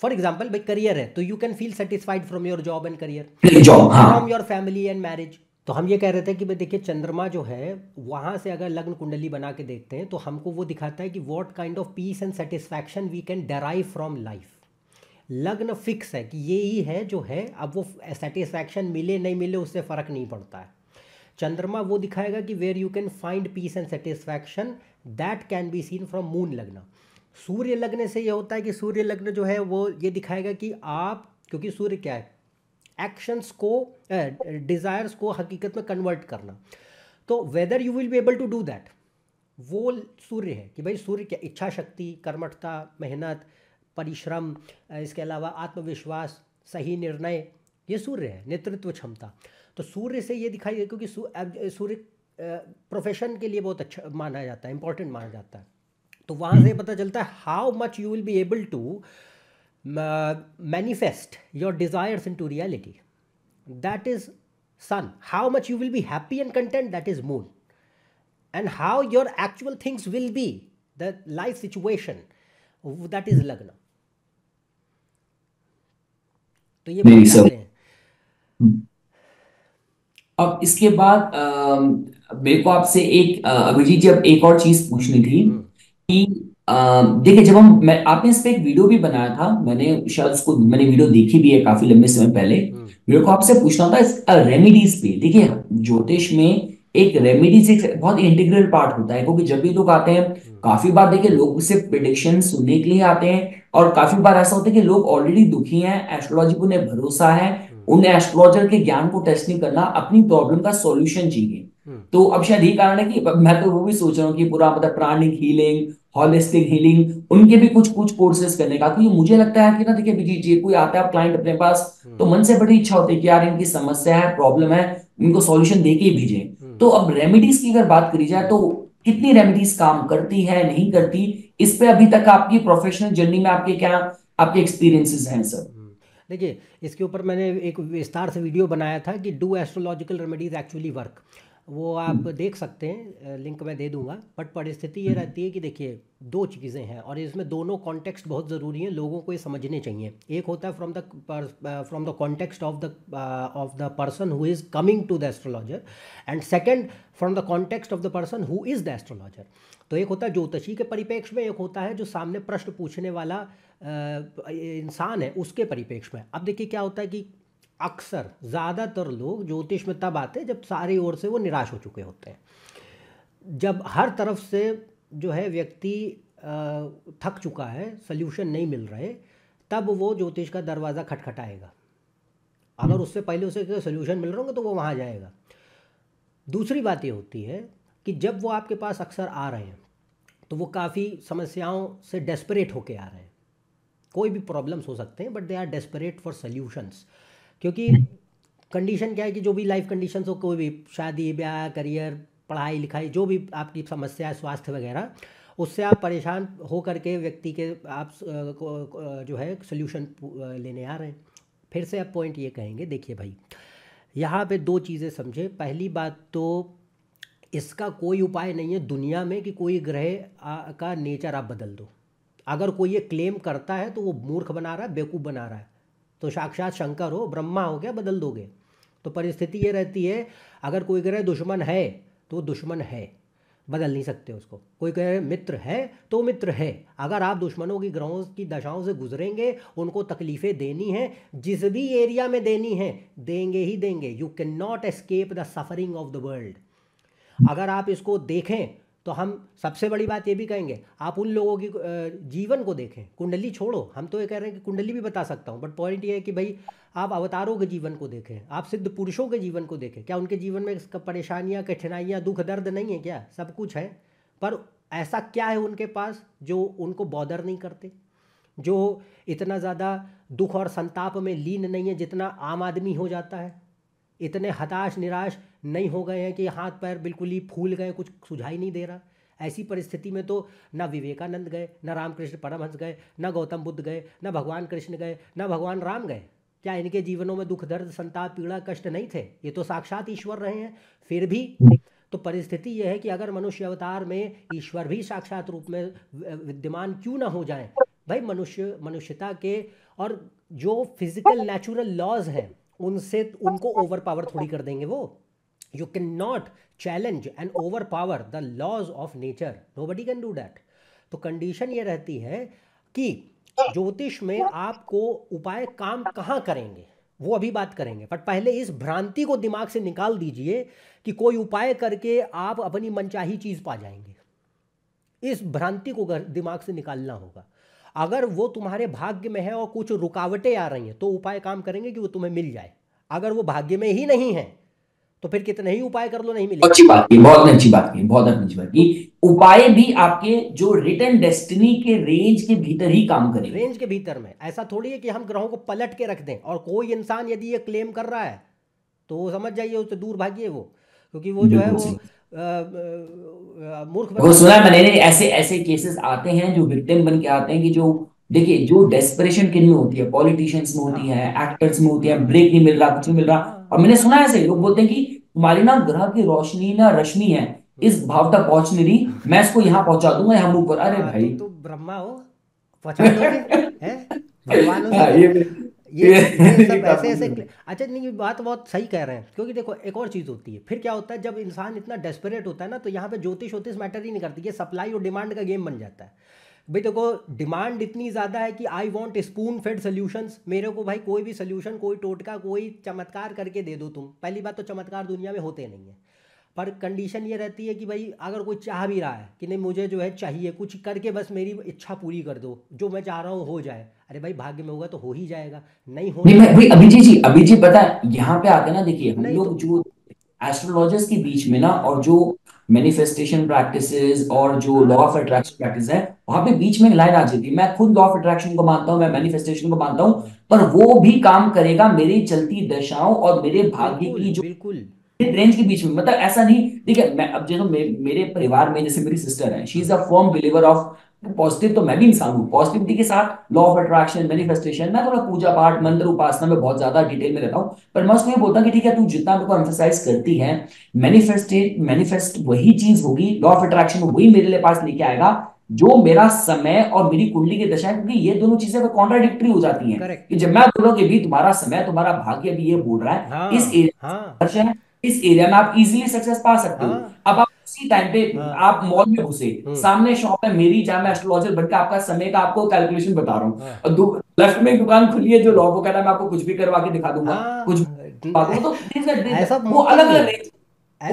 फॉर एग्ज़ाम्पल भाई करियर है तो you can feel satisfied from your job and career job from your family and marriage तो हम ये कह रहे थे कि भाई देखिए चंद्रमा जो है वहाँ से अगर लग्न कुंडली बना के देखते हैं तो हमको वो दिखाता है कि what kind of peace and satisfaction we can derive from life लग्न फिक्स है कि ये ही है जो है अब वो सेटिस्फैक्शन मिले नहीं मिले उससे फ़र्क नहीं पड़ता है। चंद्रमा वो दिखाएगा कि where you can find peace and satisfaction that can be seen from moon लग्न। सूर्य लग्न से ये होता है कि सूर्य लग्न जो है वो ये दिखाएगा कि आप, क्योंकि सूर्य क्या है एक्शंस को डिज़ायर्स को हकीकत में कन्वर्ट करना। तो whether you will be able to do that वो सूर्य है कि भाई सूर्य क्या, इच्छा शक्ति, कर्मठता, मेहनत, परिश्रम इसके अलावा आत्मविश्वास, सही निर्णय, ये सूर्य है, नेतृत्व क्षमता। तो सूर्य से ये दिखाई, क्योंकि सूर्य प्रोफेशन के लिए बहुत अच्छा माना जाता है इंपॉर्टेंट माना जाता है। तो वहाँ से पता चलता है how much you will be able to manifest your desire in to reality that is sun how much you will be happy and content that is moon and how your actual things will be the life situation that is लग्न तो ये अब इसके बाद मेरे को आपसे एक अभिजीत जी अब एक और चीज़ पूछनी थी. कि देखिए जब हम मैं आपने इस पे एक वीडियो भी बनाया था मैंने शायद उसको मैंने वीडियो देखी भी है काफ़ी लंबे समय पहले। मेरे को आपसे पूछना था इस रेमेडीज पे देखिए ज्योतिष में एक रेमेडीज एक बहुत इंटीग्रल पार्ट होता है क्योंकि जब भी लोग आते हैं काफ़ी बार देखिए लोग सिर्फ़ प्रिडिक्शन सुनने के लिए आते हैं और काफ़ी बार ऐसा होता है कि लोग ऑलरेडी दुखी हैं एस्ट्रोलॉजी को उन्हें भरोसा है उन्हें एस्ट्रोलॉजर के ज्ञान को टेस्ट नहीं करना अपनी प्रॉब्लम का सॉल्यूशन चाहिए। तो अब शायद यही कारण है कि मैं तो वो भी सोच रहा हूँ कि पूरा मतलब प्राणिक हीलिंग हॉलिस्टिक हीलिंग उनके भी कुछ कुछ कोर्सेज करने का। क्योंकि मुझे लगता है कि ना देखिए विजीत जी कोई आता है क्लाइंट अपने पास तो मन से बड़ी इच्छा होती है कि यार इनकी समस्या है प्रॉब्लम है इनको सॉल्यूशन दे के ही भेजें। तो अब रेमेडीज की अगर बात करी जाए तो कितनी रेमेडीज काम करती है नहीं करती इस पे अभी तक आपकी प्रोफेशनल जर्नी में आपके क्या आपके एक्सपीरियंसेस हैं सर देखिए इसके ऊपर मैंने एक विस्तार से वीडियो बनाया था कि do astrological remedies actually work वो आप देख सकते हैं लिंक मैं दे दूँगा बट परिस्थिति ये रहती है कि देखिए दो चीज़ें हैं और इसमें दोनों कॉन्टेक्स्ट बहुत ज़रूरी हैं लोगों को ये समझने चाहिए। एक होता है from the from the context of the of the person who is coming to the astrologer and second from the context of the person who is the astrologer तो एक होता है ज्योतिषी के परिपेक्ष में एक होता है जो सामने प्रश्न पूछने वाला इंसान है उसके परिप्रेक्ष्य में। अब देखिए क्या होता है कि अक्सर ज़्यादातर लोग ज्योतिष में तब आते हैं जब सारी ओर से वो निराश हो चुके होते हैं। जब हर तरफ़ से जो है व्यक्ति थक चुका है सल्यूशन नहीं मिल रहे, तब वो ज्योतिष का दरवाज़ा खटखटाएगा। अगर उससे पहले उसे सोल्यूशन मिल रहा होगा तो वो वहाँ जाएगा। दूसरी बात ये होती है कि जब वो आपके पास अक्सर आ रहे हैं तो वो काफ़ी समस्याओं से डेस्परेट होके आ रहे हैं। कोई भी प्रॉब्लम्स हो सकते हैं but they are desperate for solutions क्योंकि कंडीशन क्या है कि जो भी लाइफ कंडीशन हो कोई भी शादी ब्याह करियर पढ़ाई लिखाई जो भी आपकी समस्या है स्वास्थ्य वगैरह उससे आप परेशान हो करके व्यक्ति के आप जो है सोल्यूशन लेने आ रहे हैं। फिर से आप पॉइंट ये कहेंगे देखिए भाई यहाँ पे दो चीज़ें समझे। पहली बात तो इसका कोई उपाय नहीं है दुनिया में कि कोई ग्रह का नेचर आप बदल दो। अगर कोई ये क्लेम करता है तो वो मूर्ख बना रहा है बेवकूफ़ बना रहा है। तो साक्षात शंकर हो, ब्रह्मा हो क्या बदल दोगे। तो परिस्थिति ये रहती है, अगर कोई ग्रह दुश्मन है तो दुश्मन है, बदल नहीं सकते उसको। कोई कह रहे मित्र है तो मित्र है। अगर आप दुश्मनों की ग्रहों की दशाओं से गुजरेंगे, उनको तकलीफ़ें देनी हैं, जिस भी एरिया में देनी है, देंगे ही देंगे। You can not escape the suffering of the world अगर आप इसको देखें तो हम सबसे बड़ी बात ये भी कहेंगे, आप उन लोगों की जीवन को देखें। कुंडली छोड़ो। हम तो ये कह रहे हैं कि कुंडली भी बता सकता हूँ, बट पॉइंट ये है कि भाई, आप अवतारों के जीवन को देखें, आप सिद्ध पुरुषों के जीवन को देखें। क्या उनके जीवन में परेशानियाँ, कठिनाइयाँ दुख दर्द नहीं है क्या? सब कुछ है। पर ऐसा क्या है उनके पास जो उनको बॉदर नहीं करते? जो इतना ज़्यादा दुख और संताप में लीन नहीं है जितना आम आदमी हो जाता है? इतने हताश, निराश नहीं हो गए हैं कि हाथ पैर बिल्कुल ही फूल गए, कुछ सुझाई नहीं दे रहा। ऐसी परिस्थिति में तो ना विवेकानंद गए, न रामकृष्ण परमहंस गए, ना गौतम बुद्ध गए, न भगवान कृष्ण गए, न भगवान राम गए। क्या इनके जीवनों में दुख, दर्द, संताप, पीड़ा, कष्ट नहीं थे? ये तो साक्षात ईश्वर रहे हैं, फिर भी तो परिस्थिति यह है कि अगर मनुष्य अवतार में ईश्वर भी साक्षात रूप में विद्यमान क्यों ना हो जाए? भाई मनुष्य, मनुष्यता के और जो फ़िज़िकल नेचुरल लॉज हैं, उनसे, उनको ओवर पावर थोड़ी कर देंगे वो। Can not challenge and overpower the laws of nature nobody can do that तो कंडीशन ये रहती है कि ज्योतिष में आपको उपाय काम कहाँ करेंगे? वो अभी बात करेंगे। बट पहले इस भ्रांति को दिमाग से निकाल दीजिए कि कोई उपाय करके आप अपनी मनचाही चीज़ पा जाएँगे। इस भ्रांति को दिमाग से निकालना होगा। अगर वो तुम्हारे भाग्य में है और कुछ रुकावटें आ रही हैं तो उपाय काम करेंगे कि वो तुम्हें मिल जाए। अगर वो भाग्य में ही नहीं है तो फिर कितने ही उपाय कर लो नहीं मिलेगा। अच्छी बात की बहुत अच्छी बात की बहुत अच्छी बात की। उपाय भी आपके जो रिटर्न डेस्टिनी के रेंज के भीतर ही काम करें रेंज के भीतर में। ऐसा थोड़ी है कि हम ग्रहों को पलट के रख दें और कोई इंसान यदि ये क्लेम कर रहा है तो वो समझ जाइए उससे दूर भागिए वो क्योंकि वो जो है वो मूर्ख वो सुना मैंने ऐसे ऐसे केसेस आते हैं जो विक्टिम बन के आते हैं कि जो देखिए जो डेस्परेशन किन में होती है पॉलिटिशियंस में होती हाँ। है एक्टर्स में होती है ब्रेक नहीं मिल रहा कुछ नहीं मिल रहा हाँ। और मैंने सुना है ऐसे लोग बोलते हैं कि तुम्हारी ना ग्रह की रोशनी ना रश्मि है। इस भाव तक पहुँच नहीं रही मैं इसको यहाँ पहुँचा दूँगा यहाँ मुँह पर अरे हाँ, भाई। तो ब्रह्मा हो पहुँचा दोगे ये ये सब ऐसे ऐसे अच्छा नहीं बात बहुत सही कह रहे हैं क्योंकि देखो एक और चीज़ होती है। फिर क्या होता है जब इंसान इतना डेस्परेट होता है ना तो यहाँ पे ज्योतिष ज्योतिष मैटर ही नहीं करती ये सप्लाई और डिमांड का गेम बन जाता है। भाई देखो डिमांड इतनी ज़्यादा है कि I want spoon fed solutions मेरे को भाई कोई भी सोल्यूशन कोई टोटका कोई चमत्कार करके दे दो तुम। पहली बात तो चमत्कार दुनिया में होते नहीं है। पर कंडीशन ये रहती है कि भाई अगर कोई चाह भी रहा है कि नहीं मुझे जो है चाहिए कुछ करके बस मेरी इच्छा पूरी कर दो। जो मैं चाह रहा हूँ हो जाए। अरे भाई भाग्य में होगा तो हो ही जाएगा। नहीं हो भाई अभिजीत जी अभिजीत पता है यहाँ पे आते ना देखिए हम लोग तो, जो एस्ट्रोलॉजर्स के बीच में ना और जो मैनिफेस्टेशन प्रैक्टिसेस और जो लॉ ऑफ़ अट्रैक्शन प्रैक्टिस है वहाँ पे बीच में लाइन आ जाती है मैं खुद लॉ ऑफ़ अट्रैक्शन को मानता हूँ मैं मैनिफेस्टेशन को मानता हूँ पर वो भी काम करेगा मेरी चलती दशाओं और मेरे भाग्य की जो बिल्कुल रेंज के बीच में। मतलब ऐसा नहीं देखिए मैं अब जैसे मेरे परिवार में जैसे मेरी सिस्टर है she is a firm believer of positive तो मैं भी इंसान हूँ। पॉजिटिविटी के साथ लॉ ऑफ़ अट्रैक्शन मैनिफेस्टेशन मैं थोड़ा पूजा पाठ मंत्र उपासना में बहुत ज़्यादा डिटेल में रहता हूँ। पर मैं उसको ये बोलता हूँ कि ठीक है तू जितना मेरे को एम्फोसाइज करती है मैनिफेस्टेट मैनिफेस्ट वही चीज़ होगी लॉ ऑफ़ अट्रैक्शन वही मेरे लिए पास लेके आएगा जो मेरा समय और मेरी कुंडली की दशा है क्योंकि ये दोनों चीज़ें कॉन्ट्राडिक्टरी हो जाती हैं। कि जब मैं बोलूँ कि भी तुम्हारा समय तुम्हारा भाग्य भी ये बोल रहा है हाँ, इस एरिया हाँ, इस एरिया में आप इजीली सक्सेस पा सकते हो। हाँ, अब उसी टाइम पे हाँ, आप मॉल में घुसे। हाँ, सामने शॉप है मेरी जहाँ मैं एस्ट्रोलॉजर बनकर आपका समय का आपको कैलकुलेशन बता रहा हूँ। हाँ, लेफ़्ट में दुकान खुली है जो लोगों को मैं आपको कुछ भी करवा के दिखा दूँगा। हाँ, कुछ तो ऐसा वो अलग अलग रेंज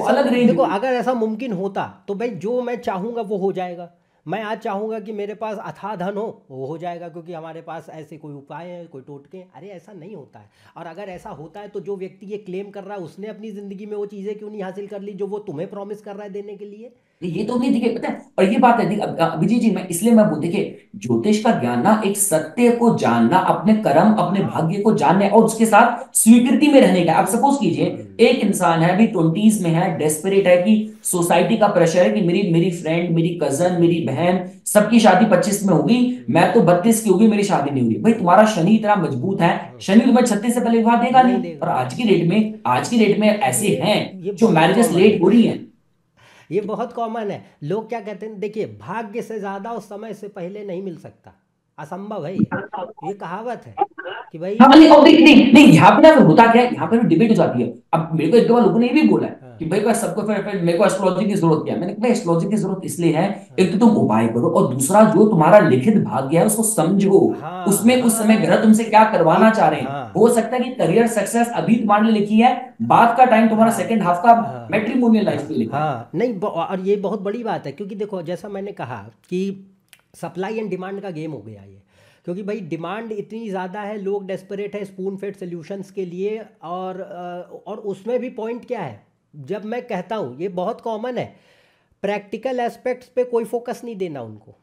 अलग रेंज देखो अगर ऐसा मुमकिन होता तो भाई जो मैं चाहूँगा वो हो जाएगा। मैं आज चाहूँगा कि मेरे पास अथा धन हो, वो हो जाएगा, क्योंकि हमारे पास ऐसे कोई उपाय है, कोई टोटके अरे, ऐसा नहीं होता है। और अगर ऐसा होता है तो जो व्यक्ति ये क्लेम कर रहा है, उसने अपनी ज़िंदगी में वो चीज़ें क्यों नहीं हासिल कर ली, जो वो तुम्हें प्रॉमिस कर रहा है देने के लिए? ये तो नहीं देखिए पता है और ये बात है अभिजीत जी मैं इसलिए मैं देखिए ज्योतिष का ज्ञान ना एक सत्य को जानना अपने कर्म अपने भाग्य को जानने और उसके साथ स्वीकृति में रहने का। आप सपोज़ कीजिए एक इंसान है अभी ट्वेंटीज में है डेस्परेट है कि सोसाइटी का प्रेशर है कि मेरी मेरी फ्रेंड मेरी कज़न मेरी बहन सबकी शादी पच्चीस में होगी मैं तो बत्तीस की होगी मेरी शादी नहीं होगी। भाई तुम्हारा शनि इतना मज़बूत है शनि तुम्हें छत्तीस से पहले विवाह देगा नहीं। और आज की डेट में आज की डेट में ऐसे हैं जो मैरिजेस लेट हो रही हैं। ये बहुत कॉमन है। लोग क्या कहते हैं, देखिए, भाग्य से ज़्यादा उस समय से पहले नहीं मिल सकता। असंभव है ये कहावत है। कि भाई हाँ, नहीं, नहीं, नहीं, नहीं यहाँ पे ना होता क्या है यहाँ पे डिबेट हो जाती है। अब मेरे को एक दो लोगों ने ये भी बोला है हाँ। कि भाई बस सबको फिर फिर मेरे को एस्ट्रोलॉजी की ज़रूरत क्या मैंने कहा एस्ट्रोलॉजी की ज़रूरत इसलिए है हाँ। एक तो तुम उपाय करो और दूसरा जो तुम्हारा लिखित भाग्य है उसको समझो। हाँ, उसमें उस समय ग्रह तुमसे क्या करवाना चाह रहे हैं? हाँ, हो सकता है कि करियर सक्सेस अभी तुम्हारे लिए लिखी है बाद का टाइम तुम्हारा सेकंड हाफ़ का मेट्रीमोनियल लाइफ के लिए हाँ। नहीं और ये बहुत बड़ी बात है क्योंकि देखो जैसा मैंने कहा कि सप्लाई एंड डिमांड का गेम हो गया ये। क्योंकि भाई डिमांड इतनी ज़्यादा है लोग डेस्परेट है स्पून फेड सोल्यूशंस के लिए और और उसमें भी पॉइंट क्या है? जब मैं कहता हूँ ये बहुत कॉमन है प्रैक्टिकल एस्पेक्ट्स पे कोई फोकस नहीं देना उनको।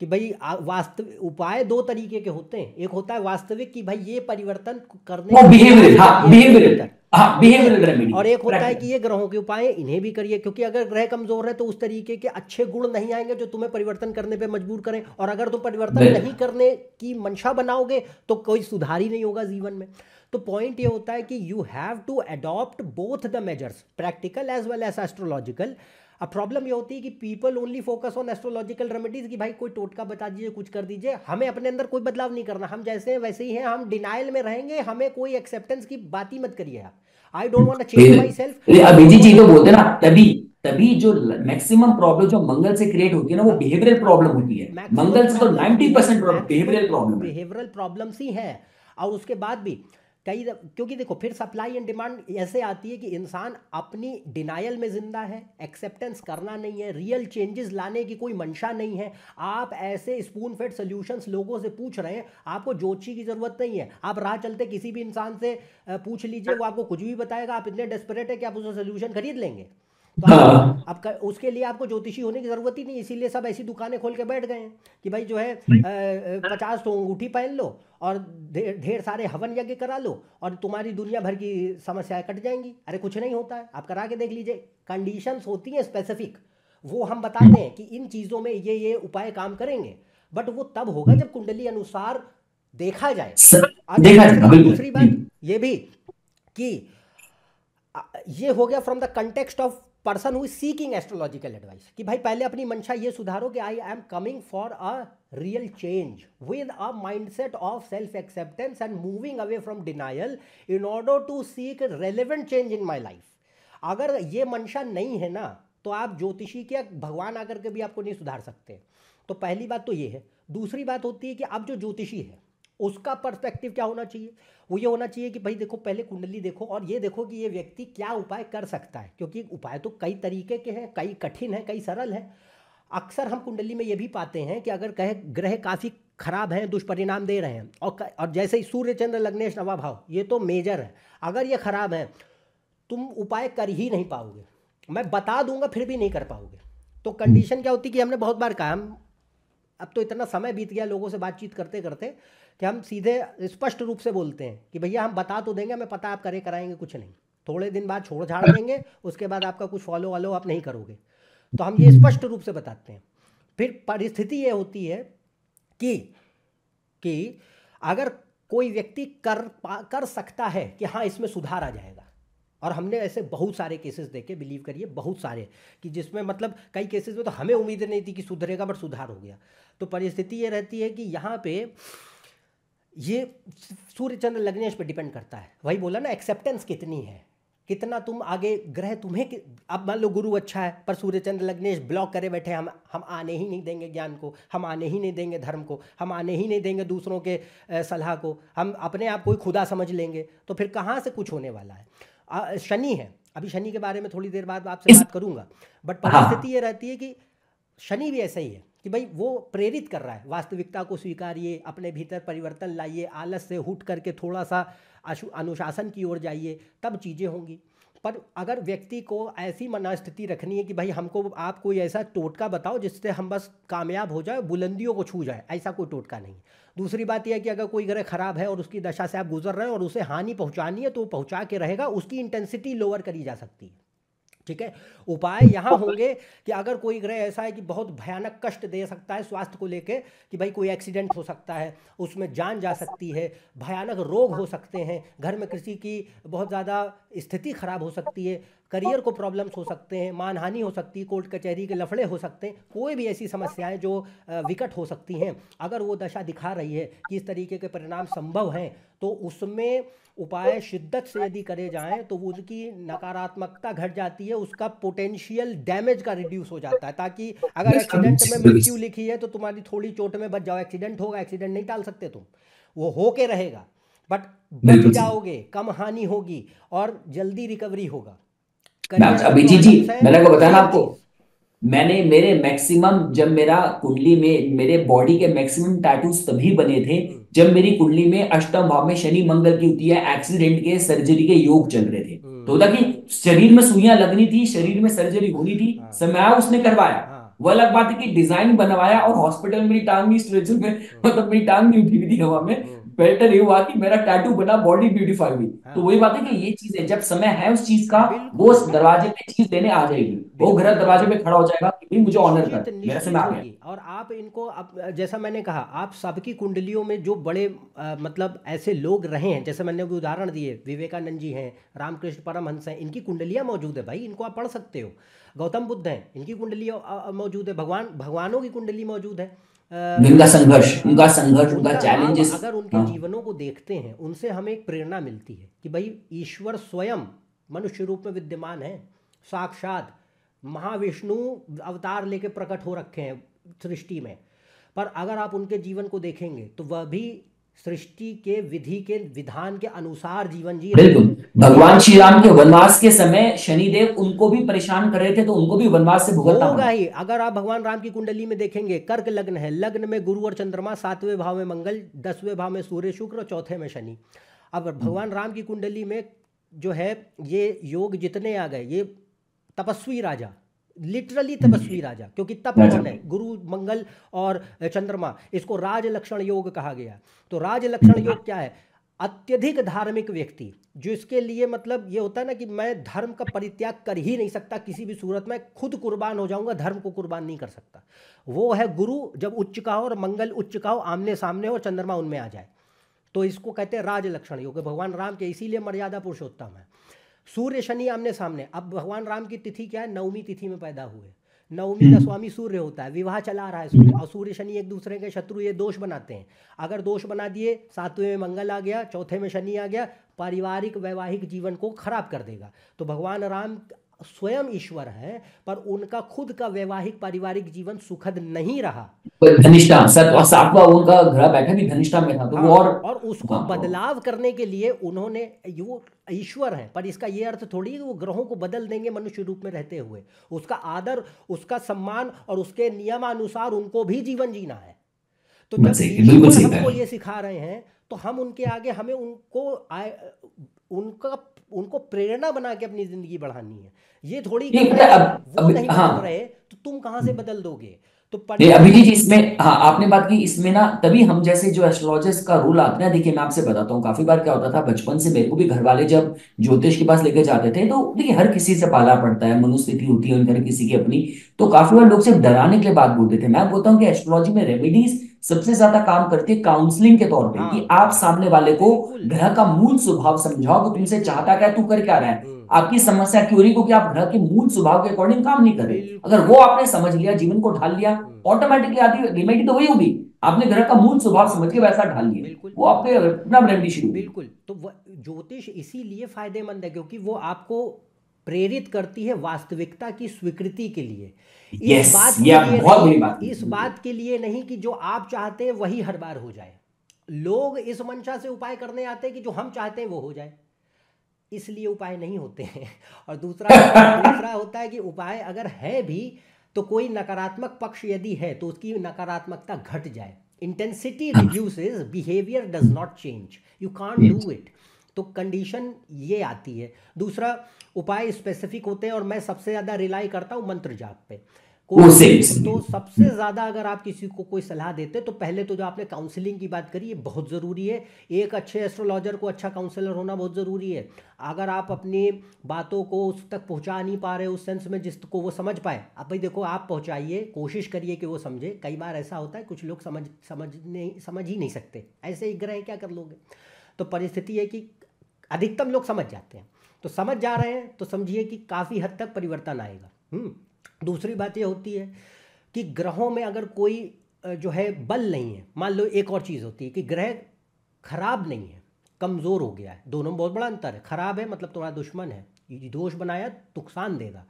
कि भाई वास्तविक उपाय दो तरीके के होते हैं। एक होता है वास्तविक कि भाई ये परिवर्तन करने बिहेवियरल हाँ, बिहेवियरल हाँ, और एक होता है कि ये ग्रहों के उपाय इन्हें भी करिए क्योंकि अगर ग्रह कमज़ोर है तो उस तरीके के अच्छे गुण नहीं आएँगे जो तुम्हें परिवर्तन करने पे मजबूर करें। और अगर तुम परिवर्तन नहीं करने की मंशा बनाओगे तो कोई सुधार ही नहीं होगा जीवन में। तो पॉइंट ये होता है कि you have to adopt both the measures practical as well as astrological अब प्रॉब्लम ये होती है कि people only focus on astrological remedies कि भाई कोई टोटका बता दीजिए कुछ कर दीजिए। हमें अपने अंदर कोई बदलाव नहीं करना। हम जैसे हैं वैसे ही हैं। हम डिनाइल में रहेंगे। हमें कोई एक्सेप्टेंस की बात ही मत करिए आप। I don't want to change myself Abhijit ji तो बोलते ना तभी तभी जो मैक्सिमम प्रॉब्लम जो मंगल से क्रिएट होती है ना वो बिहेवियरल प्रॉब्लम होती है। मंगल से तो 90 percent behavioural problem behavioural problems ही है। और उसके बाद भी कई क्योंकि देखो, फिर सप्लाई एंड डिमांड ऐसे आती है कि इंसान अपनी डिनाइल में ज़िंदा है एक्सेप्टेंस करना नहीं है रियल चेंजेस लाने की कोई मंशा नहीं है। आप ऐसे स्पून फेड सोल्यूशंस लोगों से पूछ रहे हैं, आपको जोची की ज़रूरत नहीं है। आप राह चलते किसी भी इंसान से पूछ लीजिए, वो आपको कुछ भी बताएगा, आप इतने डेस्परेट है कि आप उसका सोल्यूशन खरीद लेंगे। तो हाँ। आपका उसके लिए आपको ज्योतिषी होने की ज़रूरत ही नहीं इसीलिए सब ऐसी दुकानें खोल के बैठ गए हैं कि भाई जो है पचास तो अंगूठी पहन लो और ढेर दे, सारे हवन यज्ञ करा लो और तुम्हारी दुनिया भर की समस्याएँ कट जाएँगी। अरे कुछ नहीं होता है आप करा के देख लीजिए। कंडीशंस होती हैं स्पेसिफिक वो हम बताते हैं कि इन चीज़ों में ये ये उपाय काम करेंगे बट वो तब होगा जब कुंडली अनुसार देखा जाए। दूसरी बात ये भी कि ये हो गया from the context of person who seeking astrological advice कि भाई पहले अपनी मंशा ये सुधारो कि I am coming for a real change with a mindset of self acceptance and moving away from denial in order to seek relevant change in my life अगर ये मंशा नहीं है ना तो आप ज्योतिषी के भगवान आकर के भी आपको नहीं सुधार सकते। तो पहली बात तो ये है। दूसरी बात होती है कि अब जो ज्योतिषी है उसका पर्सपेक्टिव क्या होना चाहिए? वो ये होना चाहिए कि भाई देखो, पहले कुंडली देखो और ये देखो कि ये व्यक्ति क्या उपाय कर सकता है। क्योंकि उपाय तो कई तरीके के हैं, कई कठिन है, कई सरल है। अक्सर हम कुंडली में ये भी पाते हैं कि अगर कहे, ग्रह काफ़ी खराब हैं, दुष्परिणाम दे रहे हैं और और जैसे ही सूर्य, चंद्र, लग्नेश, नवा भाव, ये तो मेजर है। अगर ये खराब है, तुम उपाय कर ही नहीं पाओगे। मैं बता दूँगा, फिर भी नहीं कर पाओगे। तो कंडीशन क्या होती कि हमने बहुत बार कहा, हम, अब तो इतना समय बीत गया, लोगों से बातचीत करते करते कि हम सीधे स्पष्ट रूप से बोलते हैं कि भैया हम बता तो देंगे हमें पता आप करे कराएँगे कुछ नहीं। थोड़े दिन बाद छोड़ झाड़ देंगे उसके बाद आपका कुछ फॉलो वॉलो आप नहीं करोगे। तो हम ये स्पष्ट रूप से बताते हैं। फिर परिस्थिति ये होती है कि कि अगर कोई व्यक्ति कर कर सकता है कि हाँ इसमें सुधार आ जाएगा। और हमने ऐसे बहुत सारे केसेस देखे बिलीव करिए बहुत सारे कि जिसमें मतलब कई केसेस में तो हमें उम्मीद नहीं थी कि सुधरेगा बट सुधार हो गया। तो परिस्थिति ये रहती है कि यहाँ पे ये सूर्य चंद्र लग्नेश पे डिपेंड करता है। वही बोला ना एक्सेप्टेंस कितनी है? कितना तुम आगे ग्रह तुम्हें कि... अब मान लो गुरु अच्छा है पर सूर्य चंद्र लग्नेश ब्लॉक करे बैठे हम हम आने ही नहीं देंगे ज्ञान को हम आने ही नहीं देंगे धर्म को हम आने ही नहीं देंगे दूसरों के सलाह को हम अपने आप को ही खुदा समझ लेंगे तो फिर कहाँ से कुछ होने वाला है? शनि है। अभी शनि के बारे में थोड़ी देर बाद आपसे बात करूँगा बट हाँ। परिस्थिति ये रहती है कि शनि भी ऐसा ही है। कि भाई वो प्रेरित कर रहा है, वास्तविकता को स्वीकारिए, अपने भीतर परिवर्तन लाइए, आलस से हुट करके थोड़ा सा अनुशासन की ओर जाइए, तब चीज़ें होंगी। पर अगर व्यक्ति को ऐसी मनास्थिति रखनी है कि भाई हमको आप कोई ऐसा टोटका बताओ जिससे हम बस कामयाब हो जाए बुलंदियों को छू जाए, ऐसा कोई टोटका नहीं दूसरी बात यह है कि अगर कोई ग्रह खराब है और उसकी दशा से आप गुजर रहे हैं और उसे हानि पहुंचानी है तो वो पहुँचा के रहेगा, उसकी इंटेंसिटी लोअर करी जा सकती है। ठीक है? उपाय यहाँ होंगे कि अगर कोई ग्रह ऐसा है कि बहुत भयानक कष्ट दे सकता है स्वास्थ्य को लेके कि भाई कोई एक्सीडेंट हो सकता है उसमें जान जा सकती है भयानक रोग हो सकते हैं घर में किसी की बहुत ज़्यादा स्थिति खराब हो सकती है करियर को प्रॉब्लम्स हो सकते हैं मानहानि हो सकती है कोर्ट कचहरी के लफड़े हो सकते हैं कोई भी ऐसी समस्याएँ जो विकट हो सकती हैं। अगर वो दशा दिखा रही है कि इस तरीके के परिणाम संभव हैं तो उसमें उपाय शिद्दत से यदि करे जाएँ तो उसकी नकारात्मकता घट जाती है उसका पोटेंशियल डैमेज का रिड्यूस हो जाता है। ताकि अगर एक्सीडेंट में मृत्यु लिखी है तो तुम्हारी थोड़ी चोट में बच जाओ एक्सीडेंट होगा एक्सीडेंट नहीं टाल सकते तुम। वो हो के रहेगा। बट बच जाओगे कम हानि होगी और जल्दी रिकवरी होगा। अभिजीत जी मैंने को बताया ना आपको। मैंने मेरे मैक्सिमम जब मेरा कुंडली में मेरे बॉडी के मैक्सिमम टैटूज तभी बने थे हम्म जब मेरी कुंडली में अष्टम भाव में शनि मंगल की होती है एक्सीडेंट के सर्जरी के योग चल रहे थे। तो होता हम्म कि शरीर में सुइयाँ लगनी थी शरीर में सर्जरी होनी थी हाँ। समय आया उसने करवाया। हाँ। वो अलग बात है कि डिज़ाइन बनवाया और हॉस्पिटल में मेरी टांग नहीं स्ट्रेचर में हम्म मतलब मेरी टांग नहीं उठी हुई थी हवा में। हम्म बेटर ये हुआ कि मेरा टैटू बना बॉडी ब्यूटीफाई हुई। तो हाँ वही बात है कि ये चीज़ है जब समय है उस चीज़ का वो दरवाजे पे चीज़ लेने आ जाएगी। वो ग्रह दरवाजे पे खड़ा हो जाएगा कि मुझे ऑनर कर। मेरा समय निश्चित आ गया। और आप इनको अब जैसा मैंने कहा आप सबकी कुंडलियों में जो बड़े अ, मतलब ऐसे लोग रहे हैं जैसे मैंने अभी उदाहरण दिए विवेकानंद जी हैं रामकृष्ण परमहंस हैं इनकी कुंडलियाँ मौजूद है। भाई इनको आप पढ़ सकते हो। गौतम बुद्ध हैं इनकी कुंडलियाँ अ, मौजूद है। भगवान भगवानों की कुंडली मौजूद है। उनका संघर्ष उनका संघर्ष उनका उनका चैलेंजेस अगर उनके हाँ। जीवनों को देखते हैं उनसे हमें एक प्रेरणा मिलती है कि भाई ईश्वर स्वयं मनुष्य रूप में विद्यमान है। साक्षात महाविष्णु अवतार लेके प्रकट हो रखे हैं सृष्टि में। पर अगर आप उनके जीवन को देखेंगे तो वह भी सृष्टि के विधि के विधान के अनुसार जीवन जी बिल्कुल। भगवान श्री राम के वनवास के समय शनिदेव उनको भी परेशान कर रहे थे तो उनको भी वनवास से भुगतना होगा ही। अगर आप भगवान राम की कुंडली में देखेंगे कर्क लग्न है। लग्न में गुरु और चंद्रमा सातवें भाव में मंगल दसवें भाव में सूर्य शुक्र और चौथे में शनि। अब भगवान राम की कुंडली में जो है ये योग जितने आ गए ये तपस्वी राजा लिटरली तपस्वी राजा क्योंकि तप कौन है? गुरु मंगल और चंद्रमा। इसको राज लक्षण योग कहा गया। तो राज लक्षण योग क्या है? अत्यधिक धार्मिक व्यक्ति जो इसके लिए मतलब ये होता है ना कि मैं धर्म का परित्याग कर ही नहीं सकता किसी भी सूरत में खुद कुर्बान हो जाऊँगा धर्म को कुर्बान नहीं कर सकता। वो है गुरु जब उच्च का हो और मंगल उच्च का हो आमने सामने हो और चंद्रमा उनमें आ जाए। तो इसको कहते हैं राज लक्षण योग। भगवान राम के इसीलिए मर्यादा पुरुषोत्तम है। सूर्य शनि आमने सामने। अब भगवान राम की तिथि क्या है? नवमी तिथि में पैदा हुए। नवमी का स्वामी सूर्य होता है विवाह चला रहा है सूर्य। और सूर्य शनि एक दूसरे के शत्रु ये दोष बनाते हैं। अगर दोष बना दिए सातवें में मंगल आ गया चौथे में शनि आ गया पारिवारिक वैवाहिक जीवन को खराब कर देगा। तो भगवान राम स्वयं ईश्वर है पर उनका खुद का वैवाहिक पारिवारिक जीवन सुखद नहीं रहा। धनिष्ठा सत उनका ग्रह बैठा भी धनिष्ठा में था तो हाँ और और उसको हाँ। बदलाव करने के लिए उन्होंने वो ईश्वर है पर इसका ये अर्थ थोड़ी है वो ग्रहों को बदल देंगे मनुष्य रूप में रहते हुए। उसका आदर उसका सम्मान और उसके नियमानुसार उनको भी जीवन जीना है। तो जब हमको ये सिखा रहे हैं तो हम उनके आगे हमें उनको आए उनका उनको प्रेरणा बना के अपनी ज़िंदगी बढ़ानी है। ये थोड़ी नहीं, कहना पता है है। अब वो अब नहीं हाँ। रहे तो तुम कहाँ से बदल दोगे? तो नहीं अभिजीत इसमें हाँ आपने बात की इसमें ना तभी हम जैसे जो एस्ट्रोलॉजर्स का रूल आता है देखिए मैं आपसे बताता हूँ काफ़ी बार क्या होता था बचपन से मेरे को भी घर वाले जब ज्योतिष के पास लेके जाते थे तो देखिए हर किसी से पाला पड़ता है मनुस्थिति होती है उनकर किसी की अपनी तो काफ़ी बार लोग सिर्फ़ डराने के लिए बात बोलते थे। मैं बोलता हूँ कि एस्ट्रोलॉजी में रेमेडीज सबसे ज़्यादा काम करती है काउंसलिंग के तौर पे कि हाँ। आप हाँ सामने वाले को ग्रह का मूल स्वभाव समझाओ कि तुमसे चाहता क्या है तू कर क्या रहा है। हम्म। आपकी समस्या क्यों रही क्योंकि आप ग्रह के मूल स्वभाव के अकॉर्डिंग काम नहीं कर रहे। अगर वो आपने समझ लिया जीवन को ढाल लिया ऑटोमेटिकली आती रेमेडी तो वही होगी। आपने ग्रह का मूल स्वभाव समझ के वैसा ढाल लिया। वो आपके अपना रेमेडी शुरू बिल्कुल। तो ज्योतिष इसीलिए फ़ायदेमंद है क्योंकि वो आपको प्रेरित करती है वास्तविकता की स्वीकृति के लिए। इस यस बात ये के लिए बहुत नहीं बड़ी बात इस बात के लिए नहीं कि जो आप चाहते हैं वही हर बार हो जाए। लोग इस मंशा से उपाय करने आते हैं कि जो हम चाहते हैं वो हो जाए। इसलिए उपाय नहीं होते हैं। और दूसरा दूसरा होता है कि उपाय अगर है भी तो कोई नकारात्मक पक्ष यदि है तो उसकी नकारात्मकता घट जाए। Intensity reduces behaviour does not change you can't do it तो कंडीशन ये आती है। दूसरा उपाय स्पेसिफिक होते हैं और मैं सबसे ज़्यादा रिलाई करता हूँ मंत्र जाप पे। तो सबसे ज़्यादा अगर आप किसी को कोई सलाह देते तो पहले तो जो आपने काउंसलिंग की बात करी ये बहुत ज़रूरी है। एक अच्छे एस्ट्रोलॉजर को अच्छा काउंसलर होना बहुत ज़रूरी है। अगर आप अपनी बातों को उस तक पहुँचा नहीं पा रहे उस सेंस में जिसको वो समझ पाए अब भाई देखो आप पहुंचाइए कोशिश करिए कि वो समझे। कई बार ऐसा होता है कुछ लोग समझ समझ नहीं समझ ही नहीं सकते। ऐसे ही ग्रह क्या कर लोगे? तो परिस्थिति है कि अधिकतम लोग समझ जाते हैं। तो समझ जा रहे हैं तो समझिए कि काफ़ी हद तक परिवर्तन आएगा। हम्म दूसरी बात यह होती है कि ग्रहों में अगर कोई जो है बल नहीं है, मान लो एक और चीज़ होती है कि ग्रह खराब नहीं है, कमज़ोर हो गया है, दोनों में बहुत बड़ा अंतर है। खराब है मतलब तुम्हारा दुश्मन है दोष बनाया नुकसान देगा।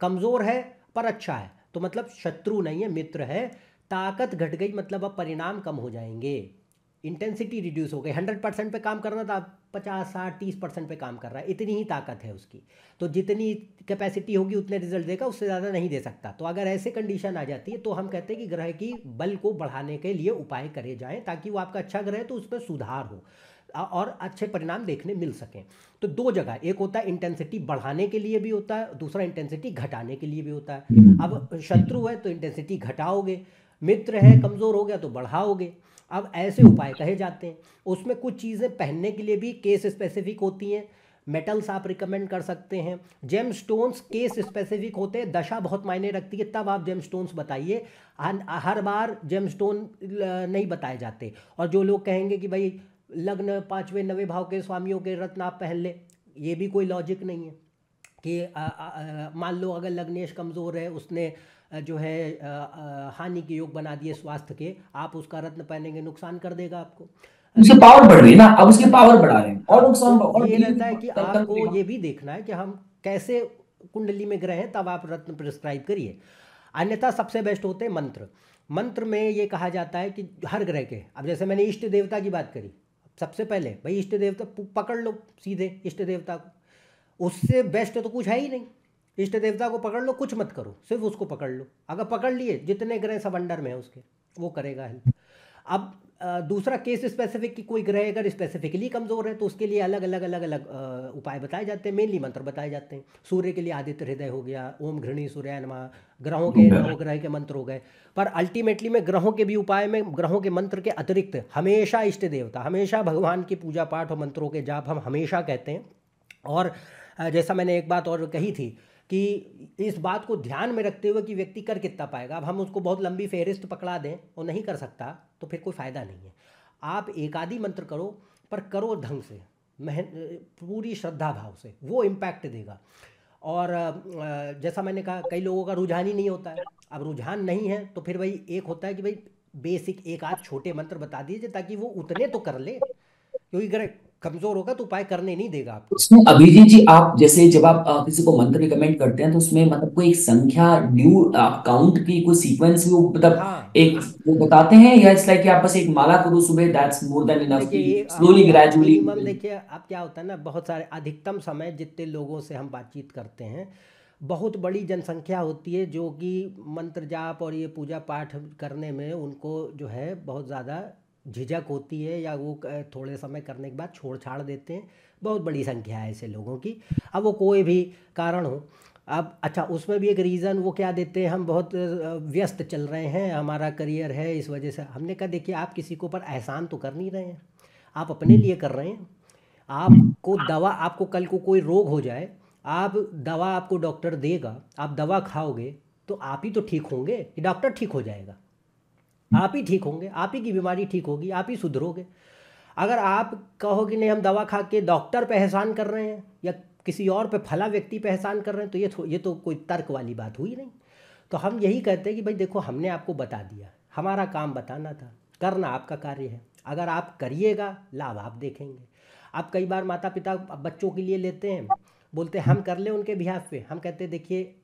कमज़ोर है पर अच्छा है तो मतलब शत्रु नहीं है, मित्र है, ताकत घट गई मतलब अब परिणाम कम हो जाएँगे। इंटेंसिटी रिड्यूस हो गई। हंड्रेड परसेंट पर काम करना था पचास साठ, तीस परसेंट पे काम कर रहा है। इतनी ही ताकत है उसकी। तो जितनी कैपेसिटी होगी, उतने रिज़ल्ट देगा, उससे ज़्यादा नहीं दे सकता। तो अगर ऐसे कंडीशन आ जाती है तो हम कहते हैं कि ग्रह की बल को बढ़ाने के लिए उपाय करे जाएँ, ताकि वो आपका अच्छा ग्रह है तो उसमें सुधार हो और अच्छे परिणाम देखने मिल सकें। तो दो जगह, एक होता है इंटेंसिटी बढ़ाने के लिए भी होता है, दूसरा इंटेंसिटी घटाने के लिए भी होता है। अब शत्रु है तो इंटेंसिटी घटाओगे। मित्र है, कमज़ोर हो गया तो बढ़ाओगे। अब ऐसे उपाय कहे जाते हैं। उसमें कुछ चीज़ें पहनने के लिए भी केस स्पेसिफिक होती हैं। मेटल्स आप रिकमेंड कर सकते हैं। जेम स्टोन्स केस स्पेसिफिक होते हैं। दशा बहुत मायने रखती है। तब आप जेम स्टोन्स बताइए हर बार जेम स्टोन नहीं बताए जाते। और जो लोग कहेंगे कि भाई, लग्न पाँचवें, नवे भाव के स्वामियों के रत्न आप पहन ले, ये भी कोई लॉजिक नहीं है। कि मान लो अगर लग्नेश कमज़ोर है, उसने जो है हानि के योग बना दिए स्वास्थ्य के आप उसका रत्न पहनेंगे नुकसान कर देगा आपको। उसकी पावर बढ़ रही है ना अब उसकी पावर बढ़ा रहे हैं। और नुकसान और ये रहता है कि आपको ये भी देखना है कि हम कैसे कुंडली में ग्रह हैं तब आप रत्न प्रिस्क्राइब करिए। अन्यथा सबसे बेस्ट होते हैं मंत्र। मंत्र में ये कहा जाता है कि हर ग्रह के अब जैसे मैंने इष्ट देवता की बात करी सबसे पहले भाई इष्ट देवता पकड़ लो सीधे इष्ट देवता को। उससे बेस्ट तो कुछ है ही नहीं। इष्ट देवता को पकड़ लो कुछ मत करो सिर्फ़ उसको पकड़ लो। अगर पकड़ लिए जितने ग्रह सब अंडर में है उसके वो करेगा हेल्प अब दूसरा केस स्पेसिफिक की कोई ग्रह अगर स्पेसिफिकली कमज़ोर है तो उसके लिए अलग अलग अलग अलग उपाय बताए जाते हैं। मेनली मंत्र बताए जाते हैं। सूर्य के लिए आदित्य हृदय हो गया ओम घृणी सूर्य नमा ग्रहों के नौ ग्रह के मंत्र हो गए। पर अल्टीमेटली में ग्रहों के भी उपाय में ग्रहों के मंत्र के अतिरिक्त हमेशा इष्ट देवता हमेशा भगवान की पूजा पाठ और मंत्रों के जाप हम हमेशा कहते हैं। और जैसा मैंने एक बात और कही थी कि इस बात को ध्यान में रखते हुए कि व्यक्ति कर कितना पाएगा। अब हम उसको बहुत लंबी फेहरिस्त पकड़ा दें और नहीं कर सकता तो फिर कोई फ़ायदा नहीं है। आप एक आदि मंत्र करो, पर करो ढंग से, मेहन, पूरी श्रद्धा भाव से, वो इम्पैक्ट देगा। और जैसा मैंने कहा, कई लोगों का रुझान ही नहीं होता है। अब रुझान नहीं है तो फिर भाई एक होता है कि भाई बेसिक एक आध छोटे मंत्र बता दीजिए ताकि वो उतने तो कर ले। क्योंकि कमज़ोर होगा तो उपाय करने नहीं देगा आपको। उसमें अभिजीत जी आप जैसे जब आप किसी को मंत्र रिकमेंड करते हैं तो उसमें मतलब कोई संख्या ड्यू काउंट की कोई सीक्वेंस वो मतलब हाँ, एक वो बताते हैं या इट्स लाइक कि आप बस एक माला करो सुबह that's more than enough slowly gradually देखिए आप क्या होता है ना बहुत सारे अधिकतम समय जितने लोगों से हम बातचीत करते हैं बहुत बड़ी जनसंख्या होती है जो कि मंत्र जाप और ये पूजा पाठ करने में उनको जो है बहुत ज़्यादा झिझक होती है या वो थोड़े समय करने के बाद छोड़ छाड़ देते हैं। बहुत बड़ी संख्या है ऐसे लोगों की। अब वो कोई भी कारण हो, अब अच्छा उसमें भी एक रीज़न वो क्या देते हैं, हम बहुत व्यस्त चल रहे हैं, हमारा करियर है, इस वजह से। हमने कहा, देखिए, आप किसी के ऊपर एहसान तो कर नहीं रहे हैं। आप अपने लिए कर रहे हैं। आपको दवा, आपको कल को कोई रोग हो जाए, आप दवा आपको डॉक्टर देगा, आप दवा खाओगे तो आप ही तो ठीक होंगे, कि डॉक्टर ठीक हो जाएगा। आप ही ठीक होंगे आप ही की बीमारी ठीक होगी आप ही सुधरोगे। अगर आप कहो कि नहीं हम दवा खा के डॉक्टर पे एहसान कर रहे हैं या किसी और पे फला व्यक्ति पे एहसान कर रहे हैं तो ये ये तो कोई तर्क वाली बात हुई नहीं। तो हम यही कहते हैं कि भाई देखो हमने आपको बता दिया हमारा काम बताना था करना आपका कार्य है। अगर आप करिएगा लाभ आप देखेंगे। आप कई बार माता पिता बच्चों के लिए लेते हैं बोलते हैं हम कर ले उनके बिहाफ पे। हम कहते देखिए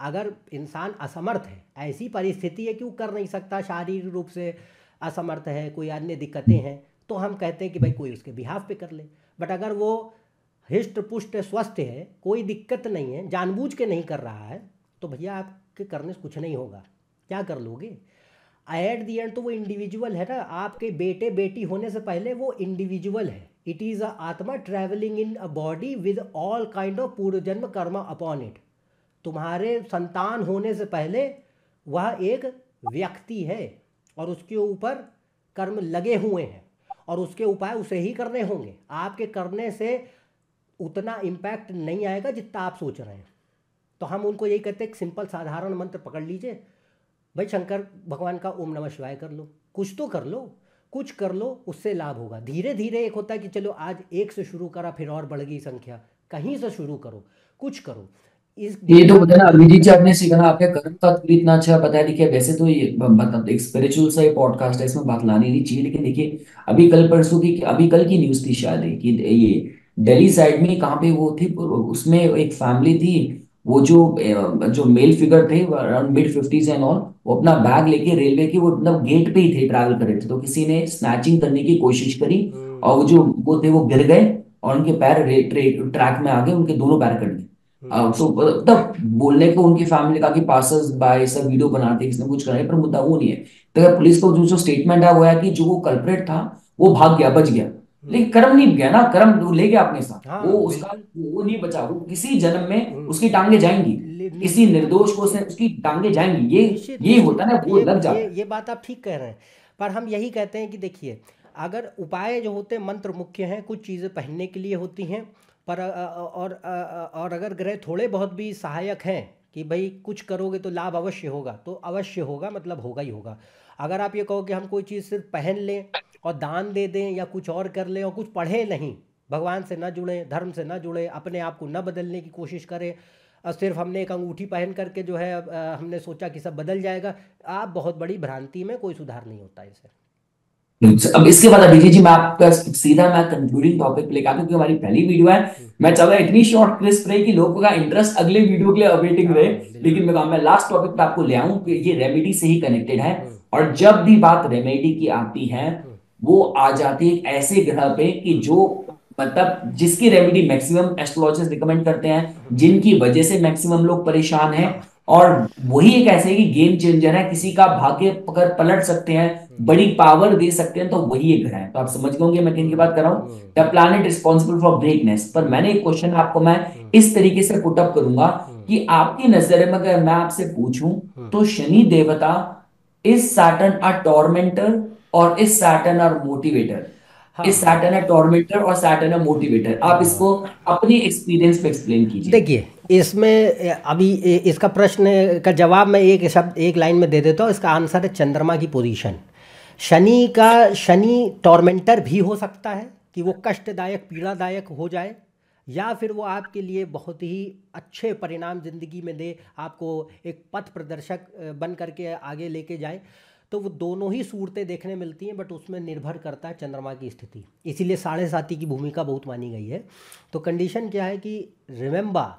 अगर इंसान असमर्थ है, ऐसी परिस्थिति है कि वो कर नहीं सकता, शारीरिक रूप से असमर्थ है, कोई अन्य दिक्कतें हैं तो हम कहते हैं कि भाई कोई उसके बिहाफ पे कर ले। बट अगर वो हिष्ट पुष्ट स्वस्थ है, कोई दिक्कत नहीं है, जानबूझ के नहीं कर रहा है तो भैया आपके करने से कुछ नहीं होगा। क्या कर लोगे? एट दी एंड तो वो इंडिविजुअल है ना, आपके बेटे बेटी होने से पहले वो इंडिविजुअल है। It is a atma travelling in a body with all kind of purva janma karma upon it तुम्हारे संतान होने से पहले वह एक व्यक्ति है और उसके ऊपर कर्म लगे हुए हैं और उसके उपाय उसे ही करने होंगे। आपके करने से उतना इम्पैक्ट नहीं आएगा जितना आप सोच रहे हैं। तो हम उनको यही कहते हैं सिंपल साधारण मंत्र पकड़ लीजिए। भाई शंकर, भगवान का ओम नमः शिवाय कर लो। कुछ तो कर लो, कुछ कर लो, उससे लाभ होगा। धीरे धीरे एक होता है कि चलो आज एक से शुरू करा, फिर और बढ़ गई संख्या। कहीं से शुरू करो, कुछ करो। ये तो अभिजीत जी आपने सीखा आपके कर्म का इतना अच्छा बताया देखिए वैसे तो ये मतलब एक स्पिरिचुअल सा पॉडकास्ट है इसमें बात लानी नहीं चाहिए लेकिन देखिए अभी कल परसों की अभी कल की न्यूज़ थी शायद कि ये दिल्ली साइड में कहाँ पे वो थी उसमें एक फैमिली थी वो जो जो मेल फिगर थे around mid fifties and all वो अपना बैग लेके रेलवे के वो मतलब गेट पे ही थे ट्रैवल कर रहे थे तो किसी ने स्नैचिंग करने की कोशिश करी हम्म। और वो जो वो थे वो गिर गए और उनके पैर ट्रैक में आ गए उनके दोनों पैर कट गए। तो तब बोलने को उनकी फैमिली का कि पासर्स बाय सब वीडियो बनाते किसी ने कुछ करे पर मुद्दा वो नहीं है। तो पुलिस को जो जो स्टेटमेंट है वो है कि जो वो कल्प्रेट था वो भाग गया बच गया। हम्म। लेकिन कर्म नहीं गया ना कर्म वो ले गया अपने साथ। वो हाँ उसका वो नहीं बचा वो किसी जन्म में हम्म। उसकी टांगे जाएँगी। किसी निर्दोष को उसने उसकी टांगे जाएँगी। ये ये होता है ना वो लग जाता ये बात आप ठीक कह रहे हैं। पर हम यही कहते हैं कि देखिए अगर उपाय जो होते हैं मंत्र मुख्य हैं कुछ चीज़ें पहनने के लिए होती हैं पर और और अगर ग्रह थोड़े बहुत भी सहायक हैं कि भाई कुछ करोगे तो लाभ अवश्य होगा तो अवश्य होगा मतलब होगा ही होगा। अगर आप ये कहो कि हम कोई चीज़ सिर्फ़ पहन लें और दान दे दें या कुछ और कर लें और कुछ पढ़ें नहीं, भगवान से न जुड़े, धर्म से न जुड़े, अपने आप को न बदलने की कोशिश करें और सिर्फ़ हमने एक अंगूठी पहन करके जो है हमने सोचा कि सब बदल जाएगा, आप बहुत बड़ी भ्रांति में कोई सुधार नहीं होता इससे अब इसके बाद अभिजीत जी मैं आपका सीधा मैं कंक्लूडिंग टॉपिक पे लेकर क्योंकि हमारी पहली वीडियो है। हम्म, मैं चाहता हूँ इतनी शॉर्ट क्रिस्प रहे कि लोगों का इंटरेस्ट अगले वीडियो के लिए अवेटिंग रहे। हाँ लेकिन मैं मैं लास्ट टॉपिक पे आपको ले आऊँ कि ये रेमेडी से ही कनेक्टेड है। हम्म। और जब भी बात रेमेडी की आती है हम्म। वो आ जाती है ऐसे ग्रह पे कि जो मतलब जिसकी रेमेडी मैक्सिमम एस्ट्रोलॉजिस्ट रिकमेंड करते हैं जिनकी वजह से मैक्सिमम लोग परेशान हैं। हाँ। और वही एक ऐसे कि गेम चेंजर है किसी का भाग्य पकड़ पलट सकते हैं बड़ी पावर दे सकते हैं तो वही एक ग्रह है। तो आप समझ गए मैं किन की बात कर रहा हूँ? The planet responsible for greatness पर मैंने एक क्वेश्चन आपको मैं इस तरीके से पुट अप करूँगा कि आपकी नज़र में अगर मैं आपसे पूछूँ तो शनि देवता इज़ सैटर्न अ टॉर्मेंटर और is Saturn a motivator is Saturn tormentor और सैटर्न मोटिवेटर आप इसको अपनी एक्सपीरियंस पे एक्सप्लेन कीजिए। देखिए इसमें अभी इसका प्रश्न का जवाब मैं एक शब्द एक लाइन में दे देता हूँ इसका आंसर है चंद्रमा की पोजीशन शनि का, शनि टॉर्मेंटर भी हो सकता है कि वो कष्टदायक, पीड़ादायक हो जाए, या फिर वो आपके लिए बहुत ही अच्छे परिणाम ज़िंदगी में दे, आपको एक पथ प्रदर्शक बन करके आगे लेके जाए। तो वो दोनों ही सूरतें देखने मिलती हैं, बट उसमें निर्भर करता है चंद्रमा की स्थिति। इसीलिए साढ़े साथी की भूमिका बहुत मानी गई है। तो कंडीशन क्या है कि रिमेंबर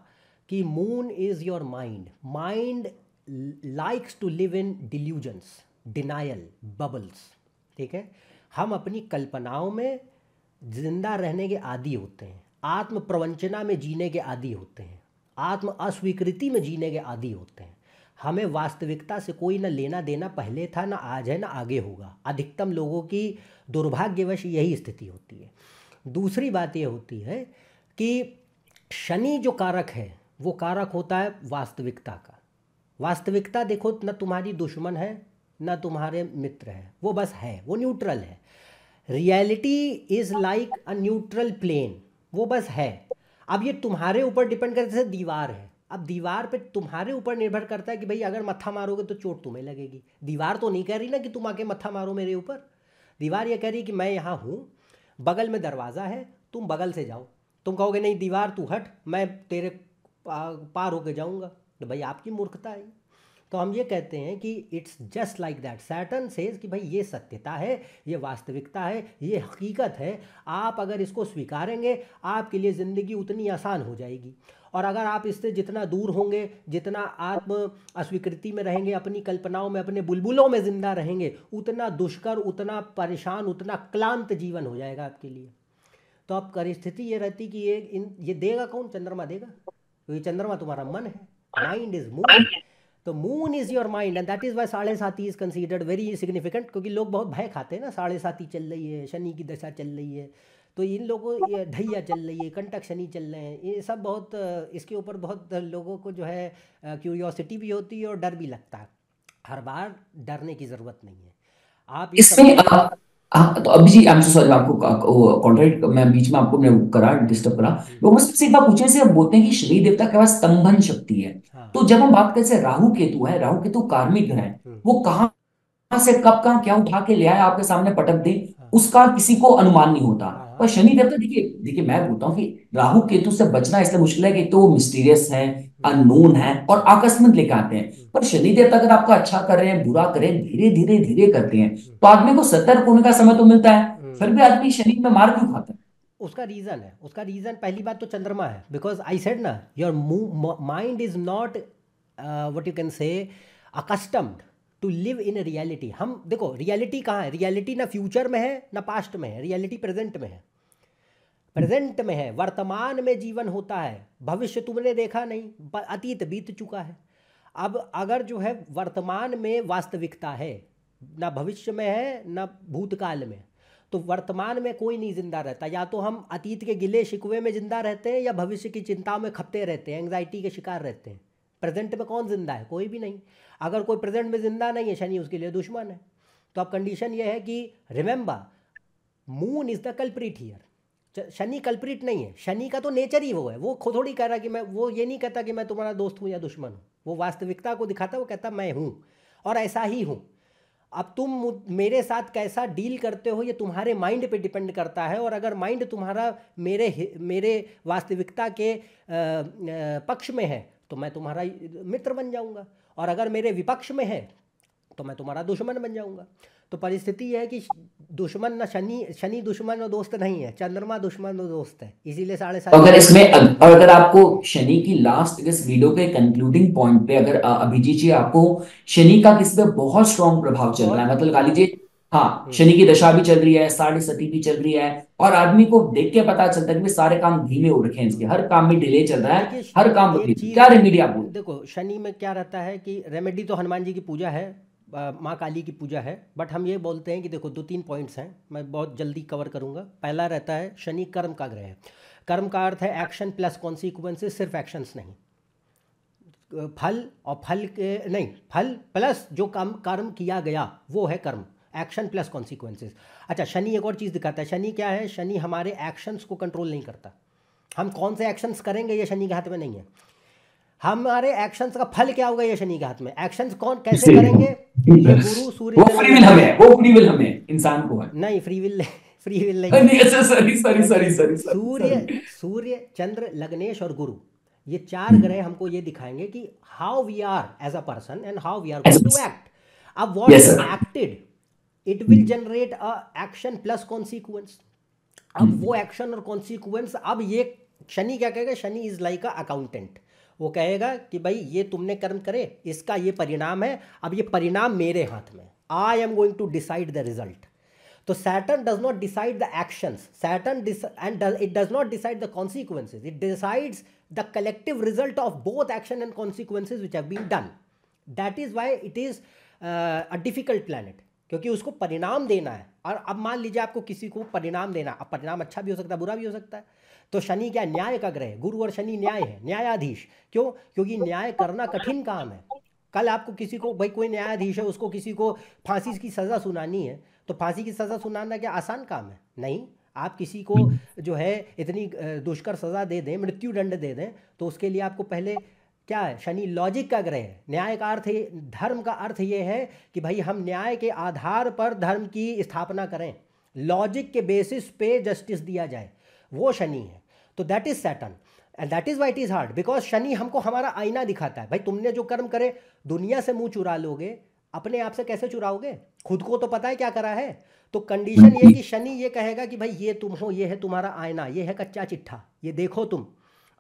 कि moon is your mind mind likes to live in delusions denial bubbles ठीक है? हम अपनी कल्पनाओं में ज़िंदा रहने के आदि होते हैं। आत्म प्रवंचना में जीने के आदि होते हैं। आत्म अस्वीकृति में जीने के आदि होते हैं। हमें वास्तविकता से कोई ना लेना देना पहले था, ना आज है, ना आगे होगा। अधिकतम लोगों की दुर्भाग्यवश यही स्थिति होती है। दूसरी बात यह होती है कि शनि जो कारक है, वो कारक होता है वास्तविकता का। वास्तविकता देखो, न तुम्हारी दुश्मन है न तुम्हारे मित्र है। वो बस है, वो न्यूट्रल है। Reality is like a neutral plane वो बस है। अब ये तुम्हारे ऊपर डिपेंड करता है दीवार है। अब दीवार पे तुम्हारे ऊपर निर्भर करता है कि भाई, अगर मत्था मारोगे तो चोट तुम्हें लगेगी। दीवार तो नहीं कह रही ना कि तुम आके मत्था मारो मेरे ऊपर। दीवार ये कह रही कि मैं यहाँ हूँ, बगल में दरवाज़ा है, तुम बगल से जाओ। तुम कहोगे, नहीं, दीवार तू हट, मैं तेरे पार होके जाऊँगा। तो भाई, आपकी मूर्खता है तो हम ये कहते हैं कि it's just like that Saturn says कि भाई ये सत्यता है, ये वास्तविकता है, ये हकीकत है। आप अगर इसको स्वीकारेंगे, आपके लिए ज़िंदगी उतनी आसान हो जाएगी। और अगर आप इससे जितना दूर होंगे, जितना आत्म अस्वीकृति में रहेंगे, अपनी कल्पनाओं में, अपने बुलबुलों में ज़िंदा रहेंगे, उतना दुष्कर, उतना परेशान, उतना क्लांत जीवन हो जाएगा आपके लिए। तो अब परिस्थिति ये रहती कि ये, इन, ये देगा कौन? चंद्रमा देगा? क्योंकि चंद्रमा तुम्हारा मन है। माइंड इज़ मून तो moon is your mind and that is why sade sati is considered very significant क्योंकि लोग बहुत भय खाते हैं ना साढ़े साथी चल रही है शनि की दशा चल रही है तो इन लोगों ये ढैया चल रही है कंटक शनि चल रहे हैं ये सब बहुत इसके ऊपर बहुत लोगों को जो है क्यूरियोसिटी भी होती है और डर भी लगता है। हर बार डरने की ज़रूरत नहीं है। आप इसमें आ, तो अभी जी आई एम सो सॉरी आपको कॉन्ट्रैक्ट मैं बीच में आपको मैं करा डिस्टर्ब करा। लोग मुझसे एक आप पूछने से बोलते हैं कि श्री देवता के पास स्तंभन शक्ति है। हाँ। तो जब हम बात करते हैं राहु केतु है राहु केतु कार्मिक ग्रह है। हम्म, वो कहाँ से कब कहाँ क्या उठा के ले आए आपके सामने पटक दे हाँ। उसका किसी को अनुमान नहीं होता। पर शनि देवता देखिए देखिए मैं बोलता हूँ कि राहु केतु से बचना इसलिए मुश्किल है कि तो मिस्टीरियस है अननोन है और आकस्मिक लेके आते हैं। पर शनि देवता अगर आपका अच्छा कर रहे हैं, बुरा करें धीरे धीरे धीरे करते हैं तो आदमी को सतर्क होने का समय तो मिलता है। फिर भी आदमी शनि में मार क्यों खाता है? उसका रीज़न है। उसका रीज़न पहली बात तो चंद्रमा है। बिकॉज़ आई सेड ना your mind is not what you can say accustomed to live in reality हम, देखो रियलिटी कहाँ है? रियलिटी ना फ्यूचर में है, ना पास्ट में है. रियलिटी प्रेजेंट में है. प्रेजेंट में है. वर्तमान में जीवन होता है. भविष्य तुमने देखा नहीं. अतीत बीत चुका है. अब अगर जो है वर्तमान में वास्तविकता है, ना भविष्य में है, ना भूतकाल में तो वर्तमान में कोई नहीं ज़िंदा रहता. या तो हम अतीत के गिले शिकवे में ज़िंदा रहते हैं या भविष्य की चिंताओं में खपते रहते हैं एंग्जाइटी के शिकार रहते हैं. प्रेजेंट में कौन ज़िंदा है? कोई भी नहीं. अगर कोई प्रेजेंट में ज़िंदा नहीं है, शनि उसके लिए दुश्मन है। तो अब कंडीशन ये है कि remember moon is the culprit here Shani culprit नहीं है। शनि का तो नेचर ही वो है। वो खुद थोड़ी कह रहा कि मैं, वो ये नहीं कहता कि मैं तुम्हारा दोस्त हूँ या दुश्मन हूँ। वो वास्तविकता को दिखाता है, वो कहता मैं हूँ। और ऐसा ही हूँ। अब तुम मेरे साथ कैसा डील करते हो, ये तुम्हारे माइंड पे डिपेंड करता है। और अगर माइंड तुम्हारा मेरे मेरे वास्तविकता के पक्ष में है तो मैं तुम्हारा मित्र बन जाऊँगा। और अगर मेरे विपक्ष में है तो मैं तुम्हारा दुश्मन बन जाऊँगा। तो परिस्थिति यह है कि दुश्मन ना शनि शनि दुश्मन और दोस्त नहीं है चंद्रमा दुश्मन और दोस्त है। इसीलिए साढ़े सात अगर इसमें और अगर आपको शनि की लास्ट इस वीडियो के कंक्लूडिंग पॉइंट पे अगर अभिजीत जी आपको शनि का किस पे बहुत स्ट्रॉन्ग प्रभाव चल रहा है मतलब लीजिए हाँ हम्म। शनि की दशा भी चल रही है साढ़े सती भी चल रही है और आदमी को देख के पता चलता है कि सारे काम धीमे हो रखे हैं इसके हर काम में डिले चल रहा है हर काम क्या रेमेडी आप देखो शनि में क्या रहता है कि रेमेडी तो हनुमान जी की पूजा है माँ काली की पूजा है बट हम ये बोलते हैं कि देखो दो तीन पॉइंट्स हैं मैं बहुत जल्दी कवर करूँगा। पहला रहता है शनि कर्म का ग्रह है। कर्म का अर्थ है एक्शन प्लस कॉन्सिक्वेंसेस सिर्फ़ एक्शंस नहीं। फल और फल के नहीं फल प्लस जो काम कर्म किया गया वो है कर्म। एक्शन प्लस कॉन्सिक्वेंसेस अच्छा शनि एक और चीज़ दिखाता है। शनि क्या है? शनि हमारे एक्शंस को कंट्रोल नहीं करता। हम कौन से एक्शंस करेंगे ये शनि के हाथ में नहीं है। हमारे एक्शंस का फल क्या होगा ये शनि के हाथ में? एक्शंस कौन कैसे करेंगे? गुरु सूर्य वो फ्री विल हमें वो फ्री विल हमें इंसान को है नहीं फ्री विल फ्री विल नहीं। सॉरी सॉरी सॉरी सॉरी सूर्य सूर्य चंद्र लग्नेश और गुरु। ये चार ग्रह हमको ये दिखाएँगे कि how we are as a person and how we are going to act अब what is acted it will generate a action plus consequence अब वो एक्शन और कॉन्सिक्वेंस अब ये शनि क्या कहेगा? Shani is like a accountant वो कहेगा कि भाई ये तुमने कर्म करे इसका ये परिणाम है अब ये परिणाम मेरे हाथ में I am going to decide the result तो Saturn does not decide the actions Saturn and it does not decide the consequences it decides the collective result of both action and consequences which have been done that is why it is a difficult planet क्योंकि उसको परिणाम देना है। और अब मान लीजिए आपको किसी को परिणाम देना अब परिणाम अच्छा भी हो सकता है बुरा भी हो सकता है। तो शनि क्या न्याय का ग्रह गुरु और शनि न्याय है न्यायाधीश। क्यों? क्योंकि न्याय करना कठिन काम है। कल आपको किसी को भाई कोई न्यायाधीश है उसको किसी को फांसी की सज़ा सुनानी है तो फांसी की सज़ा सुनाना क्या आसान काम है? नहीं। आप किसी को जो है इतनी दुष्कर सज़ा दे दें मृत्यु दंड दे दें तो उसके लिए आपको पहले क्या है? शनि लॉजिक का ग्रह है। न्याय का अर्थ धर्म का अर्थ ये है कि भाई हम न्याय के आधार पर धर्म की स्थापना करें। लॉजिक के बेसिस पे जस्टिस दिया जाए। वो शनि है। तो that is Saturn and that is why it is hard because Shani हमको हमारा आईना दिखाता है। भाई तुमने जो कर्म करे, दुनिया से मुँह चुरा लोगे, अपने आप से कैसे चुराओगे? खुद को तो पता है क्या करा है? तो कंडीशन ये कि शनि ये कहेगा कि भाई ये तुम हो, ये है तुम्हारा आईना, ये है कच्चा चिट्ठा, ये देखो तुम।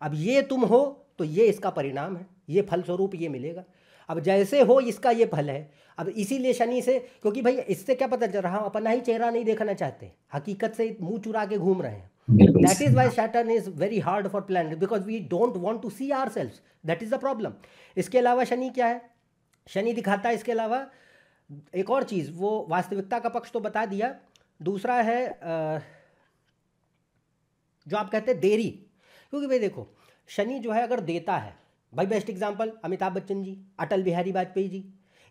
अब ये तुम हो तो ये इसका परिणाम है ये फलस्वरूप ये मिलेगा। अब जैसे हो इसका ये फल है अब इसीलिए शनि से क्योंकि भाई इससे क्या पता चल रहा हम अपना ही चेहरा नहीं देखना चाहते हकीकत से मुँह चुरा के घूम रहे हैं। that is why saturn is very hard for planet because we don't want to see ourselves. That is the problem. इसके अलावा शनि क्या है? शनि दिखाता है इसके अलावा एक और चीज़ वो वास्तविकता का पक्ष तो बता दिया। दूसरा है जो आप कहते हैं देरी। क्योंकि भाई देखो शनि जो है अगर देता है भाई बेस्ट एग्ज़ाम्पल अमिताभ बच्चन जी अटल बिहारी वाजपेयी जी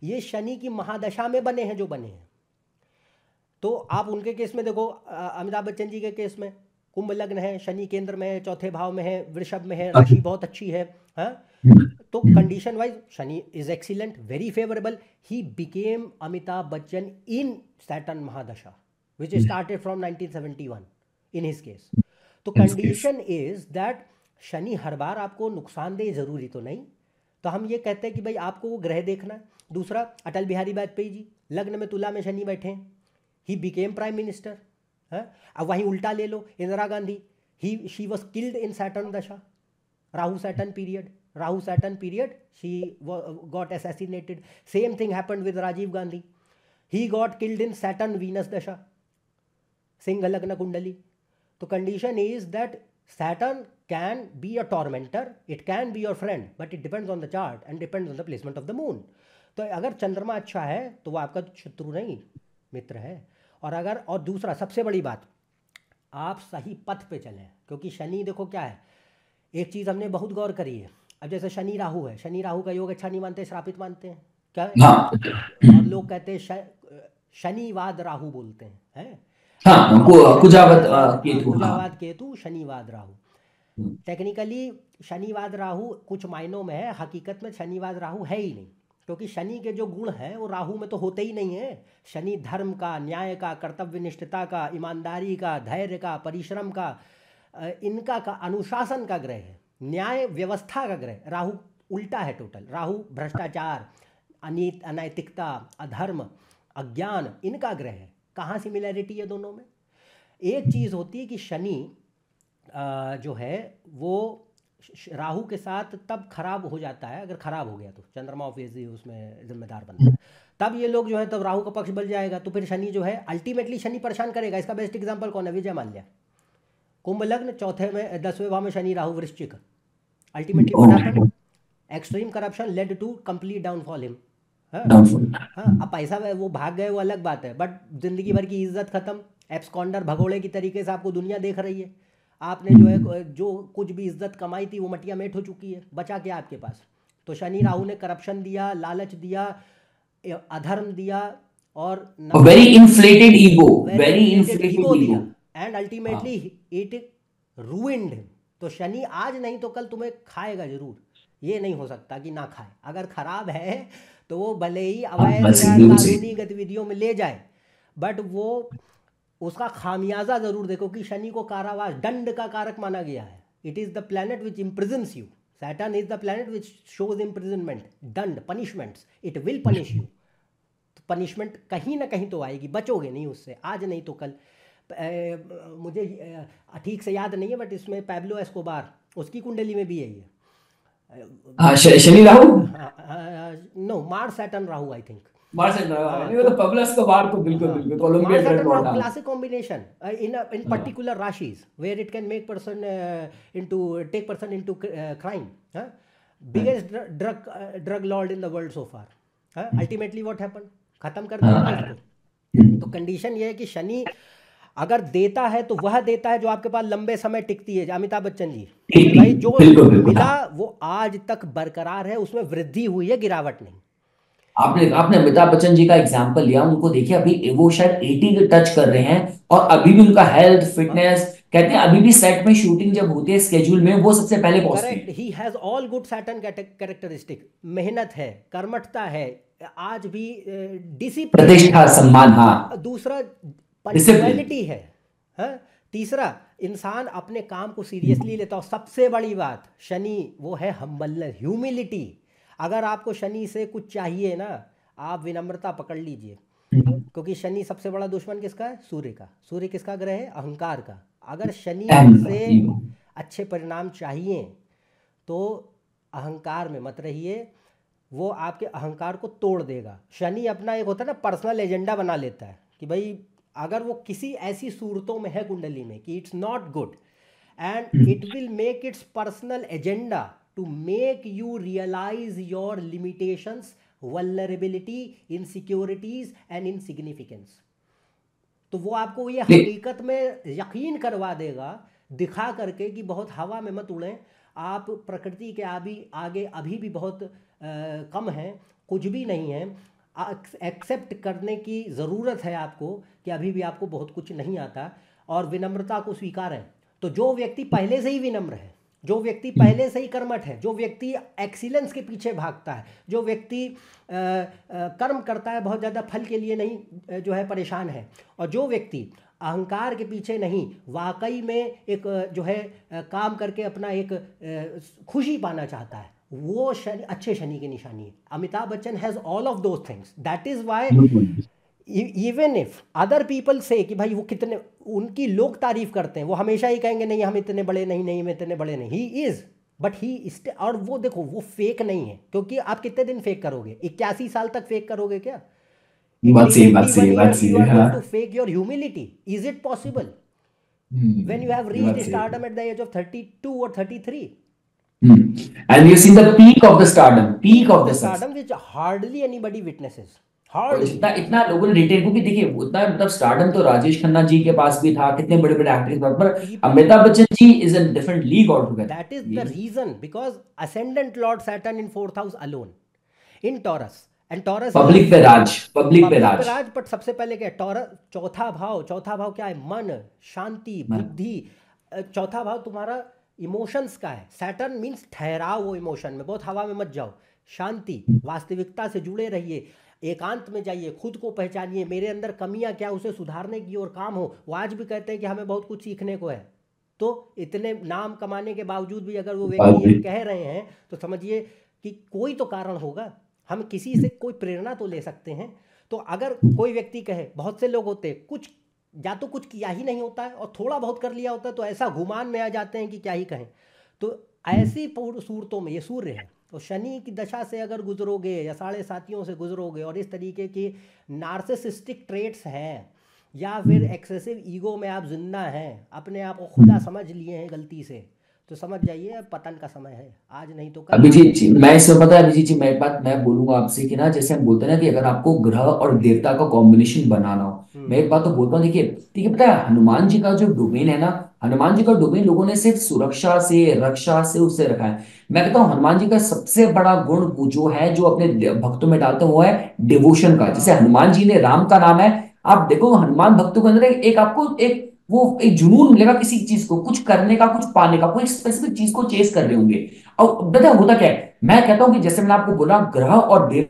ये शनि की महादशा में बने हैं जो बने हैं। तो आप उनके केस में देखो अमिताभ बच्चन जी के केस में कुंभ लग्न है शनि केंद्र में है चौथे भाव में है वृषभ में है राशि बहुत अच्छी है हाँ? तो condition wise Shani is excellent very favourable he became Amitabh Bachchan in Saturn mahadasha which started from 1971 in his case तो कंडीशन इज़ दैट शनि हर बार आपको नुकसानदेह ज़रूरी तो नहीं। तो हम ये कहते हैं कि भाई आपको वो ग्रह देखना है। दूसरा, अटल बिहारी वाजपेयी जी, लग्न में तुला में शनि बैठे हैं। ही बिकेम प्राइम मिनिस्टर है? अब वहीं उल्टा ले लो, इंदिरा गांधी। ही she was killed in Saturn dasha. Rahu Saturn period Rahu Saturn period she got assassinated same thing happened with Rajiv Gandhi. He got killed in Saturn Venus dasha. Singh लग्न कुंडली। तो condition is that Saturn can be a tormentor it can be your friend but it depends on the chart and depends on the placement of the moon तो अगर चंद्रमा अच्छा है तो वो आपका शत्रु नहीं मित्र है। और अगर और दूसरा सबसे बड़ी बात आप सही पथ पे चलें क्योंकि शनि देखो क्या है एक चीज़ हमने बहुत गौर करी है। अब जैसे शनि राहु है शनि राहु का योग अच्छा नहीं मानते श्रापित मानते हैं क्या? हाँ। और लोग कहते हैं शनिवाद राहु बोलते हैं हैं? हाँ, कुजावत केतु शनिवाद राहु। टेक्निकली। शनिवाद राहु कुछ मायनों में है। हकीकत में शनिवाद राहु है ही नहीं। क्योंकि शनि के जो गुण हैं, वो राहु में तो होते ही नहीं है। शनि धर्म का, न्याय का, कर्तव्य निष्ठता का, ईमानदारी का, धैर्य का, परिश्रम का इनका का अनुशासन का ग्रह है। न्याय व्यवस्था का ग्रह। राहु उल्टा है टोटल राहु भ्रष्टाचार, अनित, अनैतिकता, अधर्म, अज्ञान, इनका ग्रह है। कहाँ सिमिलैरिटी है दोनों में? एक चीज़ होती है कि शनि जो है वो राहु के साथ तब खराब हो जाता है अगर खराब हो गया तो। चंद्रमा ऑब्वियसली उसमें जिम्मेदार बनता है। तब ये लोग जो है तब राहु का पक्ष बल जाएगा। तो फिर शनि जो है अल्टीमेटली शनि परेशान करेगा। इसका बेस्ट एग्ज़ाम्पल कौन है? विजय माल्या। कुंभ लग्न चौथे में दसवें भाव में शनि राहु वृश्चिक। Ultimately extreme corruption led to complete downfall him हाँ। अब पैसा वो भाग गए वो अलग बात है। बट ज़िंदगी भर की इज़्ज़त खत्म। एप्सकॉन्डर भगोड़े की तरीके से आपको दुनिया देख रही है। आपने जो है जो कुछ भी इज़्ज़त कमाई थी वो मटिया मेट हो चुकी है। बचा क्या आपके पास? तो शनि राहु ने करप्शन दिया लालच दिया अधर्म दिया और very inflated ego very inflated ego दिया। एंड अल्टीमेटली इट रूइंड तो शनि आज नहीं तो कल तुम्हें खाएगा ज़रूर। ये नहीं हो सकता कि ना खाए। अगर खराब है तो वो भले ही अवैध कानूनी गतिविधियों में ले जाए बट वो उसका खामियाजा ज़रूर देखो कि शनि को कारावास दंड का कारक माना गया है it is the planet which imprisons you Saturn is the planet which shows imprisonment दंड punishments it will punish you तो पनिशमेंट कहीं ना कहीं तो आएगी बचोगे नहीं उससे आज नहीं तो कल ए, मुझे ठीक से याद नहीं है बट इसमें पैब्लो एस्कोबार उसकी कुंडली में भी यही है शनि राहु नो मार Saturn Rahu I think ultimately what है खत्म कर तो कंडीशन ये है कि शनि अगर देता है तो वह देता है जो आपके पास लंबे समय टिकती है अमिताभ बच्चन जी। भाई जो मिला वो आज तक बरकरार है उसमें वृद्धि हुई है गिरावट नहीं। आपने आपने अमिताभ बच्चन जी का एग्ज़ाम्पल लिया उनको देखिए अभी वो शायद एटी के टच कर रहे हैं और अभी भी उनका हेल्थ फिटनेस कहते हैं अभी भी सेट में शूटिंग जब होती है स्केड्यूल में वो सबसे पहले पहुँचते ही। Has all good Saturn characteristic मेहनत है कर्मठता है आज भी डिसिप्लिन प्रतिष्ठा सम्मान हाँ। दूसरा पंक्चुअलिटी है हा? तीसरा इंसान अपने काम को सीरियसली लेता हो सबसे बड़ी बात शनि वो है हम्बलनेस ह्यूमिलिटी अगर आपको शनि से कुछ चाहिए ना, आप विनम्रता पकड़ लीजिए। क्योंकि शनि सबसे बड़ा दुश्मन किसका है? सूर्य का। सूर्य किसका ग्रह है? अहंकार का। अगर शनि से अच्छे परिणाम चाहिए तो अहंकार में मत रहिए। वो आपके अहंकार को तोड़ देगा। शनि अपना एक होता है ना पर्सनल एजेंडा बना लेता है कि भाई, अगर वो किसी ऐसी सूरतों में है, कुंडली में, कि it's not good and it will make its personal agenda to make you realize your limitations, vulnerability, insecurities and insignificance. तो वो आपको ये हकीकत में यकीन करवा देगा दिखा करके कि बहुत हवा में मत उड़ें। आप प्रकृति के आगे आगे अभी भी बहुत आ, कम हैं कुछ भी नहीं है। एक्सेप्ट करने की ज़रूरत है आपको कि अभी भी आपको बहुत कुछ नहीं आता और विनम्रता को स्वीकार। है तो जो व्यक्ति पहले से ही विनम्र है जो व्यक्ति पहले से ही कर्मठ है जो व्यक्ति एक्सीलेंस के पीछे भागता है जो व्यक्ति कर्म करता है बहुत ज़्यादा फल के लिए नहीं जो है परेशान है। और जो व्यक्ति अहंकार के पीछे नहीं वाकई में एक जो है काम करके अपना एक खुशी पाना चाहता है वो शनि अच्छे शनि की निशानी है। Amitabh Bachchan has all of those things that is why even if other people say कि भाई वो कितने उनकी लोग तारीफ़ करते हैं। वो हमेशा ही कहेंगे नहीं हम इतने बड़े नहीं नहीं हम इतने बड़े नहीं। ही इज़ बट ही और वो देखो वो फेक नहीं है क्योंकि आप कितने दिन फेक करोगे? इक्यासी साल तक फेक करोगे क्या? है to fake your humility is it possible when you have reached stardom at the age of 32 or 33 hmm. and you've seen the peak of the stardom peak of the stardom which hardly anybody witnesses. इतना इतना लोगों ने retail क्योंकि देखिए उतना मतलब stardom तो राजेश खन्ना जी के पास भी था कितने बड़े बड़े एक्टर्स पर Amitabh Bachchan ji is in different league all together that is the reason because ascendant lord Saturn in fourth house alone in Taurus and Taurus public पे राज पब्लिक पे राज राज बट सबसे पहले क्या टॉरस चौथा भाव चौथा भाव क्या है मन शांति बुद्धि चौथा भाव तुम्हारा इमोशंस का है। सैटर्न मींस ठहराव वो इमोशन में बहुत हवा में मत जाओ। शांति वास्तविकता से जुड़े रहिए। एकांत में जाइए खुद को पहचानिए मेरे अंदर कमियाँ क्या उसे सुधारने की और काम हो। वो आज भी कहते हैं कि हमें बहुत कुछ सीखने को है। तो इतने नाम कमाने के बावजूद भी अगर वो व्यक्ति ये कह रहे हैं तो समझिए कि कोई तो कारण होगा। हम किसी से कोई प्रेरणा तो ले सकते हैं। तो अगर कोई व्यक्ति कहे बहुत से लोग होते हैं कुछ या तो कुछ किया ही नहीं होता है और थोड़ा बहुत कर लिया होता है तो ऐसा घुमान में आ जाते हैं कि क्या ही कहें। तो ऐसी सूरतों में ये सूर्य है। तो शनि की दशा से अगर गुजरोगे या साढ़े साथियों से गुजरोगे और इस तरीके की नार्सिसिस्टिक ट्रेट्स हैं या फिर एक्सेसिव ईगो में आप ज़िंदा हैं अपने आप को खुदा समझ लिए हैं गलती से तो समझ जाइए पतन का समय है आज नहीं तो अभिजीत जी मैं इसमें पता है अभिजीत जी मैं बात मैं बोलूँगा आपसे कि ना जैसे हम बोलते हैं ना कि अगर आपको ग्रह और देवता का कॉम्बिनेशन बनाना हो हम्म। मैं एक बात तो बोलता हूँ देखिए ठीक है पता है हनुमान जी का जो डोमेन है ना हनुमान जी का डोमेन लोगों ने सिर्फ़ सुरक्षा से, रक्षा से उससे रखा है। मैं कहता हूँ, हनुमान जी का सबसे बड़ा गुण जो है, जो अपने भक्तों में डालते हैं, वो है डिवोशन का। जैसे हनुमान जी ने राम का नाम है, आप देखो, हनुमान भक्तों के अंदर एक आपको एक, वो एक जुनून मिलेगा किसी चीज़ को, कुछ करने का, कुछ पाने का, कोई स्पेसिफिक चीज़ को चेस कर रहे होंगे। और बताया होता क्या है? मैं कहता हूँ कि जैसे मैंने आपको बोला, ग्रह और देव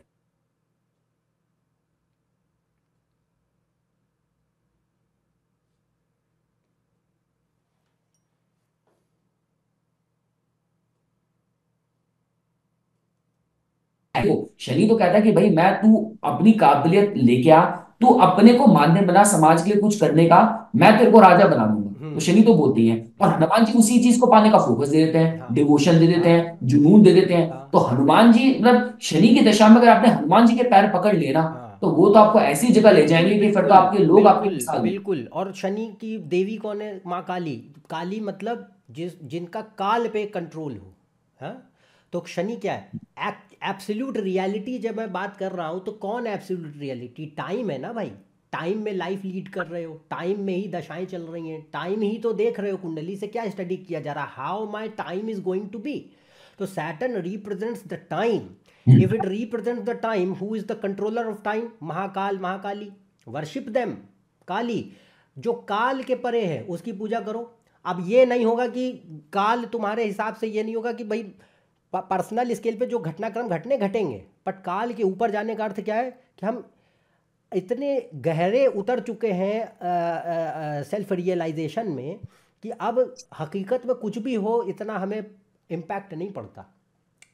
शनि तो कहता है कि भाई मैं तू अपनी काबिलियत लेके आ तू अपने को माध्यम बना समाज के लिए कुछ करने का मैं तेरे को राजा बना दूँगा। हम्म। तो शनि तो बोलती है। और हनुमान जी उसी चीज़ को पाने का फोकस दे देते हैं हाँ। डिवोशन दे देते हैं हाँ। जुनून दे देते हैं। हाँ। तो हनुमान जी मतलब शनि की दशा में अगर आपने हनुमान जी के पैर पकड़ लिए ना तो वो तो आपको ऐसी जगह ले जाएँगे कि फिर तो आपके लोग आपके बिल्कुल और शनि की देवी कौन है? माँ काली। काली मतलब जिस जिनका काल पे कंट्रोल हो हाँ? तो शनि क्या है? एब्सोल्यूट रियलिटी जब मैं बात कर रहा हूँ तो कौन एब्सोल्यूट रियलिटी टाइम है ना भाई। टाइम में लाइफ लीड कर रहे हो टाइम में ही दशाएँ चल रही हैं टाइम ही तो देख रहे हो कुंडली से क्या स्टडी किया जा रहा है? How my time is going to be तो Saturn represents the time if it represents the time who is the controller of time Mahakal, Mahakali. Worship them Kali. जो काल के परे है, उसकी पूजा करो। अब ये नहीं होगा कि काल तुम्हारे हिसाब से ये नहीं होगा कि भाई पर्सनल स्केल पे जो घटनाक्रम घटने घटेंगे बट काल के ऊपर जाने का अर्थ क्या है कि हम इतने गहरे उतर चुके हैं सेल्फ रियलाइजेशन में कि अब हकीकत में कुछ भी हो इतना हमें इम्पैक्ट नहीं पड़ता।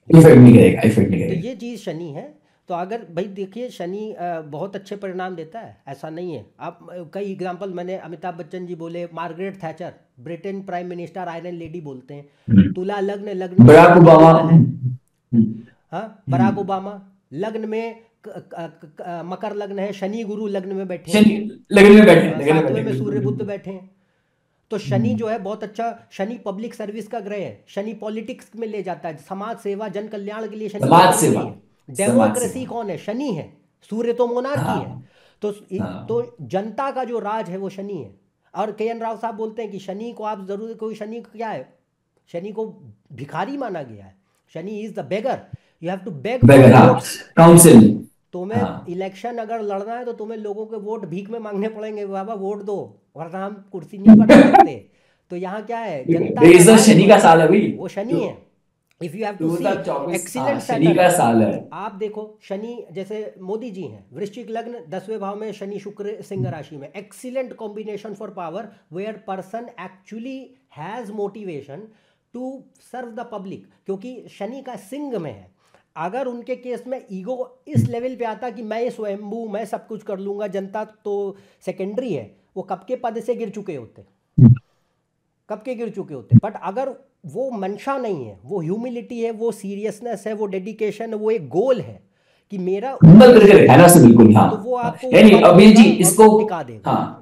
इफ़ेक्ट नहीं करेगा इफ़ेक्ट नहीं करेगा। तो ये चीज़ शनि है। तो अगर भाई देखिए शनि बहुत अच्छे परिणाम देता है ऐसा नहीं है। आप कई एग्जांपल मैंने अमिताभ बच्चन जी बोले Margaret Thatcher Britain prime minister iron lady बोलते हैं। हम्म। तुला लग्न लग्न बराक ओबामा। हाँ? बराक ओबामा लग्न में मकर लग्न है शनि गुरु लग्न में बैठे लग्न में बैठे सातवें में सूर्य बुद्ध बैठे हैं। तो शनि हम्म। जो है बहुत अच्छा शनि पब्लिक सर्विस का ग्रह है शनि पॉलिटिक्स में ले जाता है समाज सेवा जन कल्याण के लिए शनि समाज सेवा। डेमोक्रेसी कौन है? शनि है। सूर्य तो मोनार्की हाँ, है। तो हाँ, तो जनता का जो राज है वो शनि है। और के एन राव साहब बोलते हैं कि शनि को आप ज़रूर कोई शनि क्या है? शनि को भिखारी माना गया है। Shani is the beggar you have to beg council तुम्हें हाँ. इलेक्शन अगर लड़ना है तो तुम्हें लोगों के वोट भीख में मांगने पड़ेंगे। बाबा वोट दो वरना हम कुर्सी नहीं पर सकते। तो यहाँ क्या है? जनता शनि का साल है वो शनि है। If you have to see excellent Shani का साल है आप देखो शनि जैसे मोदी जी हैं वृश्चिक लग्न दसवें भाव में शनि शुक्र सिंह राशि में। Excellent combination for power where person actually has motivation to serve the public क्योंकि शनि का सिंह में है। अगर उनके केस में ईगो इस लेवल पे आता कि मैं स्वयंभू मैं सब कुछ कर लूँगा जनता तो सेकेंडरी है वो कब के पद से गिर चुके होते? कब के गिर चुके होते? बट अगर वो मंशा नहीं है वो ह्यूमिलिटी है वो सीरियसनेस है वो डेडिकेशन है वो एक गोल है कि मेरा बिल्कुल हाँ तो वो आपको अभी जी इसको दिखा देगा हाँ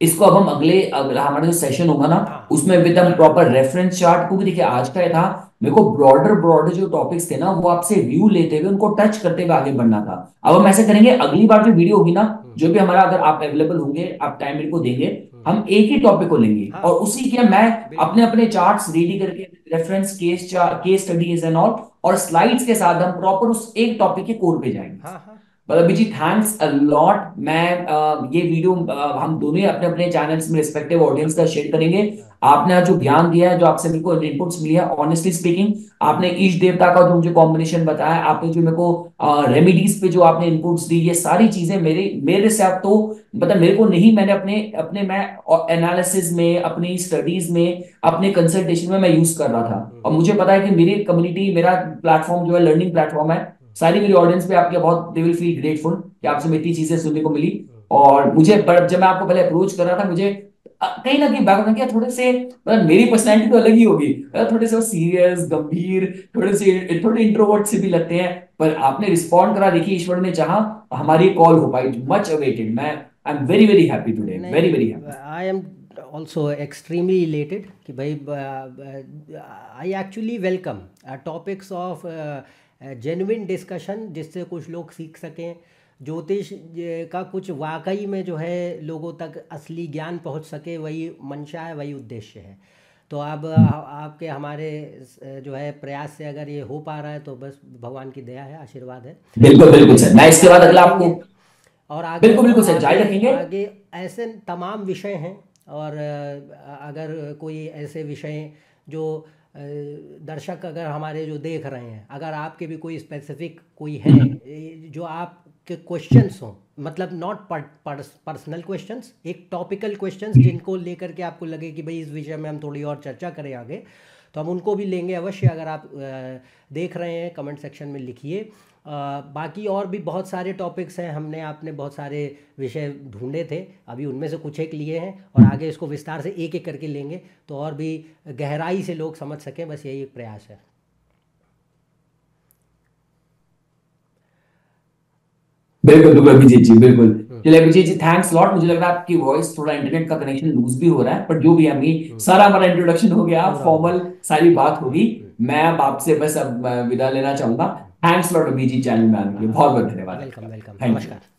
इसको अब हम अगले अगला हमारा जो सेशन होगा ना हाँ। उसमें विद प्रॉपर रेफरेंस चार्ट को भी देखिए आज का था मेरे को ब्रॉडर ब्रॉडर जो टॉपिक्स थे ना वो आपसे व्यू लेते हुए उनको टच करते हुए आगे बढ़ना था अब हम ऐसे करेंगे अगली बार जो वीडियो होगी ना हम्म। जो भी हमारा अगर आप अवेलेबल होंगे आप टाइम मेरे को देंगे। हम एक ही टॉपिक को लेंगे हाँ। और उसी के मैं अपने अपने चार्ट रेडी करके reference case case studies and all और स्लाइड्स के साथ हम प्रॉपर उस एक टॉपिक के कोर पे जाएँगे हाँ, हाँ। मतलब जी थैंक्स अ लॉट मैं आ, ये वीडियो आ, हम दोनों ही अपने अपने चैनल्स में रिस्पेक्टिव ऑडियंस का शेयर करेंगे. आपने जो ज्ञान दिया है जो आपसे मेरे को इनपुट्स मिली है ऑनेस्टली स्पीकिंग आपने ईश देवता का जो मुझे कॉम्बिनेशन बताया आपने जो मेरे को रेमेडीज पे जो आपने इनपुट्स दी ये सारी चीज़ें मेरे मेरे से आप तो मतलब मेरे को नहीं मैंने अपने अपने मैं एनालिसिस में अपनी स्टडीज़ में अपने कंसल्टेशन में मैं यूज़ कर रहा था. और मुझे पता है कि मेरी कम्युनिटी मेरा प्लेटफॉर्म जो है लर्निंग प्लेटफॉर्म है सारी मेरी ऑडियंस पे आपके बहुत दे विल फील ग्रेटफुल कि आपसे इतनी चीज़ें सुनने को मिली। और मुझे जब मैं आपको पहले अप्रोच कर रहा था मुझे कहीं ना कहीं बैकग्राउंड क्या थोड़े से मतलब मेरी पर्सनैलिटी तो अलग ही होगी। थोड़े से सीरियस गंभीर थोड़े से थोड़े इंट्रोवर्ट से भी लगते हैं। पर आपने रिस्पॉन्ड करा देखिए ईश्वर ने चाहा हमारी कॉल हो पाई मच अवेटेड मैं I am very very happy today very very happy I am also extremely related कि भाई I actually welcome topics of genuine discussion जिससे कुछ लोग सीख सकें। ज्योतिष का कुछ वाकई में जो है लोगों तक असली ज्ञान पहुँच सके वही मंशा है वही उद्देश्य है। तो अब आपके हमारे जो है प्रयास से अगर ये हो पा रहा है तो बस भगवान की दया है आशीर्वाद है। बिल्कुल बिल्कुल सर। मैं इसके बाद अगला आपको और आगे बिल्कुल बिल्कुल सर जारी रखेंगे। आगे ऐसे तमाम विषय हैं और अगर कोई ऐसे विषय जो दर्शक अगर हमारे जो देख रहे हैं, अगर आपके भी कोई स्पेसिफिक कोई है जो आपके क्वेश्चंस हों मतलब नॉट पर्सनल क्वेश्चंस एक टॉपिकल क्वेश्चंस जिनको लेकर के आपको लगे कि भाई इस विषय में हम थोड़ी और चर्चा करें आगे तो हम उनको भी लेंगे अवश्य अगर आप देख रहे हैं कमेंट सेक्शन में लिखिए। बाकी और भी बहुत सारे टॉपिक्स हैं हमने आपने बहुत सारे विषय ढूंढे थे अभी उनमें से कुछ एक लिए हैं और आगे इसको विस्तार से एक एक करके लेंगे तो और भी गहराई से लोग समझ सकें बस यही एक प्रयास है बिल्कुल बिल्कुल अभिजीत जी बिल्कुल हम्म। चलिए अभिजीत जी थैंक्स लॉट मुझे लग रहा है आपकी वॉइस थोड़ा इंटरनेट का कनेक्शन लूज भी हो रहा है पर जो भी हमें हम्म। सारा हमारा इंट्रोडक्शन हो गया फॉर्मल सारी बात होगी हम्म। मैं अब आपसे बस अब विदा लेना चाहूँगा थैंक्स लॉट अभिजीत चैनल में आने के लिए बहुत बहुत धन्यवाद वेलकम वेलकम नमस्कार